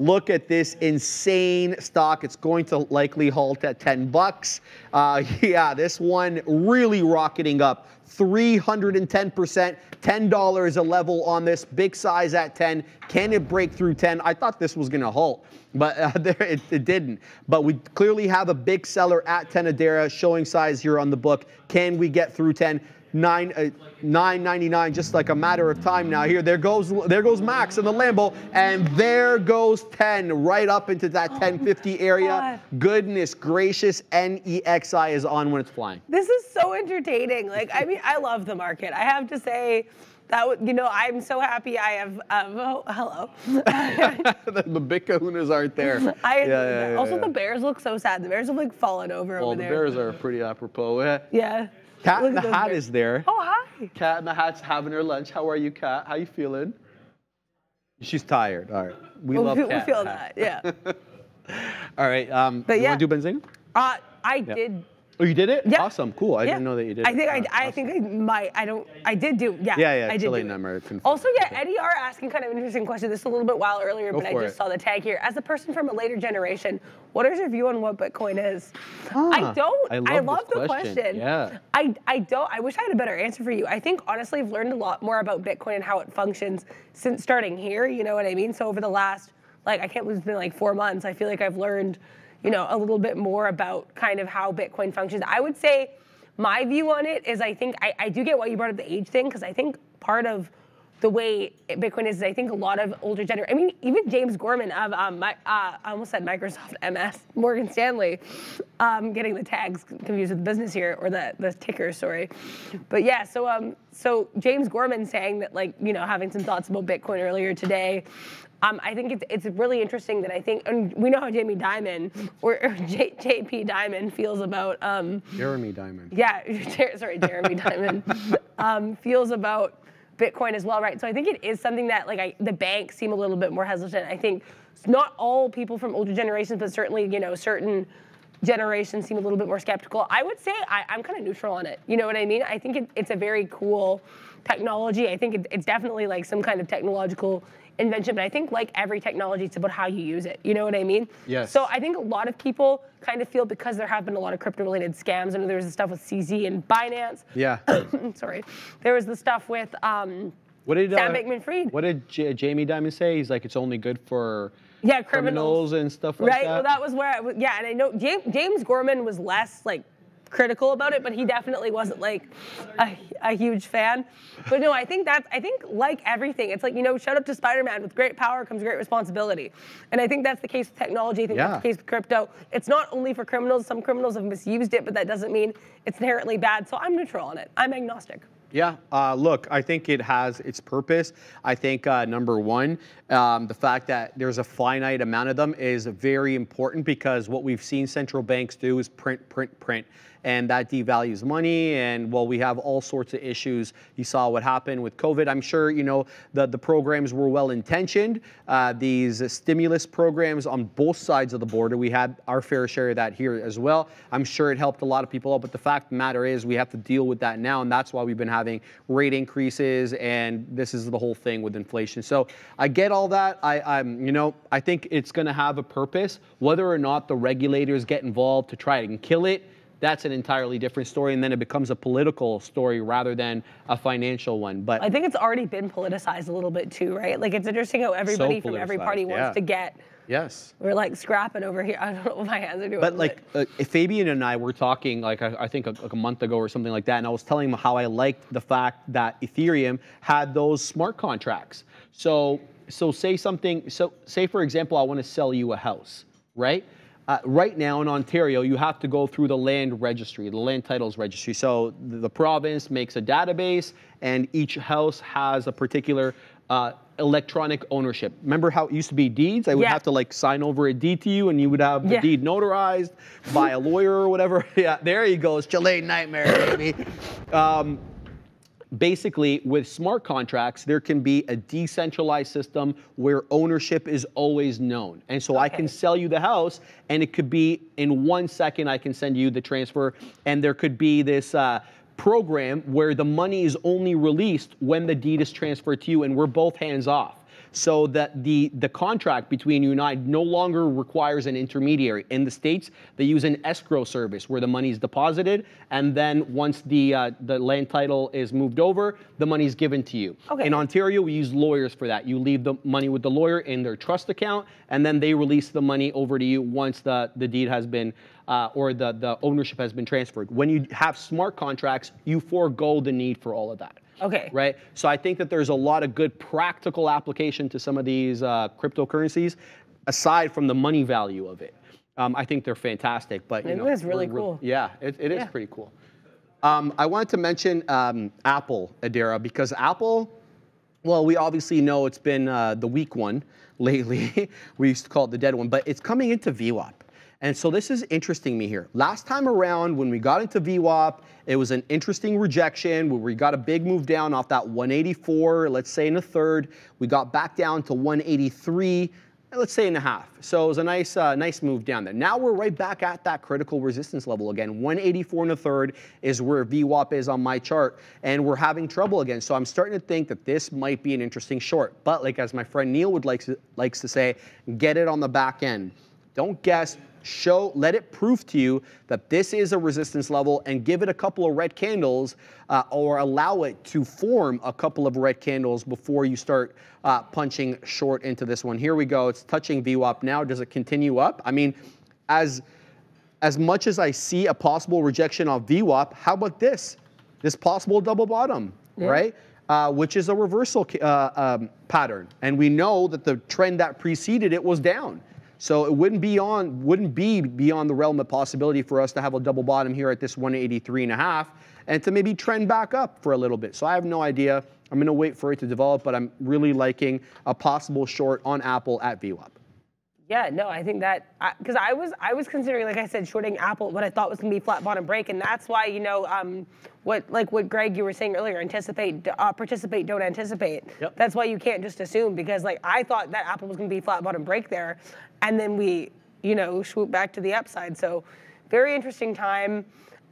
Look at this insane stock. It's going to likely halt at 10 bucks. Uh, yeah, this one really rocketing up. 310%, $10 a level on this. Big size at 10. Can it break through 10? I thought this was going to halt, but uh, there, it, it didn't. But we clearly have a big seller at 10 Adara showing size here on the book. Can we get through 10? Nine, uh, 9.99, just like a matter of time now. Here, there goes, there goes Max in the Lambo, and there goes 10 right up into that 1050 area. God. Goodness gracious, NEXI is on when it's flying. This is so entertaining. Like, I mean, I love the market. I have to say, That you know, I'm so happy I have. Um, oh, hello. the, the big kahunas aren't there. I, Yeah, yeah, yeah, also, the Bears look so sad. The Bears have like fallen over Well, over the there. The bears are pretty apropos. Yeah. Yeah. Cat in the Hat Bears. is there. Oh hi. Cat in the Hat's having her lunch. How are you, Cat? How you feeling? She's tired. All right. We We'll, love feel, Cat. we'll feel in the Hat. that. Yeah. All right. Um, But you yeah. want to do Benzinga? Uh, I did. Oh, you did it? Yeah. Awesome. Cool. I yeah. didn't know that you did I think Uh, I, I think I might. I don't. I did do. Yeah. Yeah, yeah, I did it. American. Also, yeah, Eddie R asking kind of an interesting question. This is a little bit while earlier, Go but I just it. saw the tag here. As a person from a later generation, what is your view on what Bitcoin is? I don't. I love this the question. question. Yeah. I, I don't. I wish I had a better answer for you. I think honestly, I've learned a lot more about Bitcoin and how it functions since starting here. You know what I mean? So over the last, like, I can't believe it's been like four months. I feel like I've learned, you know, a little bit more about kind of how Bitcoin functions. I would say my view on it is I think I, I do get why you brought up the age thing because I think part of the way Bitcoin is, is I think a lot of older generation. I mean, even James Gorman of um, my, uh, I almost said Microsoft MS, Morgan Stanley, um, getting the tags confused with the business here or the the ticker, sorry. But yeah, so um, so James Gorman saying that like you know having some thoughts about Bitcoin earlier today. Um, I think it's, it's really interesting that I think, and we know how Jamie Dimon or, or J, JP Diamond feels about um, Jeremy Diamond. yeah, sorry, Jeremy Diamond um, feels about Bitcoin as well, right? So I think it is something that like I, the banks seem a little bit more hesitant. I think not all people from older generations, but certainly you know certain generations seem a little bit more skeptical. I would say I, I'm kind of neutral on it. You know what I mean? I think it, it's a very cool technology. I think it, it's definitely like some kind of technological invention, but I think like every technology, it's about how you use it. You know what I mean? Yes. So I think a lot of people kind of feel because there have been a lot of crypto-related scams. I know there was the stuff with CZ and Binance. Yeah. Sorry, there was the stuff with um, What did Sam uh, Bankman-Fried. What did J- Jamie Dimon say? He's like, it's only good for yeah criminals criminals, and stuff like right? that. Right. Well, that was where I was, yeah, and I know James, James Gorman was less like critical about it, but he definitely wasn't like a, a huge fan. But no, I think that's I think like everything, it's like you know, shout out to Spider-Man. With great power comes great responsibility, and I think that's the case with technology. I think Yeah. that's the case with crypto. It's not only for criminals. Some criminals have misused it, but that doesn't mean it's inherently bad. So I'm neutral on it. I'm agnostic. Yeah, uh, look, I think it has its purpose. I think uh, number one, um, the fact that there's a finite amount of them is very important because what we've seen central banks do is print, print, print. And that devalues money. And while we have all sorts of issues, you saw what happened with COVID. I'm sure you know the, the programs were well intentioned. Uh, these stimulus programs on both sides of the border, we had our fair share of that here as well. I'm sure it helped a lot of people out. But the fact the matter is, we have to deal with that now. And that's why we've been having rate increases. And this is the whole thing with inflation. So I get all that. I, I'm, you know, I think it's going to have a purpose. Whether or not the regulators get involved to try and kill it, that's an entirely different story. And then it becomes a political story rather than a financial one. But I think it's already been politicized a little bit too, right? Like it's interesting how everybody from every party wants yeah. to get. yes. We're like scrapping over here. I don't know what my hands are doing. But like uh, Fabian and I were talking, like I, I think a, like a month ago or something like that, and I was telling him how I liked the fact that Ethereum had those smart contracts. So so say something. So say for example, I want to sell you a house, right? Uh, right now in Ontario, you have to go through the land registry, the land titles registry. So the, province makes a database, and each house has a particular uh, electronic ownership. Remember how it used to be deeds? I would Yeah. have to like sign over a deed to you, and you would have the Yeah. deed notarized by a lawyer or whatever. yeah, there you go. It's Chilean nightmare, baby. Um, basically, with smart contracts, there can be a decentralized system where ownership is always known. And so I can sell you the house, and it could be in one second, I can send you the transfer, and there could be this. Uh, program where the money is only released when the deed is transferred to you and we're both hands off so that the the contract between you and I no longer requires an intermediary. In the states, they use an escrow service where the money is deposited, and then once the uh, the land title is moved over, the money is given to you. Okay. In Ontario, we use lawyers for that. You leave the money with the lawyer in their trust account, and then they release the money over to you once the the deed has been. Uh, or the, the ownership has been transferred. When you have smart contracts, you forego the need for all of that Okay. right? So I think that there's a lot of good practical application to some of these uh, cryptocurrencies, aside from the money value of it. Um, I think they're fantastic, but you It know, is really cool. Yeah, it, it is Yeah. pretty cool. Um, I wanted to mention um, Apple, Adara, because Apple Well, we obviously know it's been uh, the weak one lately. we used to call it the dead one, but it's coming into VWAP. And so this is interesting me here. Last time around, when we got into VWAP, it was an interesting rejection where we got a big move down off that 184, let's say in a third. We got back down to 183 let's say in a half. So it was a nice, uh, nice move down there. Now we're right back at that critical resistance level again. 184 and a third is where VWAP is on my chart, and we're having trouble again. So I'm starting to think that this might be an interesting short. But like as my friend Neil would like to, likes to say, get it on the back end. Don't guess, show, let it prove to you that this is a resistance level and give it a couple of red candles uh, or allow it to form a couple of red candles before you start uh, punching short into this one. Here we go. It's touching VWAP now. Does it continue up? I mean, as, as much as I see a possible rejection of VWAP, how about this? This possible double bottom, yeah. right? Uh, which is a reversal uh, um, pattern. And we know that the trend that preceded it was down. So it wouldn't be on wouldn't be beyond the realm of possibility for us to have a double bottom here at this 183 and a half and to maybe trend back up for a little bit. So I have no idea. I'm going to wait for it to develop, but I'm really liking a possible short on Apple at VWAP. Yeah, no, I think that because I, I, was I was considering, like I said, shorting Apple, what I thought was going to be flat bottom break, and that's why you know um, what like what Greg you were saying earlier, anticipate, uh, participate, don't anticipate. Yep. That's why you can't just assume because like I thought that Apple was going to be flat bottom break there, and then we you know swoop back to the upside. So very interesting time.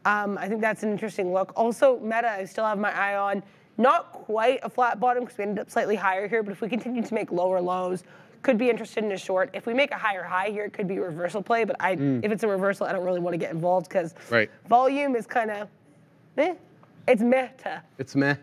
Um, I think that's an interesting look. Also, Meta, I still have my eye on. Not quite a flat bottom because we ended up slightly higher here, but if we continue to make lower lows, could be interested in a short. If we make a higher high here, it could be a reversal play. But I, mm. if it's a reversal, I don't really want to get involved because right. volume is kind of, meh. It's meta. It's meh.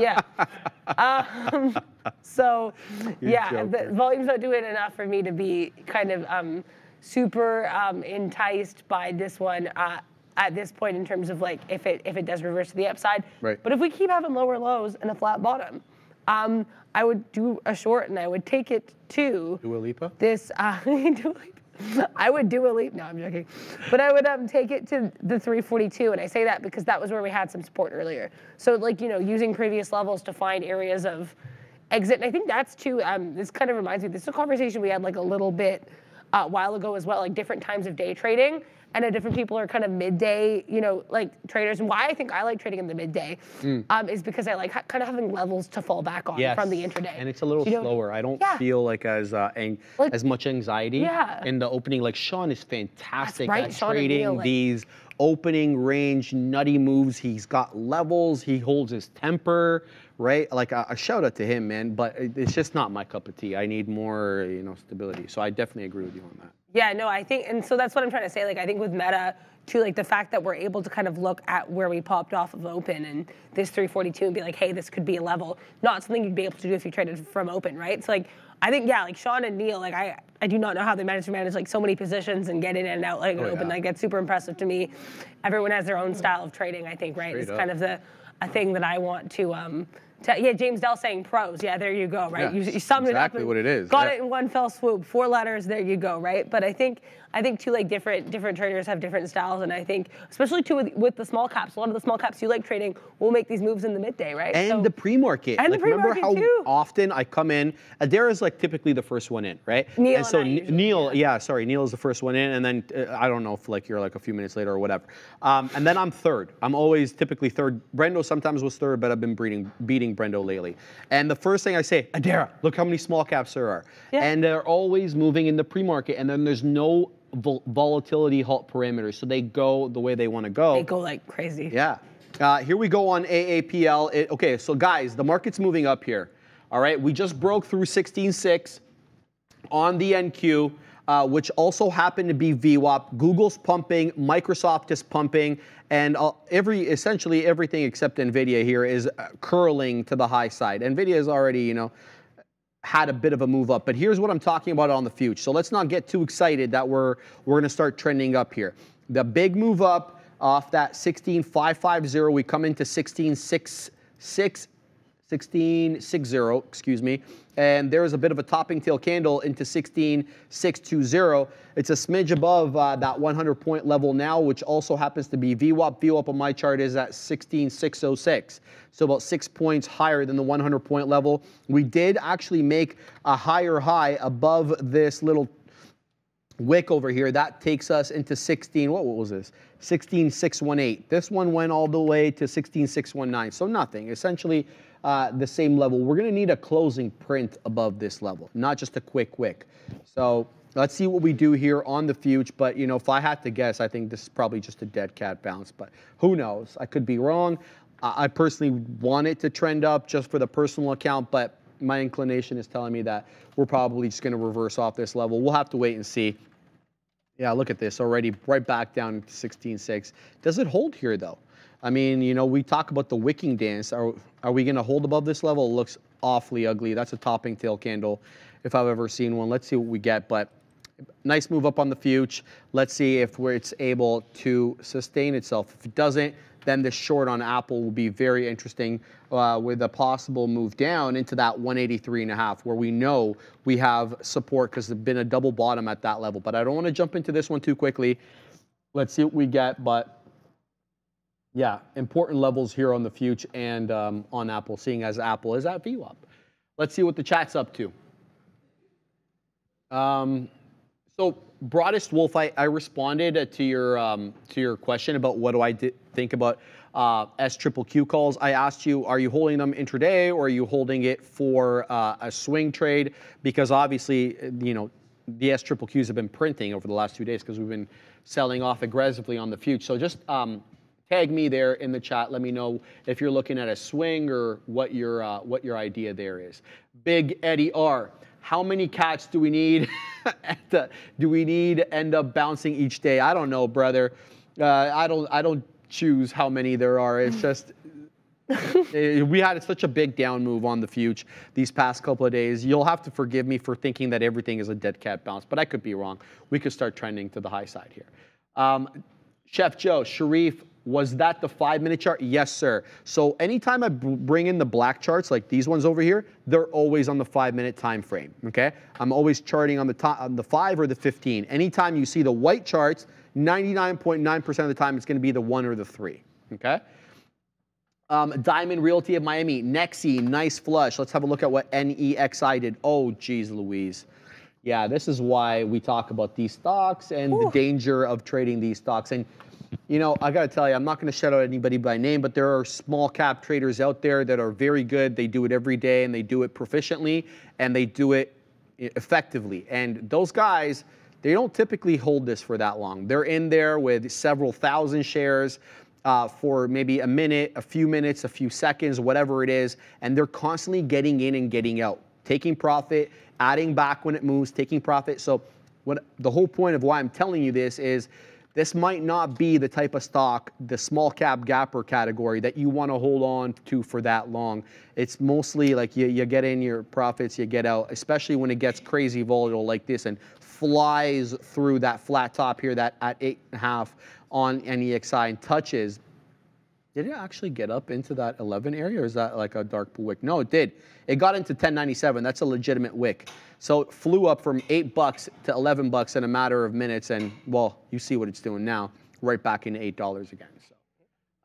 yeah. um, so, yeah, the volume's not doing enough for me to be kind of um, super um, enticed by this one. Uh, at this point, in terms of like if it if it does reverse to the upside, right. But if we keep having lower lows and a flat bottom, um, I would do a short and I would take it to Dua Lipa. This uh, I would do a leap. No, I'm joking. But I would um, take it to the 342, and I say that because that was where we had some support earlier. So like you know, using previous levels to find areas of exit, and I think that's too. Um, this kind of reminds me. This is a conversation we had like a little bit a uh, while ago as well, like different times of day trading. I know different people are kind of midday, you know, like traders. And why I think I like trading in the midday mm. um, is because I like ha- kind of having levels to fall back on yes. from the intraday. And it's a little you slower. I don't yeah. feel like as uh, ang- like, as much anxiety yeah. in the opening. Like Sean is fantastic right. at Sean trading like, these opening range nutty moves. He's got levels. He holds his temper right? Like a, a, shout out to him, man. But it's just not my cup of tea. I need more, you know, stability. So I definitely agree with you on that. Yeah, no, I think, and so that's what I'm trying to say. Like, I think with Meta, too, like the fact that we're able to kind of look at where we popped off of open and this 342 and be like, hey, this could be a level, not something you'd be able to do if you traded from open, right? So like, I think yeah, like Sean and Neil, like I, I do not know how they manage to manage like so many positions and get in and out like oh, open. Yeah. Like that's super impressive to me. Everyone has their own style of trading, I think, right? Straight it's up. kind of the a thing that I want to um, yeah, James Dell saying pros. Yeah, there you go, right? Yeah, you, you summed exactly it up. Exactly what it is. Got yeah. it in one fell swoop. Four letters. There you go, right? But I think I think too like different different traders have different styles, and I think especially too with, with the small caps, a lot of the small caps you like trading will make these moves in the midday, right? And so, the pre-market. And like, the pre-market remember how too. often I come in? Adara is like typically the first one in, right? Neil and so Neil, yeah. yeah. sorry, Neil is the first one in, and then uh, I don't know if like you're like a few minutes later or whatever. Um, and then I'm third. I'm always typically third. Brendo sometimes was third, but I've been beating beating Brendo lately. And the first thing I say, Adara, look how many small caps there are. Yeah. And they're always moving in the pre-market, and then there's no vol- volatility halt parameters. So they go the way they want to go. They go like crazy. Yeah. Uh, here we go on AAPL. It, okay, so guys, the market's moving up here. All right, we just broke through 16.6 on the NQ. Uh, which also happened to be VWAP. Google's pumping, Microsoft is pumping, and uh, every essentially everything except Nvidia here is uh, curling to the high side. Nvidia is already, you know, had a bit of a move up. But here's what I'm talking about on the future. So let's not get too excited that we're we're going to start trending up here. The big move up off that 16550, we come into 166 1660, excuse me, and there is a bit of a topping tail candle into 16620. It's a smidge above uh, that 100 point level now, which also happens to be VWAP. VWAP on my chart is at 16606, so about six points higher than the 100 point level. We did actually make a higher high above this little wick over here, that takes us into 16, what, what was this? 16618. This one went all the way to 16619, so nothing. Essentially uh, the same level. We're gonna need a closing print above this level, not just a quick wick. So let's see what we do here on the future, but you know, if I had to guess, I think this is probably just a dead cat bounce, but who knows? I could be wrong. I I personally want it to trend up just for the personal account, but my inclination is telling me that we're probably just going to reverse off this level. We'll have to wait and see. Yeah, look at this already, right back down to 16.6. Does it hold here though? I mean, you know, we talk about the wicking dance. Are, are we going to hold above this level? It looks awfully ugly. That's a topping tail candle if I've ever seen one. Let's see what we get. But nice move up on the future. Let's see if it's able to sustain itself. If it doesn't, then the short on Apple will be very interesting uh, with a possible move down into that 183 and a half, where we know we have support because there's been a double bottom at that level. But I don't want to jump into this one too quickly. Let's see what we get. But yeah, important levels here on the future and um, on Apple, seeing as Apple is at VWAP. Let's see what the chat's up to. Um, so, broadest wolf, I, I responded uh, to your um, to your question about what do I think about uh, S triple Q calls. I asked you, are you holding them intraday or are you holding it for uh, a swing trade? Because obviously, uh, you know, the S triple Qs have been printing over the last two days because we've been selling off aggressively on the future. So just um, tag me there in the chat. Let me know if you're looking at a swing or what your uh, what your idea there is. Big Eddie R. How many cats do we need? to- do we need to end up bouncing each day? I don't know, brother. Uh, I don't. I don't choose how many there are. It's just Eh, we had such a big down move on the future these past couple of days. You'll have to forgive me for thinking that everything is a dead cat bounce, but I could be wrong. We could start trending to the high side here. Um, Chef Joe, Sharif, was that the five minute chart? Yes, sir. So anytime I bring in the black charts, like these ones over here, they're always on the five minute time frame. Okay, I'm always charting on the top, on the five or the 15. Anytime you see the white charts, 99.9% of the time it's going to be the one or the three. Okay. Um, Diamond Realty of Miami, Nexi, nice flush. Let's have a look at what NEXI did. Oh, geez, Louise. Yeah, this is why we talk about these stocks and the danger of trading these stocks. And, you know, I got to tell you, I'm not going to shout out anybody by name, but there are small cap traders out there that are very good. They do it every day and they do it proficiently and they do it effectively. And those guys, they don't typically hold this for that long. They're in there with several thousand shares uh, for maybe a minute, a few minutes, a few seconds, whatever it is, and they're constantly getting in and getting out, taking profit, adding back when it moves, taking profit. So, what the whole point of why I'm telling you this is this might not be the type of stock, the small cap gapper category that you want to hold on to for that long. It's mostly like you, you get in your profits, you get out, especially when it gets crazy volatile like this and flies through that flat top here that at eight and a half on NEXI and touches. Did it actually get up into that 11 area or is that like a dark wick? No, it did. It got into 1097. That's a legitimate wick. So it flew up from 8 bucks to 11 bucks in a matter of minutes and well, you see what it's doing now, right back into $8 again. So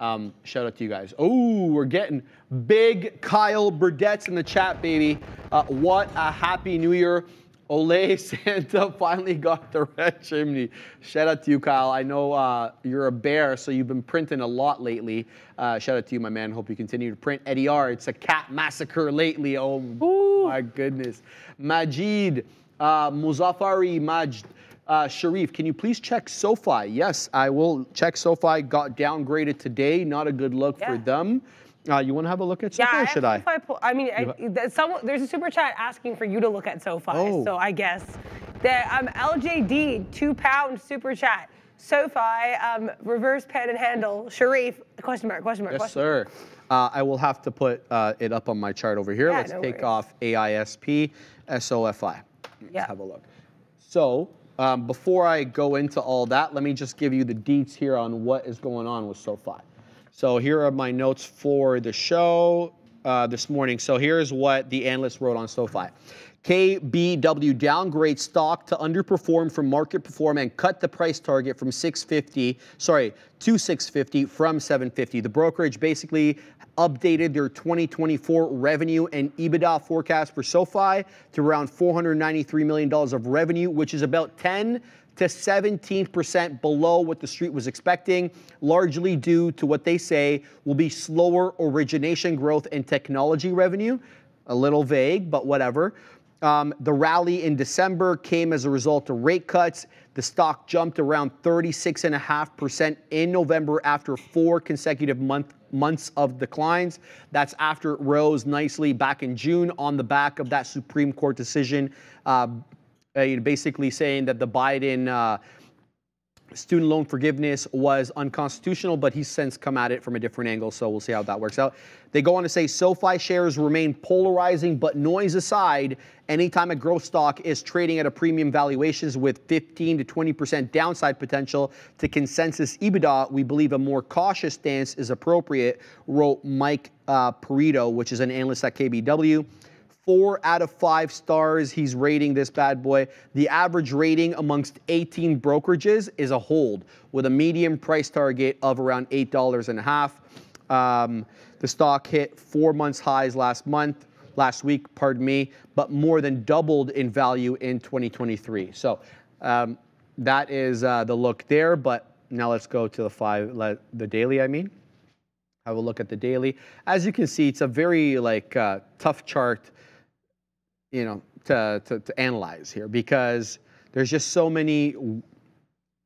um, shout out to you guys. Oh, we're getting big Kyle Burdett's in the chat, baby. Uh, what a happy new year. Olay Santa finally got the red chimney. Shout out to you, Kyle. I know uh, you're a bear, so you've been printing a lot lately. Uh, shout out to you, my man. Hope you continue to print. Eddie R, it's a cat massacre lately. Oh my goodness. Majid, uh, Muzaffari Majd. Uh, Sharif, can you please check SoFi? Yes, I will check SoFi. Got downgraded today. Not a good look for them. Uh, you want to have a look at SoFi Yeah, or should I? SoFi pull- I mean, I, there's someone, there's a super chat asking for you to look at SoFi. Oh. So I guess that um, LJD two pound super chat. SoFi um, reverse pen and handle. Sharif question mark question mark Yes, question. sir. Uh, I will have to put uh, it up on my chart over here. Yeah, Let's no take worries. off AISP, SOFI. Let's Yeah. have a look. So um, before I go into all that, let me just give you the deets here on what is going on with SoFi. So here are my notes for the show. uh, this morning. So here's what the analyst wrote on SoFi. KBW downgrade stock to underperform from market perform and cut the price target from 650, sorry, to 650 from 750. The brokerage basically updated their 2024 revenue and EBITDA forecast for SoFi to around $493 million of revenue, which is about 10 to 17% below what the street was expecting, largely due to what they say will be slower origination growth and technology revenue. A little vague, but whatever. Um, the rally in December came as a result of rate cuts. The stock jumped around 36.5% in November after four consecutive month, months of declines. That's after it rose nicely back in June on the back of that Supreme Court decision, uh, basically saying that the Biden. Uh, student loan forgiveness was unconstitutional, but he's since come at it from a different angle, so we'll see how that works out. They go on to say SoFi shares remain polarizing, but noise aside, anytime a growth stock is trading at a premium valuations with 15 to 20% downside potential to consensus EBITDA, we believe a more cautious stance is appropriate, wrote Mike uh, Perito, which is an analyst at KBW four out of five stars he's rating this bad boy. The average rating amongst 18 brokerages is a hold with a medium price target of around $8 and a half. Um, the stock hit four months highs last month, last week, pardon me, but more than doubled in value in 2023. So um, that is uh, the look there. But now let's go to the five, the daily, I mean. Have a look at the daily. As you can see, it's a very like uh, tough chart you know, to, to, to analyze here because there's just so many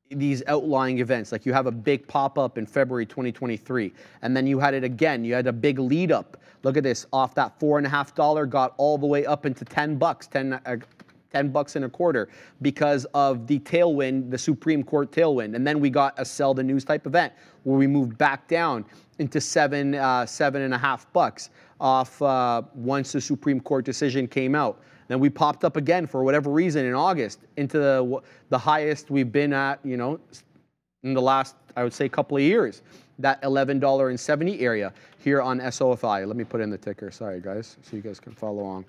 these outlying events. Like you have a big pop up in February 2023, and then you had it again. You had a big lead up. Look at this off that four and a half dollar got all the way up into 10 bucks, 10, uh, 10 bucks and a quarter because of the tailwind, the Supreme Court tailwind. And then we got a sell the news type event where we moved back down into seven, uh, seven and a half bucks off uh, once the Supreme Court decision came out. Then we popped up again for whatever reason in August into the, the highest we've been at, you know, in the last, I would say, couple of years. That $11.70 area here on SOFI. Let me put in the ticker. Sorry, guys, so you guys can follow along.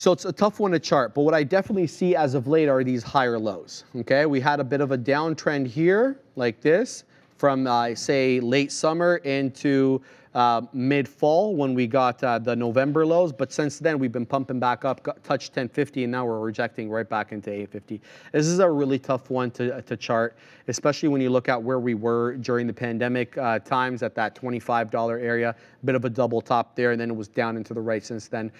So it's a tough one to chart, but what I definitely see as of late are these higher lows. Okay, we had a bit of a downtrend here, like this, from uh, say late summer into uh, mid-fall when we got uh, the November lows, but since then we've been pumping back up, got, touched 1050, and now we're rejecting right back into 850. This is a really tough one to, to chart, especially when you look at where we were during the pandemic uh, times at that $25 area, bit of a double top there, and then it was down into the right since then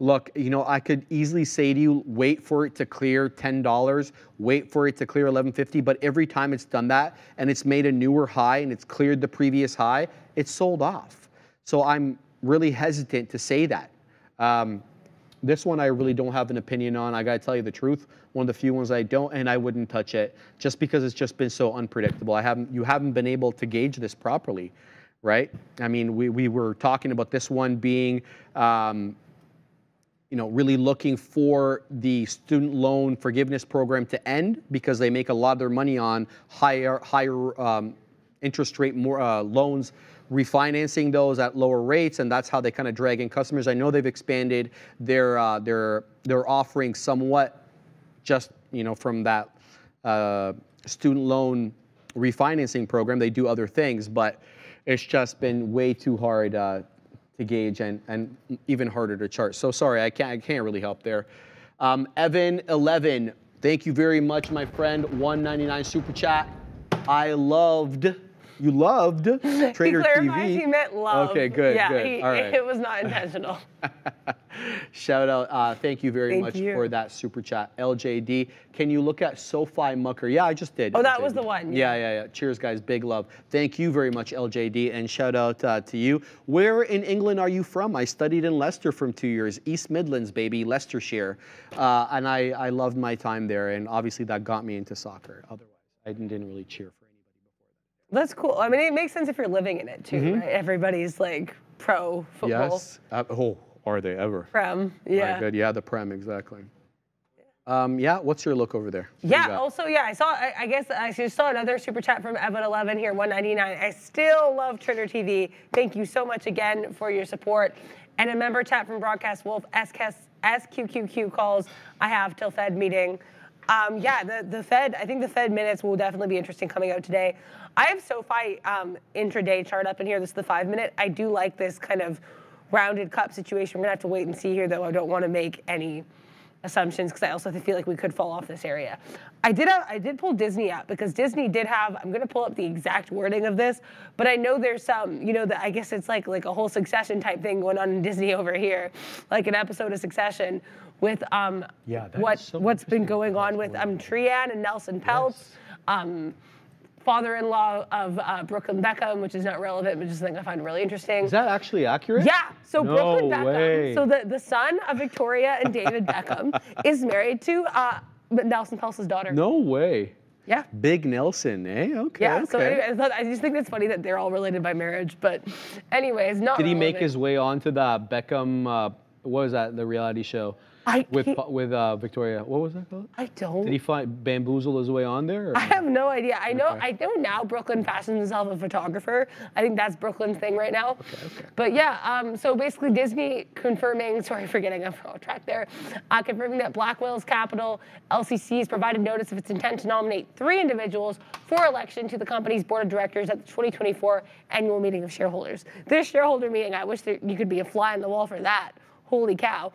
look, you know, I could easily say to you, wait for it to clear $10, wait for it to clear 1150, but every time it's done that and it's made a newer high and it's cleared the previous high, it's sold off. So I'm really hesitant to say that. Um, this one I really don't have an opinion on. I gotta tell you the truth. One of the few ones I don't, and I wouldn't touch it just because it's just been so unpredictable. I haven't, you haven't been able to gauge this properly, right? I mean, we, we were talking about this one being, um, you know, really looking for the student loan forgiveness program to end because they make a lot of their money on higher higher um, interest rate more uh, loans, refinancing those at lower rates, and that's how they kind of drag in customers. I know they've expanded their uh, their their offering somewhat, just you know from that uh, student loan refinancing program. They do other things, but it's just been way too hard uh, to gauge and, and even harder to chart. So sorry, I can't, I can't really help there. Um, Evan 11, thank you very much, my friend. 199 super chat. I loved you loved Trader he clarified TV. He meant love. Okay, good, yeah, good. He, All right. it was not intentional. Shout out. Uh, thank you very Thank much you. for that super chat. LJD, can you look at SoFi Mucker? Yeah, I just did. Oh, that was the one, Yeah, yeah. yeah, yeah. Cheers, guys. Big love. Thank you very much, LJD, and shout out uh, to you. Where in England are you from? I studied in Leicester from two years. East Midlands, baby, Leicestershire. Uh, and I, I loved my time there, and obviously that got me into soccer. Otherwise, I didn't, really cheer for anybody before That's cool. I mean, it makes sense if you're living in it too, Mm-hmm. right? Everybody's like pro football. Yes. Uh, oh, are they ever? Prem. Yeah. good. Yeah, the Prem, exactly. Um, yeah, what's your look over there? What Yeah. Also, yeah, I saw. I, I guess I just saw another super chat from Evan Eleven here, 199. I still love Trader TV. Thank you so much again for your support. And a member chat from Broadcast Wolf. SQQQ calls. I have till Fed meeting. Um, yeah, the the Fed. I think the Fed minutes will definitely be interesting coming out today. I have SoFi um, intraday chart up in here. This is the five minute. I do like this kind of rounded cup situation. We're gonna have to wait and see here, though. I don't want to make any assumptions because I also feel like we could fall off this area. I did have, I did pull Disney up because Disney did have I'm gonna pull up the exact wording of this, but I know there's some you know that I guess it's like like a whole Succession type thing going on in Disney over here, like an episode of Succession with um Yeah, what so what's been going on with um Trian and Nelson Peltz. Um, father-in-law of uh, Brooklyn Beckham, which is not relevant, but just something I find really interesting. Is that actually accurate? Yeah. So No Brooklyn Beckham. way. So the, the son of Victoria and David Beckham is married to uh, Nelson Peltz's daughter. No way. Yeah. Big Nelson, eh? Okay. Yeah. okay. So anyway, I, thought, I just think it's funny that they're all related by marriage. But, anyways, not. Did he make his way onto the Beckham? Uh, what was that? The reality show I with with uh, Victoria. What was that called? I don't. Did he find bamboozle his way on there? or I have no idea. I know. Okay. I know now. Brooklyn fashions himself a photographer. I think that's Brooklyn's thing right now. okay. But yeah. Um, so basically, Disney confirming. Sorry for getting off track there. Uh, confirming that Blackwells Capital LLC has provided notice of its intent to nominate three individuals for election to the company's board of directors at the 2024 annual meeting of shareholders. This shareholder meeting, I wish there, you could be a fly on the wall for that. Holy cow.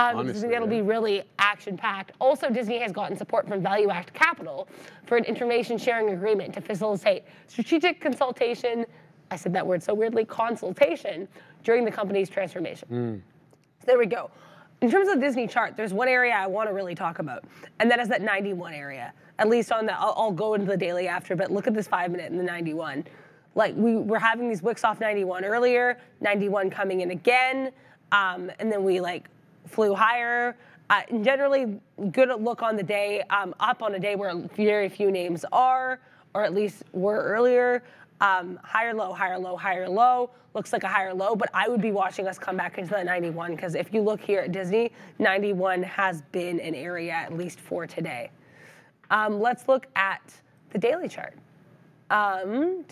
Um, because I Honestly, think that'll yeah. be really action packed. Also, Disney has gotten support from ValueAct Capital for an information sharing agreement to facilitate strategic consultation. I said that word so weirdly consultation during the company's transformation. So there we go. In terms of the Disney chart, there's one area I want to really talk about, and that is that 91 area. At least on the, I'll, I'll go into the daily after, but look at this five minute in the 91. Like we were having these wicks off 91 earlier, 91 coming in again, um, and then we like flew higher. Uh, generally, good look on the day, um, up on a day where very few names are, or at least were earlier. Um, higher low, higher low, higher low. Looks like a higher low, but I would be watching us come back into that 91 because if you look here at Disney, 91 has been an area at least for today. Um, let's look at the daily chart. Um,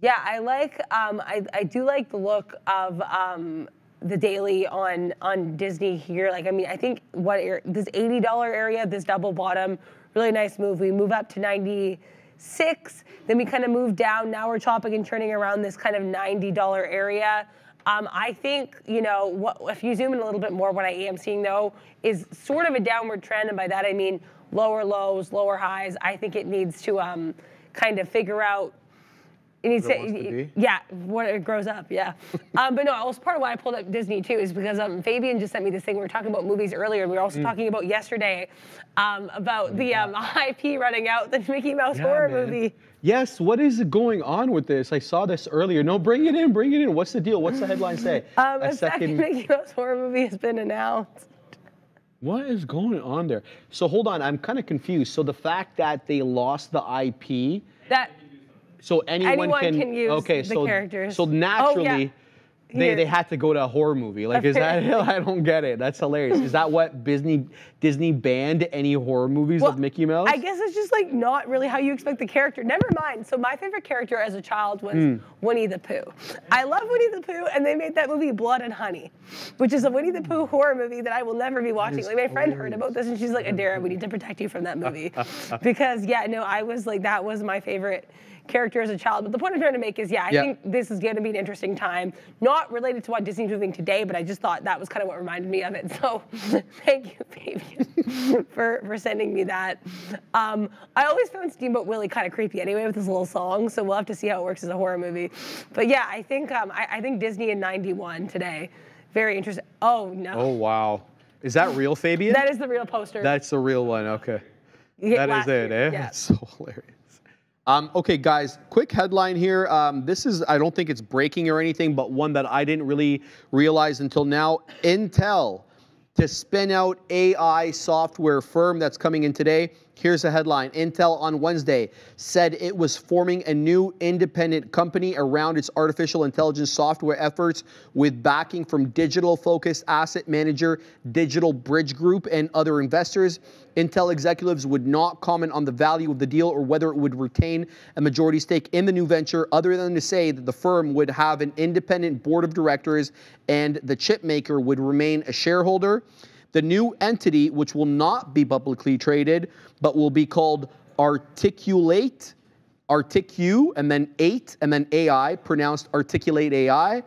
yeah, I like. Um, I, I do like the look of um, the daily on on Disney here. Like, I mean, I think what this eighty dollar area, this double bottom, really nice move. We move up to ninety six, then we kind of move down. Now we're chopping and turning around this kind of ninety dollar area. Um, I think you know what, if you zoom in a little bit more, what I am seeing though is sort of a downward trend, and by that I mean lower lows, lower highs. I think it needs to um, kind of figure out it it wants to be? yeah, what it grows up, yeah. um, but no, also part of why I pulled up Disney too is because um, Fabian just sent me this thing. We were talking about movies earlier. and We were Mm. also talking about yesterday um, about the um, IP running out, the Mickey Mouse Yeah, horror man. movie. Yes, what is going on with this? I saw this earlier. No, bring it in, bring it in. What's the deal? What's the headline say? Um, a second Mickey Mouse horror movie has been announced. What is going on there? So hold on, I'm kind of confused. So the fact that they lost the IP, That so anyone, Anyone can use okay, the so characters. so Oh, yeah. naturally. They, Here. they had to go to a horror movie. Like, is that? I don't get it. That's hilarious. Is that what Disney Disney banned any horror movies Well, of Mickey Mouse? I guess it's just like not really how you expect the character. Never mind. So my favorite character as a child was Hmm. Winnie the Pooh. I love Winnie the Pooh, and they made that movie Blood and Honey, which is a Winnie the Pooh horror movie that I will never be watching. Like my friend heard about this, and she's like, "Adara, we need to protect you from that movie," because yeah, no, I was like, that was my favorite character as a child. But the point I'm trying to make is, yeah, I Yeah. think this is going to be an interesting time. Not related to what Disney's moving today, but I just thought that was kind of what reminded me of it. So thank you, Fabian, for, for sending me that. Um, I always found Steamboat Willie kind of creepy anyway with his little song, so we'll have to see how it works as a horror movie. But yeah, I think um, I, I think Disney in 91 today, very interesting. Oh no. oh wow, is that real, Fabian? That is the real poster. That's the real one. Okay. That is it, year, eh? yeah. That's so hilarious. Um, okay, guys, quick headline here. Um, this is, I don't think it's breaking or anything, but one that I didn't really realize until now. Intel to spin out AI software firm that's coming in today. Here's a headline Intel on Wednesday said it was forming a new independent company around its artificial intelligence software efforts with backing from digital focused asset manager DigitalBridge Group and other investors. Intel executives would not comment on the value of the deal or whether it would retain a majority stake in the new venture, other than to say that the firm would have an independent board of directors and the chip maker would remain a shareholder. The new entity, which will not be publicly traded, but will be called Articulate, Articu, and then 8, and then AI, pronounced Articulate AI,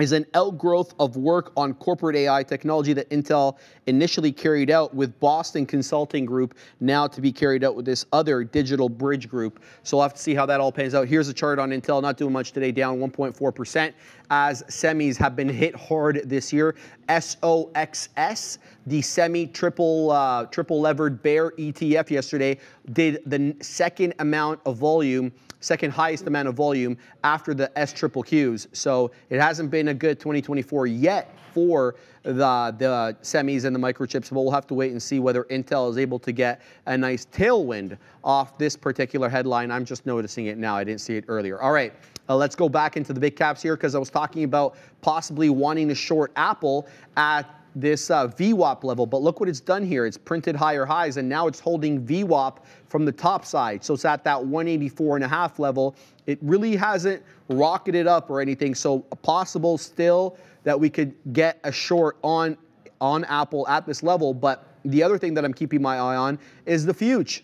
is an outgrowth of work on corporate AI technology that Intel initially carried out with Boston Consulting Group, now to be carried out with this other DigitalBridge Group. So we'll have to see how that all pans out. Here's a chart on Intel, not doing much today, down 1.4%, as semis have been hit hard this year. SOXS, the semi triple uh, triple levered bear ETF yesterday, did the second amount of volume second highest amount of volume after the S triple Qs. So it hasn't been a good 2024 yet for the, the semis and the microchips, but we'll have to wait and see whether Intel is able to get a nice tailwind off this particular headline. I'm just noticing it now. I didn't see it earlier. All right, uh, let's go back into the big caps here because I was talking about possibly wanting to short Apple at this uh, VWAP level, but look what it's done here. It's printed higher highs, and now it's holding VWAP from the top side. So it's at that 184 and a half level. It really hasn't rocketed up or anything. So possible still that we could get a short on on Apple at this level. But the other thing that I'm keeping my eye on is the future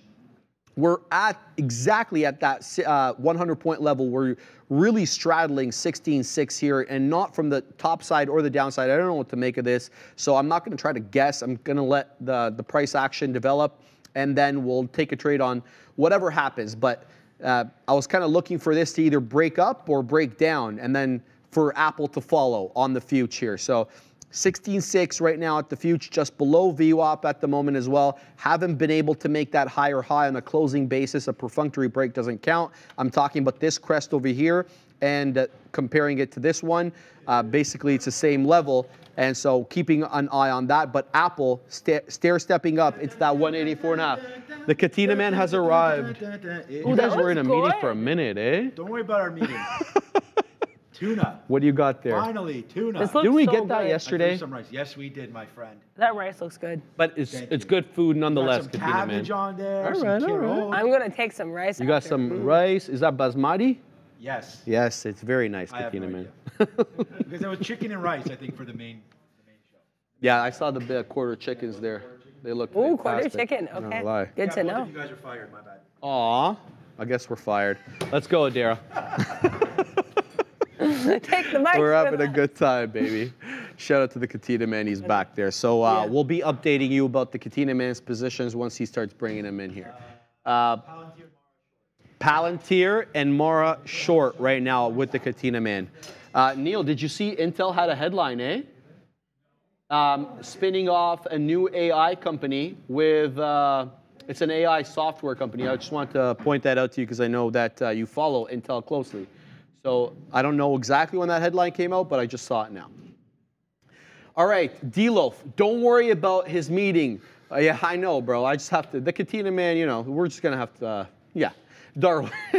we're at exactly at that uh, 100 point level. We're really straddling 16.6 here and not from the top side or the downside. I don't know what to make of this. So I'm not going to try to guess. I'm going to let the, the price action develop and then we'll take a trade on whatever happens. But uh, I was kind of looking for this to either break up or break down and then for Apple to follow on the future. So 16.6 right now at the future, just below VWAP at the moment as well. Haven't been able to make that higher high on a closing basis. A perfunctory break doesn't count. I'm talking about this crest over here and uh, comparing it to this one. Uh, basically, it's the same level. And so keeping an eye on that. But Apple sta- stair stepping up It's that 184 and a half. The Katina man has arrived. You guys were in a meeting for a minute, eh? Don't worry about our meeting. Tuna. What do you got there? Finally, tuna. This looks Didn't we so get that good. I yesterday? threw some rice. Yes, we did, my friend. That rice looks good. But it's Thank it's you. good food Got nonetheless, some Katina man. cabbage on there. All some right, all Kiro. I'm gonna take some rice. You got after. some Mm. rice. Is that basmati? Yes. Yes, it's very nice, I have Katina no man. Because there was chicken and rice, I think, for the main. The main show. yeah, I saw the big quarter chickens there. They look good. Ooh, quarter fantastic. chicken. Not Okay. gonna lie. Good Yeah, to both know. of you guys are fired. My bad. Aw, I guess we're fired. Let's go, Adara. take the mic. We're having a good time, baby. Shout out to the Katina man, he's back there. So uh, Yeah. we'll be updating you about the Katina man's positions once he starts bringing them in here. Uh, Palantir and Mara short right now with the Katina man. Uh, Neil, did you see Intel had a headline, eh? Um, spinning off a new AI company with, uh, it's an AI software company. I just want to point that out to you because I know that uh, you follow Intel closely. So I don't know exactly when that headline came out, but I just saw it now. All right, D-Loaf, don't worry about his meeting. Uh, yeah, I know, bro. I just have to. The Katina man, you know, we're just gonna have to. Uh, yeah, Darwin,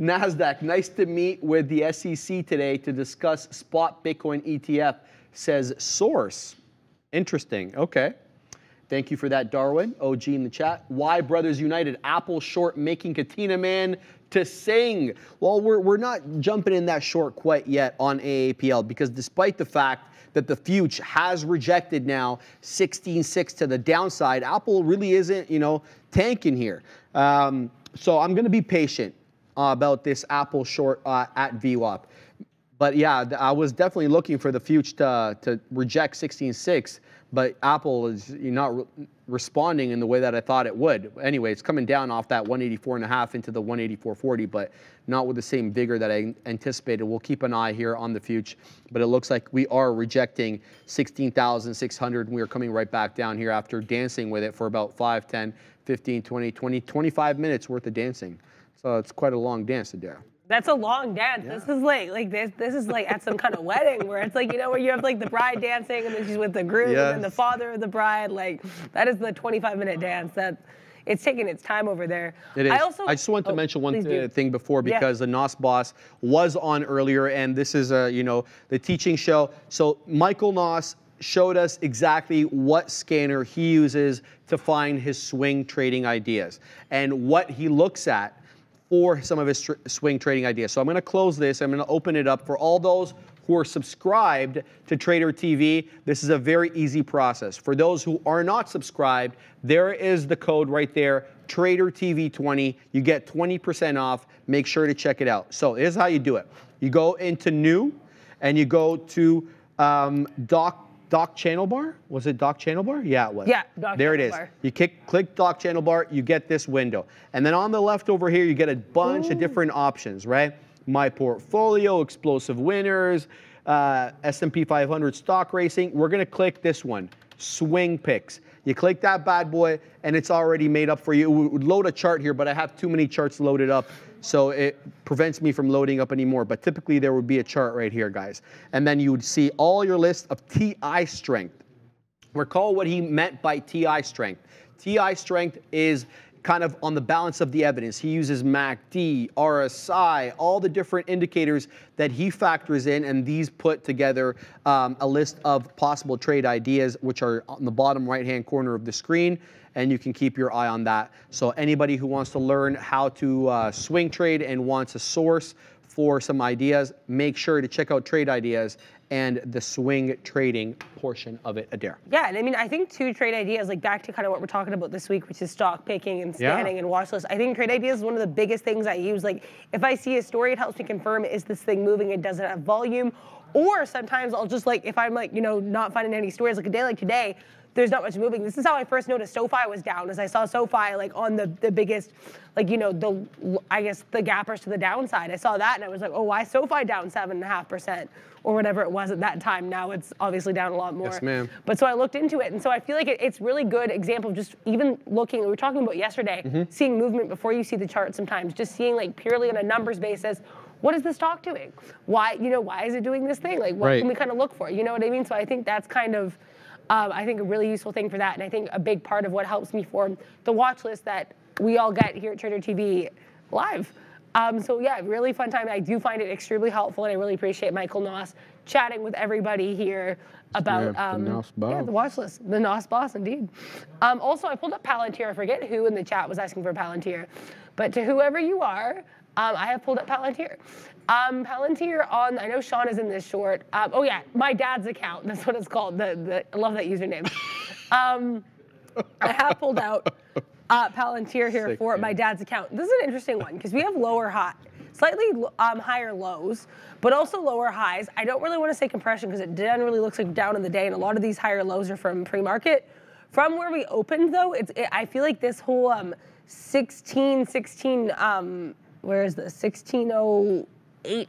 Nasdaq. NYSE to meet with the SEC today to discuss spot Bitcoin ETF. Says source. Interesting. Okay. Thank you for that, Darwin. OG in the chat. Why Brothers United? Apple short making Katina Man to sing. Well, we're, we're not jumping in that short quite yet on AAPL because despite the fact that the future has rejected now 16.6 to the downside, Apple really isn't, you know, tanking here. Um, so I'm going to be patient uh, about this Apple short uh, at VWAP. But yeah, I was definitely looking for the future to, to reject 16.6, but Apple is not re- responding in the way that I thought it would. Anyway, it's coming down off that 184 and a half into the 184.40, but not with the same vigor that I anticipated. We'll keep an eye here on the future, but it looks like we are rejecting 16,600 and we are coming right back down here after dancing with it for about 5, 10, 15, 20, 20, 25 minutes worth of dancing. So it's quite a long dance, Adara. That's a long dance. This is like like this this is like at some kind of wedding where it's like you know where you have like the bride dancing and then she's with the groom and then the father of the bride. Like that is the 25 minute dance. That it's taking its time over there. It is. I also I just want to oh, mention one uh, thing before Yeah. because the Noss boss was on earlier, and this is a you know the teaching show. So Michael Noss showed us exactly what scanner he uses to find his swing trading ideas and what he looks at for some of his swing trading ideas. So I'm going to close this. I'm going to open it up for all those who are subscribed to Trader TV. This is a very easy process. For those who are not subscribed, there is the code right there, Trader TV 20. You get 20% off. Make sure to check it out. So here's how you do it. You go into new and you go to um, doc doc channel bar. Was it doc channel bar? Yeah, it was. Yeah, doc there it channel is. bar. You kick, click Doc channel bar, you get this window. And then on the left over here, you get a bunch of different options, right? My portfolio, explosive winners, uh, S&P 500 stock racing. We're gonna click this one, swing picks. You click that bad boy, and it's already made up for you. It would load a chart here, but I have too many charts loaded up, so it prevents me from loading up anymore. But typically, there would be a chart right here, guys. And then you would see all your list of TI strength. Recall what he meant by TI strength. TI strength is kind of on the balance of the evidence. He uses MACD, RSI, all the different indicators that he factors in, and these put together um, a list of possible trade ideas, which are on the bottom right hand corner of the screen. And you can keep your eye on that. So, anybody who wants to learn how to uh, swing trade and wants a source for some ideas, make sure to check out Trade Ideas and the swing trading portion of it, Adair. Yeah, and I mean, I think too trade ideas, like back to kind of what we're talking about this week, which is stock picking and Yeah. scanning and watch list. I think trade ideas is one of the biggest things I use. Like, if I see a story, it helps me confirm is this thing moving? It doesn't have volume. Or sometimes I'll just like, if I'm like, you know, not finding any stories, like a day like today, there's not much moving. This is how I first noticed SoFi was down, as I saw SoFi like on the the biggest, like you know, the I guess the gappers to the downside. I saw that and I was like, oh, why SoFi down seven and a half percent or whatever it was at that time? Now it's obviously down a lot more. Yes, ma'am. But so I looked into it, and so I feel like it, it's really good example of just even looking. We were talking about yesterday, Mm-hmm. seeing movement before you see the chart. Sometimes just seeing like purely on a numbers basis. What is the stock doing? Why, you know, why is it doing this thing? Like, what Right. can we kind of look for? You know what I mean? So I think that's kind of, um, I think a really useful thing for that, and I think a big part of what helps me form the watch list that we all get here at Trader TV live. Um, so yeah, really fun time. I do find it extremely helpful, and I really appreciate Michael Noss chatting with everybody here about Yeah, the um, Noss yeah, the watch list, the Noss boss indeed. Um, also, I pulled up Palantir. I forget who in the chat was asking for Palantir, but to whoever you are, um, I have pulled up Palantir. Um, Palantir on, I know Sean is in this short. Um, oh yeah, my dad's account. That's what it's called. The, the, I love that username. Um, I have pulled out uh, Palantir here Sick, for man. my dad's account. This is an interesting one because we have lower high, slightly um, higher lows, but also lower highs. I don't really want to say compression because it generally looks like down in the day, and a lot of these higher lows are from pre-market. From where we opened though, it's it, I feel like this whole um, 16, 16, um, where is this? 1608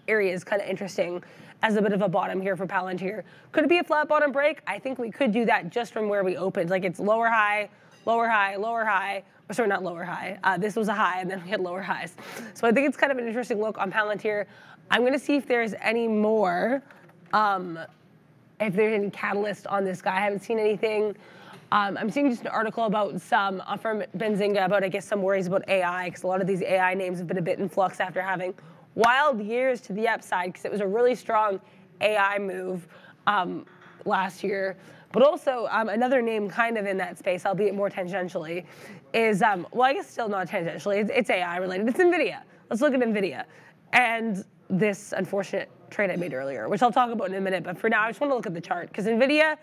area is kind of interesting as a bit of a bottom here for Palantir. Could it be a flat bottom break? I think we could do that just from where we opened. Like it's lower high, lower high, lower high. Or sorry, not lower high. Uh, this was a high, and then we had lower highs. So I think it's kind of an interesting look on Palantir. I'm going to see if there's any more, um, if there's any catalyst on this guy. I haven't seen anything. Um, I'm seeing just an article about some uh, from Benzinga about, I guess, some worries about AI because a lot of these AI names have been a bit in flux after having wild years to the upside because it was a really strong AI move um, last year. But also um, another name kind of in that space, albeit more tangentially, is um, well, I guess still not tangentially. It's, it's AI related. It's Nvidia. Let's look at Nvidia, and this unfortunate trade I made earlier, which I'll talk about in a minute. But for now, I just want to look at the chart because Nvidia.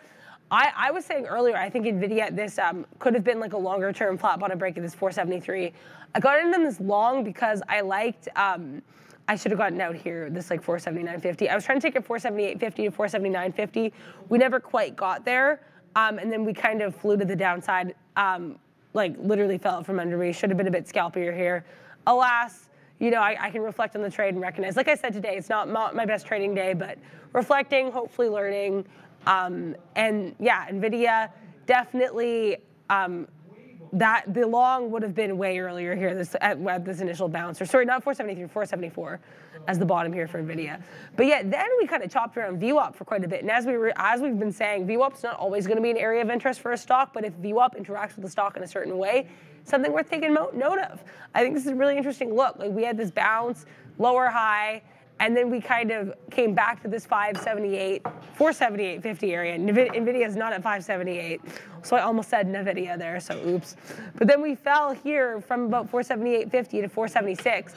I, I was saying earlier, I think Nvidia this um, could have been like a longer term flat bottom break at this 473. I got into this long because I liked. Um, I should have gotten out here, this like 479.50. I was trying to take it 478.50 to 479.50. We never quite got there. Um, and then we kind of flew to the downside, um, like literally fell from under me. Should have been a bit scalpier here. Alas, you know, I, I can reflect on the trade and recognize, like I said today, it's not my, my best trading day, but reflecting, hopefully learning. Um, and yeah, NVIDIA definitely um, that the long would have been way earlier here this at, at this initial bounce. Or sorry, not 473, 474 as the bottom here for Nvidia. But yeah, then we kind of chopped around VWAP for quite a bit. And as we were, as we've been saying, VWAP's not always going to be an area of interest for a stock, but if VWAP interacts with the stock in a certain way, something worth taking note of. I think this is a really interesting look. Like we had this bounce, lower high, and then we kind of came back to this 578, 478.50 area. NVIDIA is not at 578, so I almost said NVIDIA there, so oops. But then we fell here from about 478.50 to 476.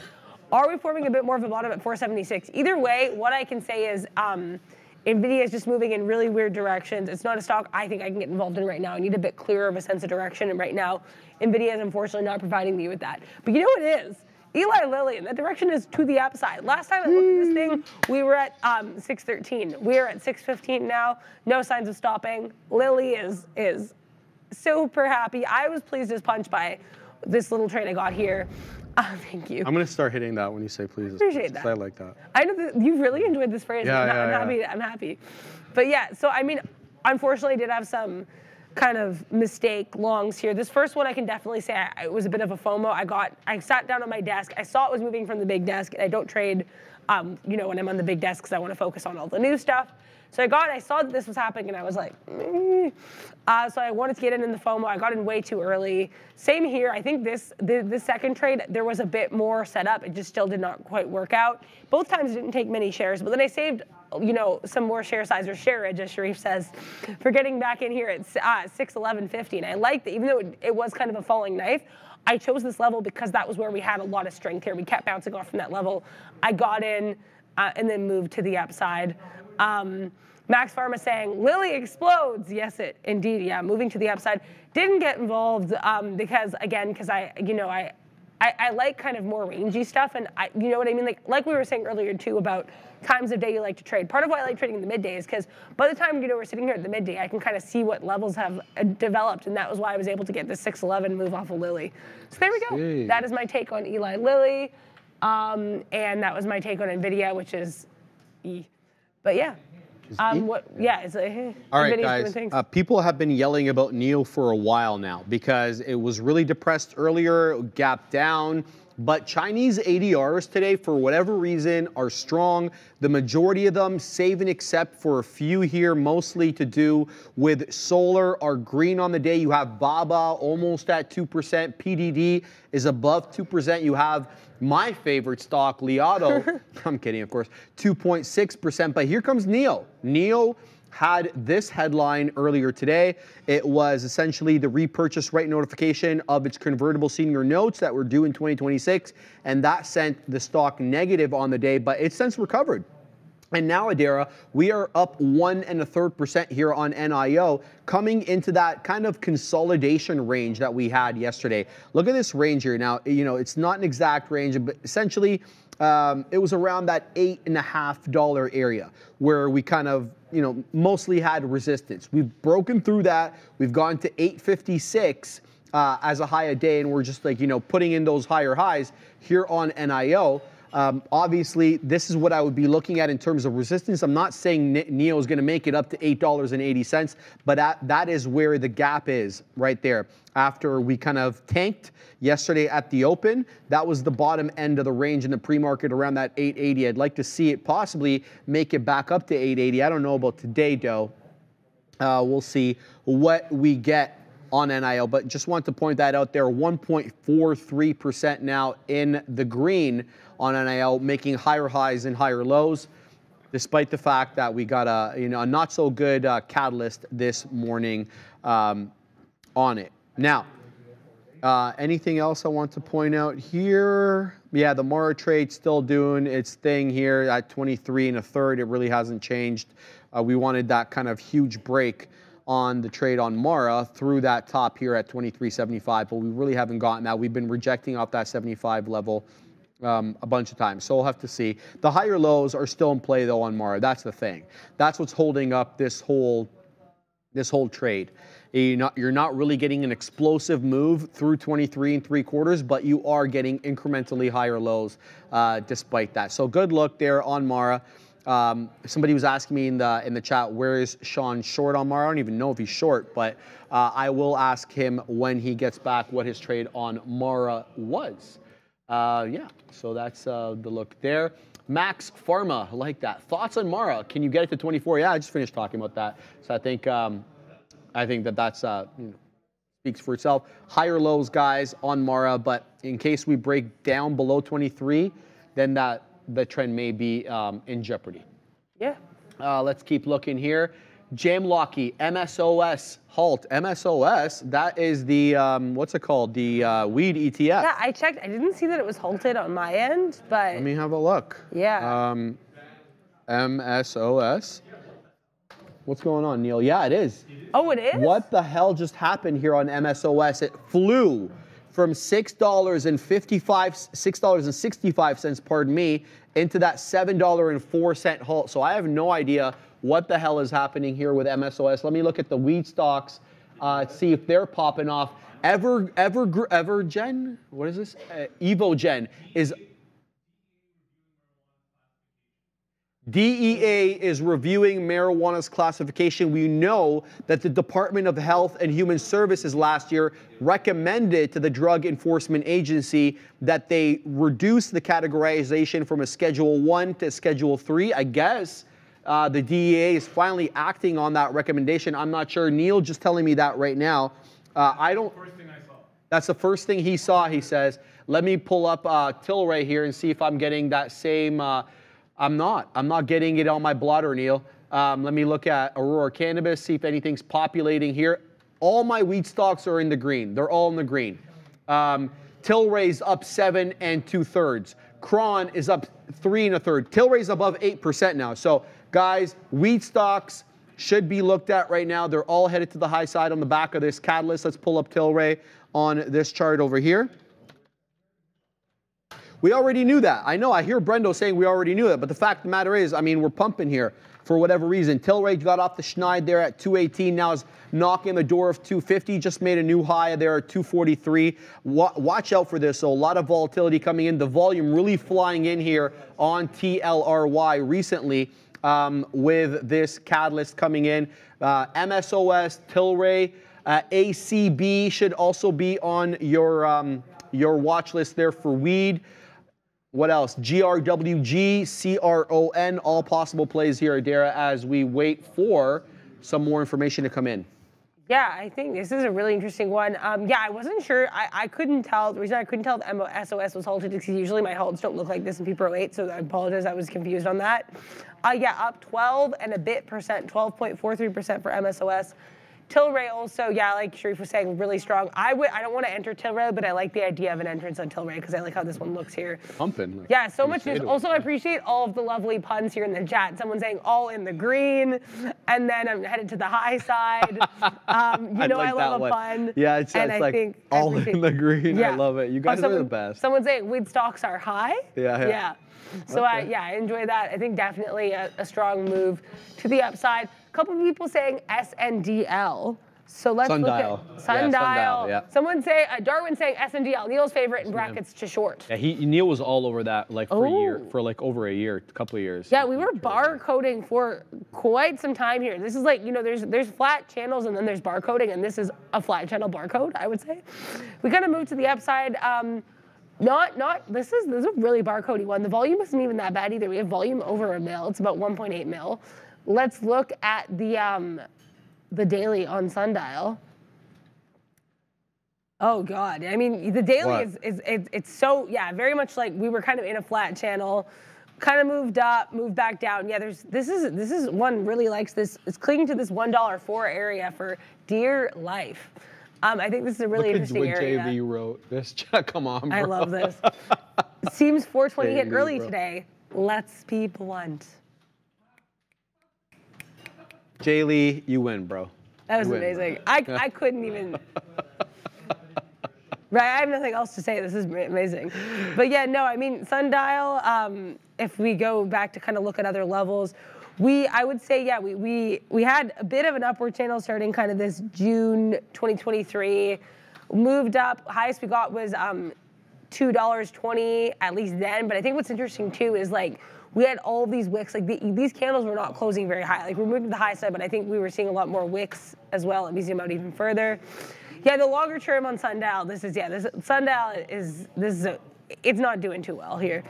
Are we forming a bit more of a bottom at 476? Either way, what I can say is um, NVIDIA is just moving in really weird directions. It's not a stock I think I can get involved in right now. I need a bit clearer of a sense of direction, and right now, NVIDIA is unfortunately not providing me with that. But you know what it is? Eli Lilly, and the direction is to the upside. Last time I looked at this thing, we were at um, 613. We are at 615 now. No signs of stopping. Lilly is is super happy. I was pleased as punch by this little train I got here. Uh, thank you. I'm gonna start hitting that when you say please. Appreciate that. I like that. I know that you really enjoyed this phrase. Yeah, I'm, yeah, I'm yeah. happy. I'm happy. But yeah, so I mean, unfortunately, I did have some kind of mistake longs here. This first one, I can definitely say I, it was a bit of a FOMO. I got, I sat down on my desk. I saw it was moving from the big desk, and I don't trade, um, you know, when I'm on the big desk because I want to focus on all the new stuff. So I got, I saw that this was happening, and I was like, mm. uh, so I wanted to get in in the FOMO. I got in way too early. Same here. I think this, the, the second trade, there was a bit more set up. It just still did not quite work out. Both times didn't take many shares, but then I saved, you know, some more share size or share edge, as Sharif says, for getting back in here at uh, 611.50. And I liked it, even though it, it was kind of a falling knife. I chose this level because that was where we had a lot of strength here. We kept bouncing off from that level. I got in uh, and then moved to the upside. Um, Max Pharma saying, Lilly explodes. Yes, it indeed, yeah, moving to the upside. Didn't get involved um, because, again, because I, you know, I, I, I, like kind of more rangy stuff, and I, you know what I mean? Like, like we were saying earlier too about times of day you like to trade. Part of why I like trading in the midday is because by the time you know we're sitting here at the midday, I can kind of see what levels have uh, developed, and that was why I was able to get the 611 move off of Lilly. So there we go. See. That is my take on Eli Lilly, um, and that was my take on Nvidia, which is E. But yeah. Um, what? Yeah, it's All right, guys. Uh, people have been yelling about NIO for a while now because it was really depressed earlier, gapped down. But Chinese ADRs today, for whatever reason, are strong. The majority of them, save and except for a few here, mostly to do with solar, are green on the day. You have Baba almost at 2%. PDD is above 2%. You have my favorite stock, Li Auto. I'm kidding, of course, 2.6%. But here comes NIO. NIO had this headline earlier today. It was essentially the repurchase right notification of its convertible senior notes that were due in 2026, and that sent the stock negative on the day, but it's since recovered. And now, Adara, we are up one and a third percent here on NIO, coming into that kind of consolidation range that we had yesterday. Look at this range here. Now, you know, it's not an exact range, but essentially, um, it was around that eight and a half dollar area where we kind of, you know, mostly had resistance. We've broken through that. We've gone to 856 uh, as a high a day, and we're just like, you know, putting in those higher highs here on NIO. Um, obviously, this is what I would be looking at in terms of resistance. I'm not saying Ne- NIO is going to make it up to $8.80, but that, that is where the gap is right there. After we kind of tanked yesterday at the open, that was the bottom end of the range in the pre-market around that 880. I'd like to see it possibly make it back up to 880. I don't know about today, though. Uh, we'll see what we get on NIL, but just want to point that out there. 1.43% now in the green on NIL, making higher highs and higher lows, despite the fact that we got a you know a not so good uh, catalyst this morning um, on it. Now, uh, anything else I want to point out here? Yeah, the Mara trade still doing its thing here at 23 and a third. It really hasn't changed. Uh, we wanted that kind of huge break on the trade on Mara through that top here at 23.75, but we really haven't gotten that. We've been rejecting off that 75 level um, a bunch of times, so we'll have to see. The higher lows are still in play though on Mara. That's the thing. That's what's holding up this whole this whole trade. You're not, you're not really getting an explosive move through 23 and three quarters, but you are getting incrementally higher lows uh, despite that. So good look there on Mara. Um, somebody was asking me in the in the chat, where is Sean short on Mara? I don't even know if he's short, but uh, I will ask him when he gets back what his trade on Mara was. Uh, yeah, so that's uh, the look there. Max Pharma, like that. Thoughts on Mara? Can you get it to 24? Yeah, I just finished talking about that. So I think um, I think that that's uh, you know, speaks for itself. Higher lows, guys, on Mara, but in case we break down below 23, then that the trend may be um, in jeopardy. Yeah. Uh, let's keep looking here. Jamlocky, MSOS, Halt, MSOS, that is the, um, what's it called? The uh, weed ETF. Yeah, I checked. I didn't see that it was halted on my end, but Let me have a look. Yeah. Um, MSOS. What's going on, Neil? Yeah, it is. oh, it is. What the hell just happened here on MSOS? It flew from six dollars and fifty-five, six dollars and sixty-five cents, pardon me, into that seven dollar and four cent halt. So I have no idea what the hell is happening here with MSOS. Let me look at the weed stocks, uh, see if they're popping off. Ever, ever, Evergen, what is this? Uh, Evogen is DEA is reviewing marijuana's classification. We know that the Department of Health and Human Services last year recommended to the Drug Enforcement Agency that they reduce the categorization from a Schedule 1 to Schedule 3. I guess uh, the DEA is finally acting on that recommendation. I'm not sure. Neil just telling me that right now. Uh, I don't. That's the first thing he saw, he says. Let me pull up uh, Tilray here and see if I'm getting that same. Uh, I'm not. I'm not getting it on my blotter, Neil. Um, let me look at Aurora Cannabis, see if anything's populating here. All my wheat stocks are in the green. They're all in the green. Um, Tilray's up seven and two thirds. Cron is up three and a third. Tilray's above 8% now. So, guys, wheat stocks should be looked at right now. They're all headed to the high side on the back of this catalyst. Let's pull up Tilray on this chart over here. We already knew that. I know. I hear Brendo saying we already knew that, but the fact of the matter is, I mean, we're pumping here for whatever reason. Tilray got off the schneid there at 218. Now is knocking the door of 250. Just made a new high there at 243. Wa- watch out for this. So a lot of volatility coming in. The volume really flying in here on TLRY recently um, with this catalyst coming in. Uh, MSOS, Tilray, uh, ACB should also be on your um, your watch list there for weed. What else? G-R-W-G-C-R-O-N, all possible plays here, Adara, as we wait for some more information to come in. Yeah, I think this is a really interesting one. Um, yeah, I wasn't sure. I, I couldn't tell. The reason I couldn't tell the SOS was halted is because usually my halts don't look like this in PPro8, so I apologize. I was confused on that. Uh, yeah, up 12 and a bit percent, 12.43% for MSOS. Tilray also, yeah, like Sharif was saying, really strong. I would, I don't want to enter Tilray, but I like the idea of an entrance on Tilray because I like how this one looks here. Pumping. like, Yeah, so much news. Also, I appreciate all of the lovely puns here in the chat. Someone saying all in the green, and then I'm headed to the high side. Um, you know, I love a one. pun. Yeah, it's, and it's I like think all in the green. I love it. You Oh, guys are someone, the best. Someone saying weed stocks are high. Yeah, yeah. Yeah. So I, yeah, I enjoy that. I think definitely a, a strong move to the upside. A couple of people saying SNDL. So let's Sundial. look at Sundial, Yeah, Sundial. yeah. Someone say uh, Darwin saying SNDL. Neil's favorite in brackets to short. Yeah, he Neil was all over that like for a year, Oh. for like over a year, a couple of years. Yeah, we were barcoding for quite some time here. This is like, you know, there's there's flat channels and then there's barcoding, and this is a flat channel barcode, I would say. We kind of moved to the upside. Um, not not this is this is a really barcodey one. The volume isn't even that bad either. We have volume over a mil. It's about 1.8 mil. Let's look at the um, the daily on Sundial. Oh God! I mean, the daily What? is, is it, it's so yeah, very much like we were kind of in a flat channel, kind of moved up, moved back down. Yeah, there's this is this is one really likes this. It's clinging to this one dollar four area for dear life. Um, I think this is a really Look at interesting what area. JV wrote. This come on, bro. I love this. Seems 420 hit early bro. today. Let's be blunt. Jay Lee, you win, bro. That was win, bro. amazing. I, I couldn't even. Right, I have nothing else to say. This is amazing. But yeah, no, I mean, Sundial, um, if we go back to kind of look at other levels, we, I would say, yeah, we, we, we had a bit of an upward channel starting kind of this June 2023, moved up. Highest we got was um, $2.20 at least then. But I think what's interesting too is like we had all these wicks. Like the, these candles were not closing very high. Like we're moving to the high side, but I think we were seeing a lot more wicks as well. Me zoom out even further. Yeah, the longer term on Sundial, this is yeah, this Sundial is this is a it's not doing too well here.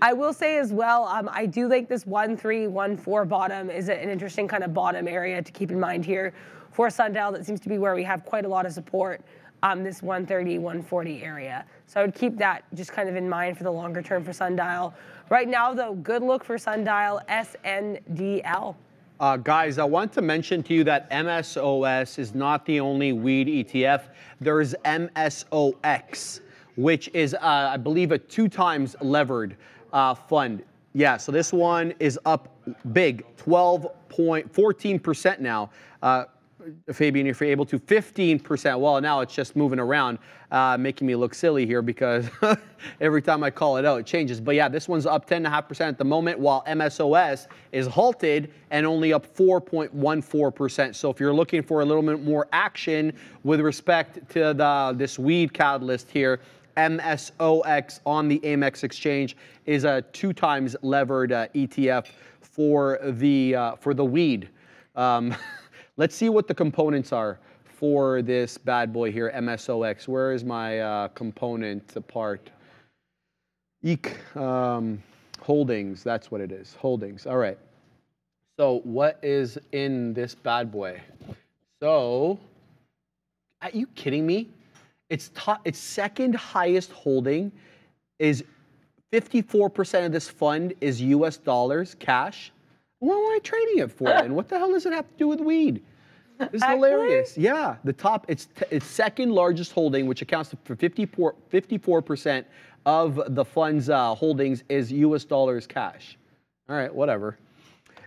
I will say as well, um, I do think this 1 3 1 4 bottom is an interesting kind of bottom area to keep in mind here for Sundial. That seems to be where we have quite a lot of support. Um, this 130, 140 area. So I would keep that just kind of in mind for the longer term for Sundial. Right now, though, good look for Sundial SNDL. Uh, guys, I want to mention to you that MSOS is not the only weed ETF. There's MSOX, which is, uh, I believe, a two times levered uh, fund. Yeah, so this one is up big, 12.14% now. Uh, Fabian, if you're able to, 15%. Well, now it's just moving around, uh, making me look silly here because every time I call it out, it changes. But yeah, this one's up 10.5% at the moment, while MSOS is halted and only up 4.14%. So if you're looking for a little bit more action with respect to the this weed catalyst here, MSOX on the Amex exchange is a two times levered uh, ETF for the uh, for the weed. Um, Let's see what the components are for this bad boy here, MSOX. Where is my uh, component part? Eek, um, holdings, that's what it is, holdings. All right. So what is in this bad boy? So, are you kidding me? Its top, its second highest holding is 54% of this fund is US dollars, cash. What am I trading it for then? What the hell does it have to do with weed? This is Actually? hilarious. Yeah, the top, it's, t- it's second largest holding, which accounts for 54, 54% of the fund's uh, holdings is US dollars cash. All right, whatever.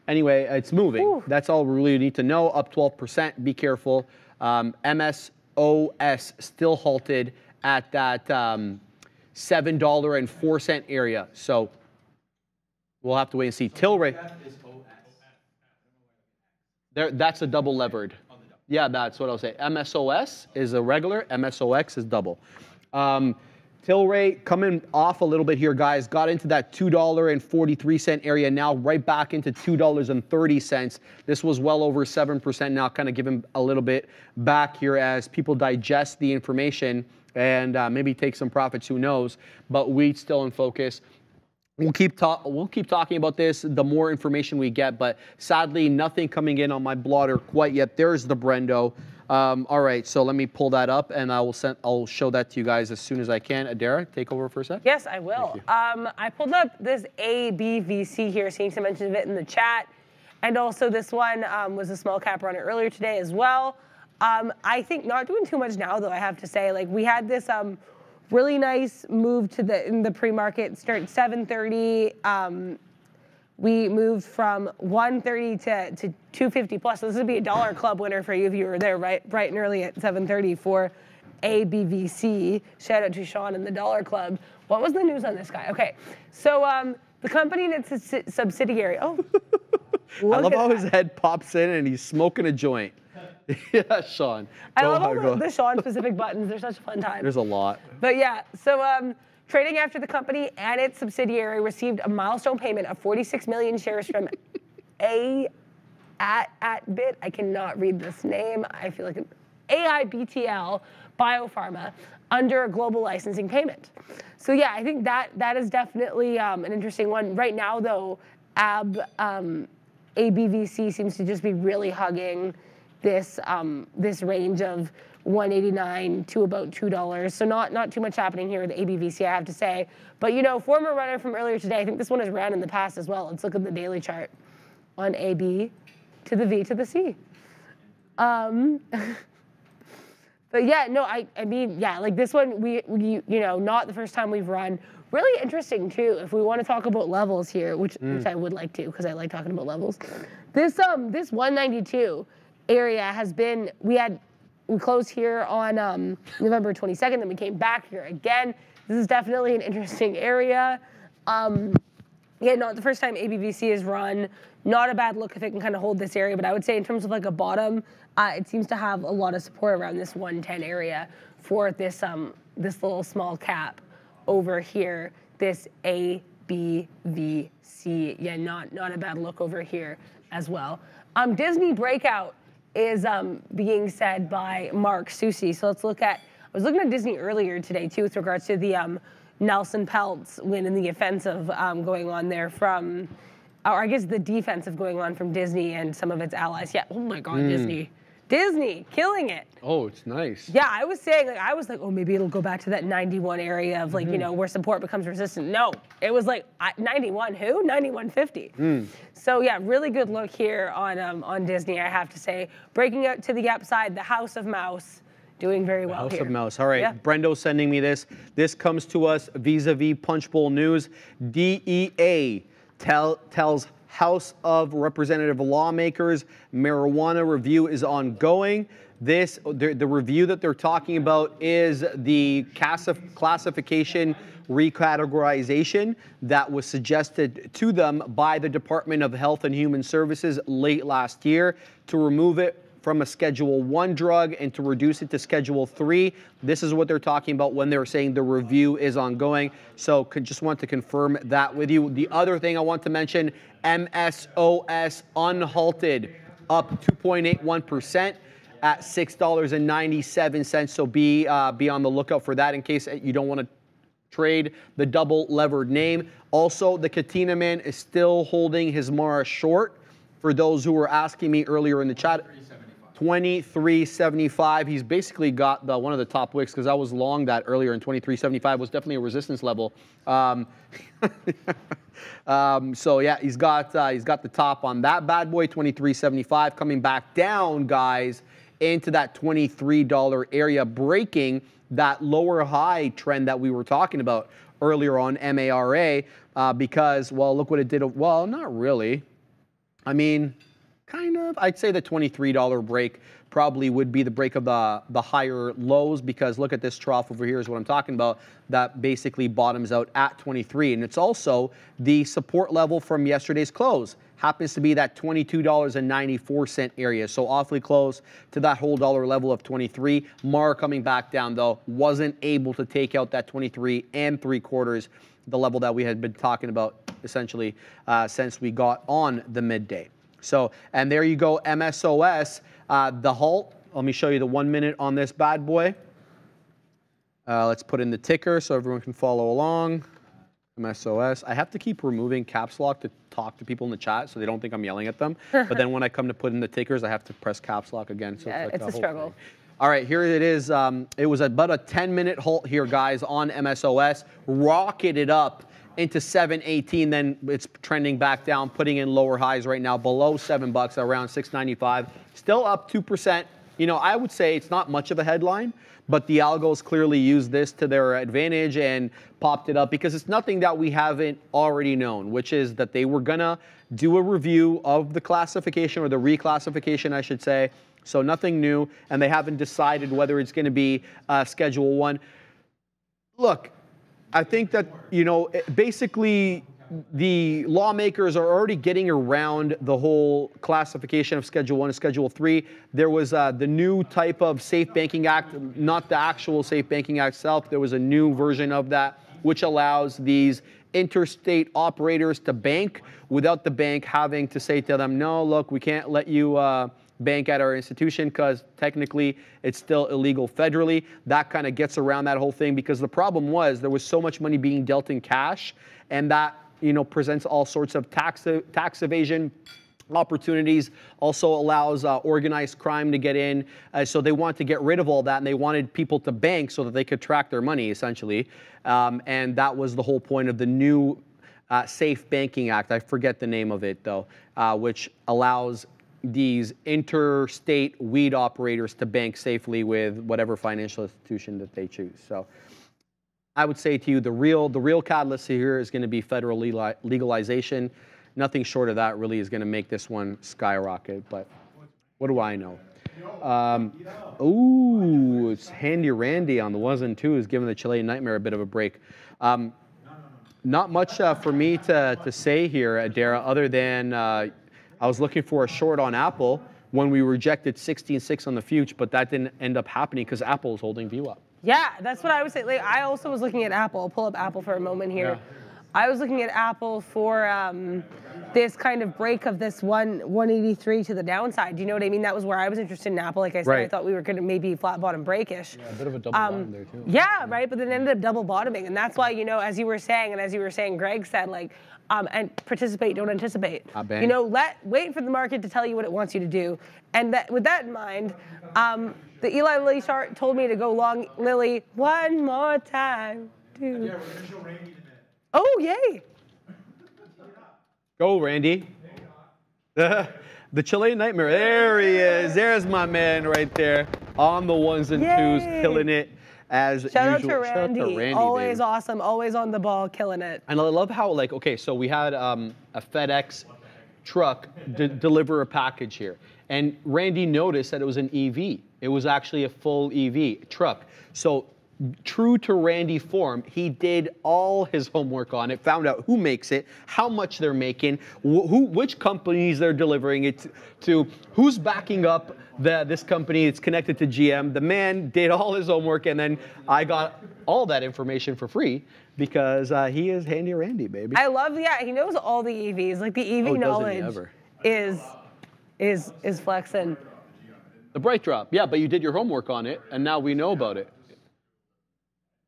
Anyway, it's moving. That's all we really need to know. Up 12%. Be careful. Um, MSOS still halted at that um, $7.04 area. So we'll have to wait and see. Tilray. There, that's a double levered. Yeah, that's what I'll say. MSOS is a regular, MSOX is double. Um, Tilray coming off a little bit here, guys. Got into that $2.43 area, now right back into $2.30. This was well over 7% now, kind of giving a little bit back here as people digest the information and uh, maybe take some profits, who knows. But wheat still in focus. We'll keep talk. We'll keep talking about this. The more information we get, but sadly, nothing coming in on my blotter quite yet. There's the Brendo. Um, all right, so let me pull that up, and I will send. I'll show that to you guys as soon as I can. Adara, take over for a sec. Yes, I will. Um, I pulled up this ABVC here, seeing some mention of it in the chat. And also, this one um, was a small cap runner earlier today as well. Um, I think not doing too much now, though, I have to say. Like, we had this um, really nice move to the in the pre-market, start 730. Um, we moved from 130 to, to 250 plus. So this would be a dollar club winner for you if you were there right bright and early at 730 for ABVC. Shout out to Sean and the Dollar Club. What was the news on this guy? Okay, so um, the company and its subsidiary. Oh, I love how that. his head pops in and he's smoking a joint. yeah, Sean. I Go love all the, the Sean specific buttons. They're such a fun time. There's a lot. But yeah, so um, trading after the company and its subsidiary received a milestone payment of 46 million shares from A at at bit. I cannot read this name. I feel like an AIBTL Biopharma under a global licensing payment. So yeah, I think that that is definitely um, an interesting one. Right now, though, AB um, ABVC seems to just be really hugging this um, this range of 189 to about two dollars. So not not too much happening here with ABVC, I have to say. But you know, former runner from earlier today. I think this one has ran in the past as well. Let's look at the daily chart on AB to the V to the C. Um, but yeah, no, I, I mean, yeah, like this one, we, we, you know, not the first time we've run. Really interesting too. If we want to talk about levels here, which which I would like to, because I like talking about levels. This um this 192 area has been we had we closed here on um, November 22nd, then we came back here again. This is definitely an interesting area. Um, yeah, not the first time ABVC is run, not a bad look if it can kind of hold this area, but I would say in terms of like a bottom, uh, it seems to have a lot of support around this 110 area for this um this little small cap over here, this BVC. Yeah, not not a bad look over here as well. Um, Disney breakout is um, being said by Mark Susi. So let's look at. I was looking at Disney earlier today too, with regards to the um, Nelson Peltz win in the offensive um, going on there from, or I guess the defensive going on from Disney and some of its allies. Yeah. Oh my God, Disney. Disney killing it. Oh, it's nice. Yeah, I was saying like I was like, oh, maybe it'll go back to that 91 area of like you know where support becomes resistant. No, it was like I- 91 who 9150. So yeah, really good look here on um, on Disney. I have to say, breaking out to the upside, the House of Mouse doing very well House here. of Mouse. All right, Yeah. Brendo sending me this. This comes to us vis-a-vis Punchbowl News. DEA tell, tells House of Representative lawmakers marijuana review is ongoing. This the, the review that they're talking about is the classif- classification recategorization that was suggested to them by the Department of Health and Human Services late last year to remove it from a Schedule 1 drug and to reduce it to Schedule 3. This is what they're talking about when they're saying the review is ongoing. So could just want to confirm that with you. The other thing I want to mention, MSOS unhalted up 2.81% at $6.97. So be uh, be on the lookout for that in case you don't want to trade the double levered name. Also, the Katina man is still holding his Mara short. For those who were asking me earlier in the chat, 2375. He's basically got the one of the top wicks because I was long that earlier, and 2375 was definitely a resistance level. Um, um, so yeah, he's got uh, he's got the top on that bad boy, 2375, coming back down, guys, into that $23 area, breaking that lower high trend that we were talking about earlier on MARA. Uh, because well, look what it did. Well, not really. I mean, kind of. I'd say the $23 break probably would be the break of the, the higher lows because look at this trough over here is what I'm talking about. That basically bottoms out at 23. And it's also the support level from yesterday's close. Happens to be that $22.94 area. So awfully close to that whole dollar level of 23. Mar coming back down though, wasn't able to take out that 23 and three quarters, the level that we had been talking about essentially uh, since we got on the midday. So, and there you go, MSOS, uh, the halt. Let me show you the one minute on this bad boy. Uh, let's put in the ticker so everyone can follow along. MSOS. I have to keep removing caps lock to talk to people in the chat so they don't think I'm yelling at them. but then when I come to put in the tickers, I have to press caps lock again. So Yeah, like it's a struggle. thing. All right, here it is. Um, it was about a 10 minute halt here, guys, on MSOS. Rocketed up into 718, then it's trending back down, putting in lower highs right now, below seven bucks, around 695. Still up 2%. You know, I would say it's not much of a headline, but the algos clearly used this to their advantage and popped it up because it's nothing that we haven't already known, which is that they were gonna do a review of the classification or the reclassification, I should say. So nothing new, and they haven't decided whether it's going to be uh, Schedule One. Look, I think that you know basically the lawmakers are already getting around the whole classification of Schedule One and Schedule Three. There was uh, the new type of Safe Banking Act, not the actual Safe Banking Act itself. There was a new version of that which allows these interstate operators to bank without the bank having to say to them, no, look, we can't let you uh, bank at our institution because technically it's still illegal federally. That kind of gets around that whole thing because the problem was there was so much money being dealt in cash and that you know presents all sorts of tax tax evasion opportunities. Also allows uh, organized crime to get in. Uh, so they want to get rid of all that and they wanted people to bank so that they could track their money essentially. Um, and that was the whole point of the new uh, safe banking act. I forget the name of it though uh, which allows these interstate weed operators to bank safely with whatever financial institution that they choose so I would say to you, the real the real catalyst here is going to be federal legalization. Nothing short of that really is going to make this one skyrocket. But what do I know? Um, ooh, it's Handy Randy on the ones and twos, giving the Chilean Nightmare a bit of a break. Um, not much uh, for me to, to say here, Adara, other than uh, I was looking for a short on Apple when we rejected 16.6 on the future, but that didn't end up happening because Apple is holding view up. Yeah, that's what I would say. Like, I also was looking at Apple. I'll pull up Apple for a moment here. I was looking at Apple for um, this kind of break of this one 183 to the downside. Do you know what I mean? That was where I was interested in Apple. Like I said, I thought we were going to maybe flat bottom breakish. A bit of a double bottom there too. Yeah, right. But then it ended up double bottoming, and that's why you know, as you were saying, and as you were saying, Greg said like, um, and participate, don't anticipate. Bang. You know, let wait for the market to tell you what it wants you to do, and that with that in mind, um, the Eli Lilly chart told me to go long Lilly one more time. Dude. Oh yay! Go, Randy. the Chilean Nightmare. There he is. There's my man right there on the ones and twos, killing it as Shout usual. out to Randy. Randy, always baby. awesome, always on the ball, killing it. And I love how, like, okay, so we had um, a FedEx truck de- deliver a package here. And Randy noticed that it was an EV. It was actually a full EV truck. So, true to Randy form, he did all his homework on it, found out who makes it, how much they're making, wh- who, which companies they're delivering it to, who's backing up the, this company. It's connected to GM. The man did all his homework, and then I got all that information for free because uh, he is handy Randy, baby. I love, yeah, he knows all the EVs. Like the EV Oh, knowledge ever? is is is flexing. The BrightDrop, yeah, but you did your homework on it, and now we know about it.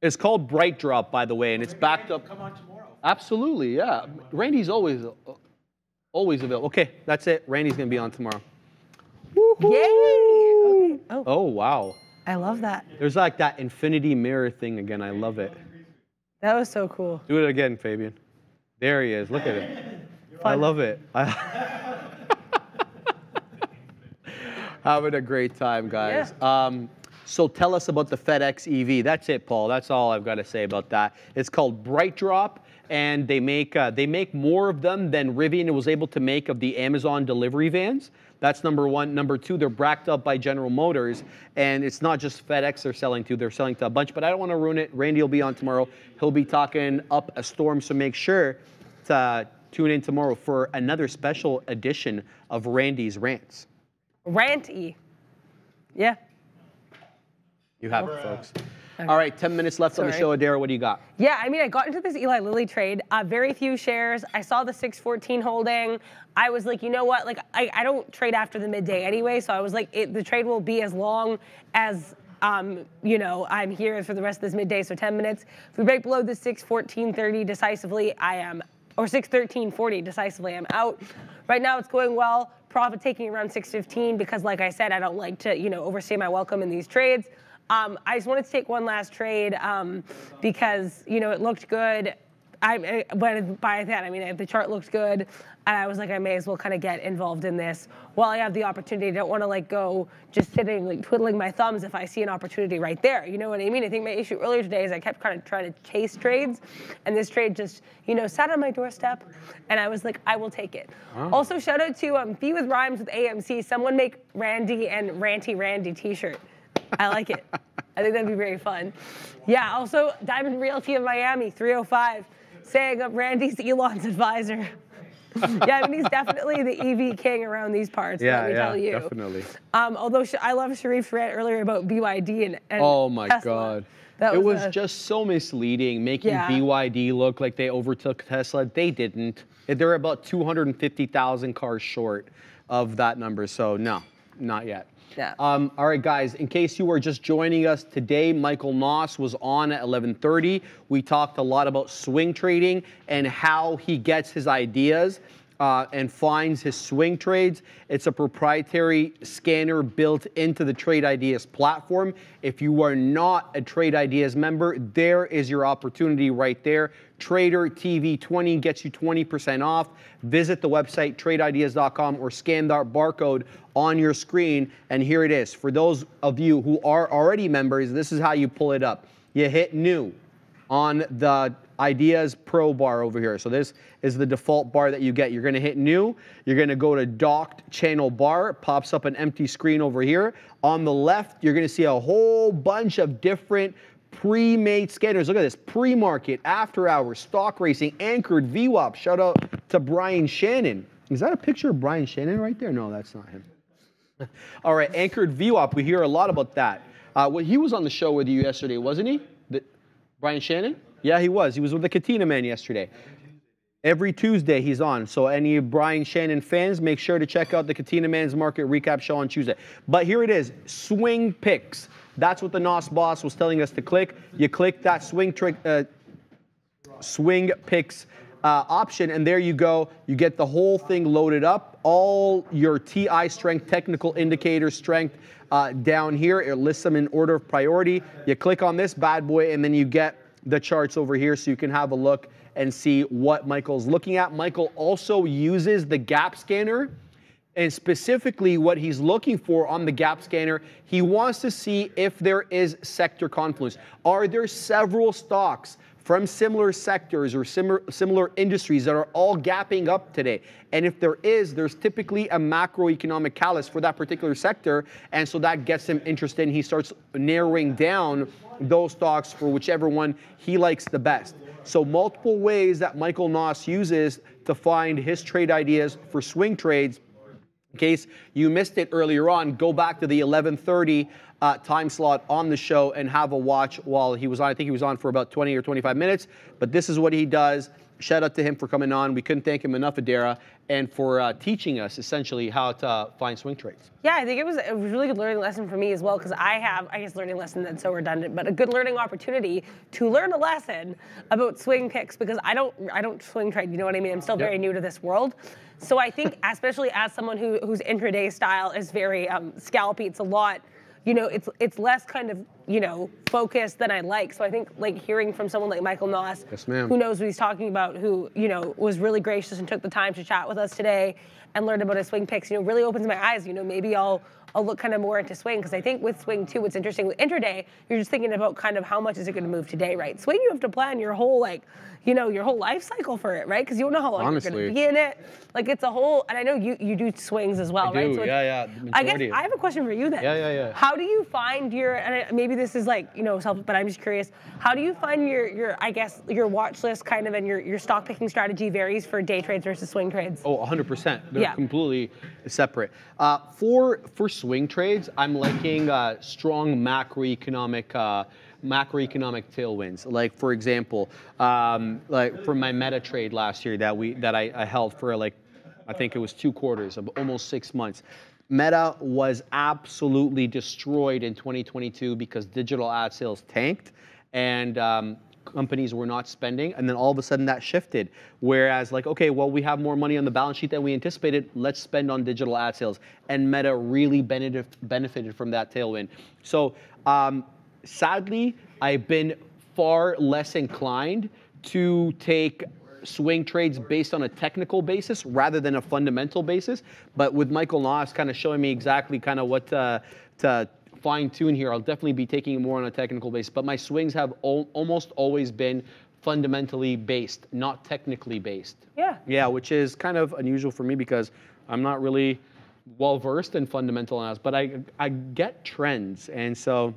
It's called BrightDrop, by the way, and it's backed up. Come on tomorrow. Absolutely, yeah. Randy's always, always available. Okay, that's it. Randy's gonna be on tomorrow. Yay! Okay. Oh, Oh wow, I love that. there's like that infinity mirror thing again. I love it. That was so cool. Do it again, Fabian. There he is. Look at it. I love it. I- Having a great time, guys. Um, so tell us about the FedEx EV. That's it, Paul. That's all I've got to say about that. It's called BrightDrop, and they make uh, they make more of them than Rivian was able to make of the Amazon delivery vans. That's number one. Number two, they're backed up by General Motors, and it's not just FedEx they're selling to. They're selling to a bunch, but I don't want to ruin it. Randy will be on tomorrow. He'll be talking up a storm, so make sure to tune in tomorrow for another special edition of Randy's Rants. Ranty. Yeah. You have it, folks. All right, 10 minutes left on the show. Adara, what do you got? Yeah, I mean, I got into this Eli Lilly trade. Uh, very few shares. I saw the 614 holding. I was like, you know what? Like, I, I don't trade after the midday anyway. So I was like, it, the trade will be as long as, um, you know, I'm here for the rest of this midday. So 10 minutes. If we break below the 614.30 decisively, I am, or 613.40 decisively, I'm out. Right now, it's going well. Profit taking around 615 because, like I said, I don't like to, you know, overstay my welcome in these trades. Um, I just wanted to take one last trade um, because you know it looked good. I, I- but by that I mean the chart looked good, and I was like I may as well kind of get involved in this while I have the opportunity. I don't want to like go just sitting like twiddling my thumbs if I see an opportunity right there. You know what I mean? I think my issue earlier today is I kept kind of trying to chase trades, and this trade just you know sat on my doorstep, and I was like I will take it. Also shout out to um, Be with Rhymes with AMC. Someone make Randy and Ranty Randy T-shirt. I like it. I think that'd be very fun. Yeah, also Diamond Realty of Miami, 305, saying up Randy's Elon's advisor. yeah, I mean, he's definitely the EV king around these parts, let me tell you. definitely. Um, although I love Sharif's rant earlier about BYD and, and Oh my Tesla. God. That it was a- just so misleading, making Yeah. BYD look like they overtook Tesla. They didn't. They're about 250,000 cars short of that number. So, no, not yet. Yeah. Um, all right, guys. In case you are just joining us today, Michael Noss was on at 11:30. We talked a lot about swing trading and how he gets his ideas uh, and finds his swing trades. It's a proprietary scanner built into the Trade Ideas platform. If you are not a Trade Ideas member, there is your opportunity right there. Trader TV 20 gets you 20% off. Visit the website tradeideas.com or scan that barcode on your screen, and here it is. For those of you who are already members, this is how you pull it up. You hit new on the Ideas Pro bar over here. So this is the default bar that you get. You're gonna hit new. You're gonna go to docked channel bar. It pops up an empty screen over here. On the left, you're gonna see a whole bunch of different pre-made scanners. Look at this, pre-market, after hours, stock racing, anchored, VWAP. Shout out to Brian Shannon. Is that a picture of Brian Shannon right there? No, that's not him. All right, anchored VWAP. We hear a lot about that. Uh, well, he was on the show with you yesterday, wasn't he? The, Brian Shannon? Yeah, he was. He was with the Katina man yesterday. Every Tuesday he's on. So any Brian Shannon fans, make sure to check out the Katina Man's Market recap show on Tuesday. But here it is, swing picks. That's what the Noss boss was telling us to click. You click that swing trick, uh, swing picks uh, option, and there you go. You get the whole thing loaded up. All your TI strength, technical indicator strength uh, down here. It lists them in order of priority. You click on this bad boy, and then you get the charts over here so you can have a look and see what Michael's looking at. Michael also uses the gap scanner. And specifically, what he's looking for on the gap scanner, he wants to see if there is sector confluence. Are there several stocks from similar sectors or similar, similar industries that are all gapping up today? And if there is, there's typically a macroeconomic catalyst for that particular sector. And so that gets him interested and he starts narrowing down those stocks for whichever one he likes the best. So multiple ways that Michael Noss uses to find his trade ideas for swing trades. In case you missed it earlier on, go back to the 11:30 uh, time slot on the show and have a watch while he was on. I think he was on for about 20 or 25 minutes. But this is what he does. Shout out to him for coming on. We couldn't thank him enough, Adara, and for uh, teaching us essentially how to uh, find swing trades. Yeah, I think it was a really good learning lesson for me as well because I have, I guess, learning lesson that's so redundant, but a good learning opportunity to learn a lesson about swing picks because I don't, I don't swing trade. You know what I mean? I'm still very new to this world. So I think, especially as someone who whose intraday style is very um, scalpy, it's a lot you know, it's it's less kind of you know focused than I like. So I think like hearing from someone like Michael Noss, Yes, ma'am. who knows what he's talking about, who you know was really gracious and took the time to chat with us today and learned about his swing picks, you know, really opens my eyes. You know, maybe I'll I'll look kind of more into swing because I think with swing too, what's interesting with intraday, you're just thinking about kind of how much is it going to move today, right? Swing, you have to plan your whole like, you know, your whole life cycle for it, right? Because you don't know how long you're going to be in it. Like it's a whole, and I know you you do swings as well, I right? do, it's- yeah, yeah, I guess I have a question for you then. Yeah, yeah, yeah. How do you find your, and I- maybe this is like you know self, but I'm just curious. How do you find your your I guess your watch list kind of and your your stock picking strategy varies for day trades versus swing trades? Oh, 100%. They're Yeah. completely separate. Uh, for for swing trades, I'm liking uh, strong macroeconomic uh, macroeconomic tailwinds. Like for example, um, like for my meta trade last year that we that I, I held for like I think it was two quarters of almost six months. Meta was absolutely destroyed in 2022 because digital ad sales tanked and um, companies were not spending and then all of a sudden that shifted. Whereas like okay well we have more money on the balance sheet than we anticipated let's spend on digital ad sales. And meta really benefited benefited from that tailwind. So um, sadly i've been far less inclined to take swing trades based on a technical basis rather than a fundamental basis. But with michael Noss kind of showing me exactly kind of what to, to fine tune here. I'll definitely be taking it more on a technical basis, but my swings have al- almost always been fundamentally based, not technically based. Yeah. Yeah, which is kind of unusual for me because I'm not really well versed in fundamental analysis, but I I get trends, and so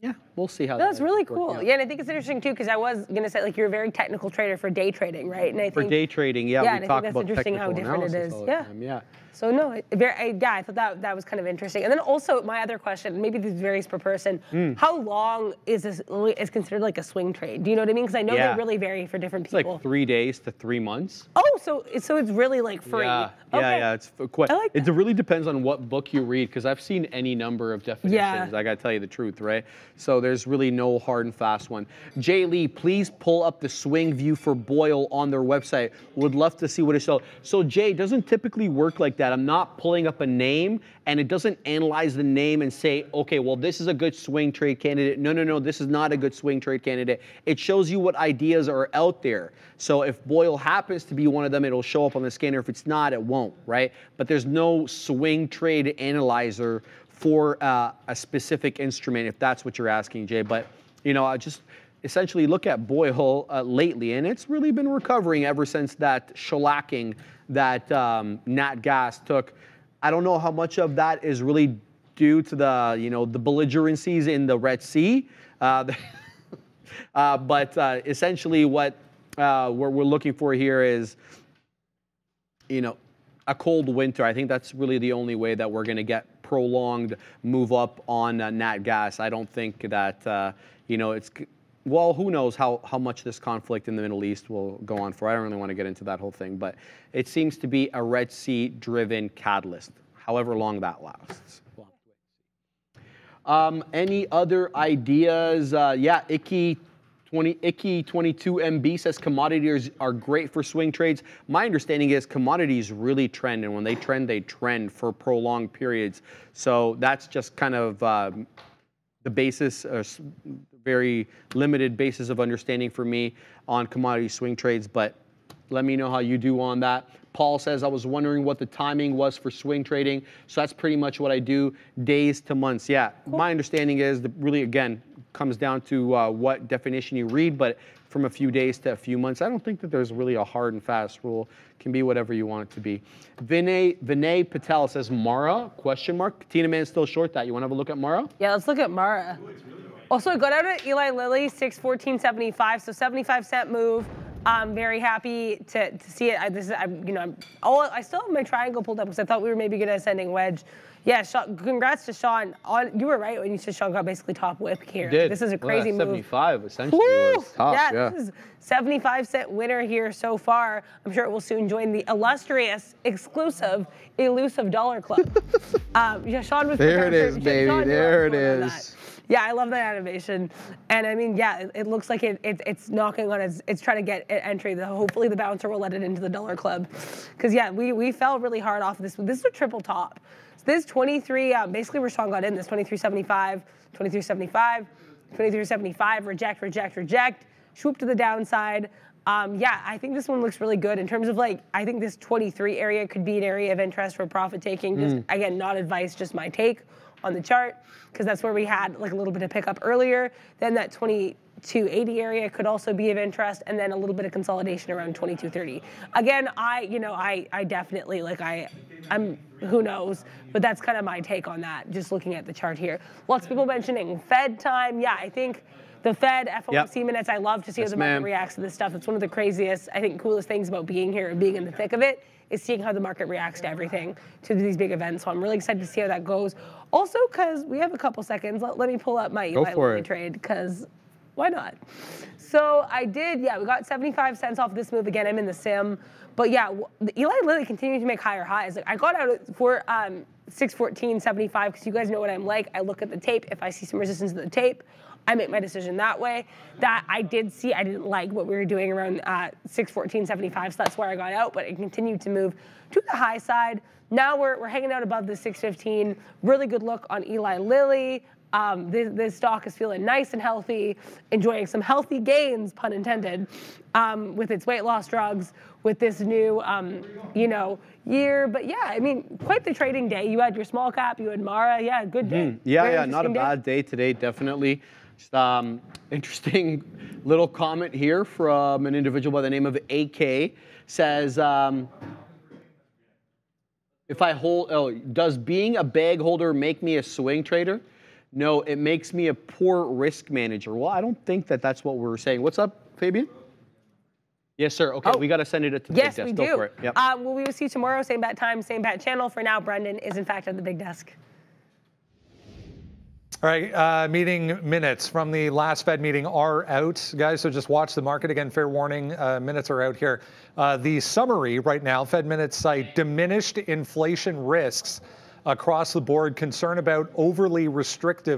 yeah, we'll see how. That's that really cool. out. Yeah, and I think it's interesting too because I was gonna say like you're a very technical trader for day trading, right? And I For day trading, yeah, Yeah, we and I think that's about interesting how different it analysis is. all the Yeah. time, Yeah. So no, it- very, I, yeah, I thought that that was kind of interesting. And then also my other question, maybe this varies per person. Hmm. How long is this is considered like a swing trade? Do you know what I mean? Because I know Yeah. they really vary for different It's people. like three days to three months. oh, so it's- so it's really like free. Yeah, Okay. yeah, yeah. It's quite. I like it really depends on what book you read because I've seen any number of definitions. Yeah. I gotta tell you the truth, right? So there's really no hard and fast one. Jay Lee, please pull up the swing view for BOIL on their website. Would love to see what it's so. So Jay it doesn't typically work like that. I'm not pulling up a name and it doesn't analyze the name and say, okay, well this is a good swing trade candidate. No, no, no, this is not a good swing trade candidate. It shows you what ideas are out there. So if BOIL happens to be one of them, it'll show up on the scanner. If it's not, it won't, right? But there's no swing trade analyzer for uh, a specific instrument, if that's what you're asking, Jay. But you know, I just essentially look at BOIL uh, lately, and it's really been recovering ever since that shellacking that um, Nat Gas took. I don't know how much of that is really due to the you know the belligerencies in the Red Sea. Uh, uh, but uh, essentially, what uh, what we're looking for here is, you know, a cold winter. I think that's really the only way that we're going to get prolonged move up on uh, nat gas. I don't think that uh, you know it's. Well, who knows how, how much this conflict in the Middle East will go on for. I don't really want to get into that whole thing, but it seems to be a Red Sea driven catalyst, however long that lasts. Um, any other ideas? Uh, yeah, Icky 20, Icky 22 MB says commodities are great for swing trades. My understanding is commodities really trend, and when they trend, they trend for prolonged periods. So that's just kind of um, the basis, uh, s- very limited basis of understanding for me on commodity swing trades, but let me know how you do on that. Paul says, I was wondering what the timing was for swing trading. So that's pretty much what I do, days to months. Yeah, my understanding is that really, again, comes down to uh, what definition you read, but from a few days to a few months. I don't think that there's really a hard and fast rule. It can be whatever you want it to be. Vinay, Vinay Patel says, Mara, question mark. Tina Man is still short that. You want to have a look at Mara? Yeah, let's look at Mara. Also, I got out at Eli Lilly, 614.75, so 75 cent move. I'm very happy to, to see it. I, this is, I'm, you know, I'm, oh, I still have my triangle pulled up because I thought we were maybe going to sending wedge. Yeah, Sean, congrats to Sean. On, you were right when you said Sean got basically top whip here. This is a crazy move. 75 essentially was tough. yeah, Yeah. this is 75 cent winner here so far. I'm sure it will soon join the illustrious, exclusive, elusive dollar club. um, yeah, Sean was There it is, Sean baby. was There it is. Yeah, I love that animation, and I mean, yeah, it, it looks like it, it, it's knocking on its, it's trying to get it entry. The, hopefully, the bouncer will let it into the dollar club, because yeah, we we fell really hard off of this. This is a triple top. So this 23, uh, basically, where Sean got in this 23.75, 23.75, 23.75, reject, reject, reject, swoop to the downside. Um, yeah, I think this one looks really good in terms of like, I think this 23 area could be an area of interest for profit taking. Just again, not advice, just my take on the chart, because that's where we had like a little bit of pickup earlier. Then that 2280 area could also be of interest, and then a little bit of consolidation around 2230. Again, I, you know, I, I definitely like I, I'm who knows, but that's kind of my take on that. Just looking at the chart here, lots of people mentioning Fed time. Yeah, I think. The Fed FOMC minutes, I love to see Yes, how the market reacts to this stuff. It's one of the craziest, I think, coolest things about being here and being in the thick of it is seeing how the market reacts to everything, to these big events. So I'm really excited to see how that goes. Also, because we have a couple seconds, let, let me pull up my Go Eli for Lilly trade, because why not? So I did, yeah, we got 75 cents off this move again. I'm in the sim, but yeah, Eli Lilly continued to make higher highs. Like I got out for um, 614.75 because you guys know what I'm like. I look at the tape. If I see some resistance to the tape, I make my decision that way. That I did see, I didn't like what we were doing around uh, 614.75, so that's where I got out. But it continued to move to the high side. Now we're, we're hanging out above the 615. Really good look on Eli Lilly. Um, this, this stock is feeling nice and healthy, enjoying some healthy gains, pun intended, um, with its weight loss drugs, with this new, um, you know, year. But yeah, I mean, quite the trading day. You had your small cap, you had Mara. Yeah, good day. Mm-hmm. Yeah, Very yeah, not a day. bad day today, definitely. Just, um, interesting little comment here from an individual by the name of AK says, um, if I hold, oh, does being a bag holder make me a swing trader? No, it makes me a poor risk manager. Well, I don't think that that's what we're saying. What's up, Fabian? Yes, sir. Okay, Oh. we got to send it to the Yes, big we desk. Go do. for it. Yep. Uh, well, we will see you tomorrow, same bat time, same bat channel. For now, Brendan is in fact at the big desk. All right, uh, meeting minutes from the last Fed meeting are out, guys. So just watch the market again. Fair warning, uh, minutes are out here. Uh, the summary right now: Fed minutes cite diminished inflation risks across the board, concern about overly restrictive.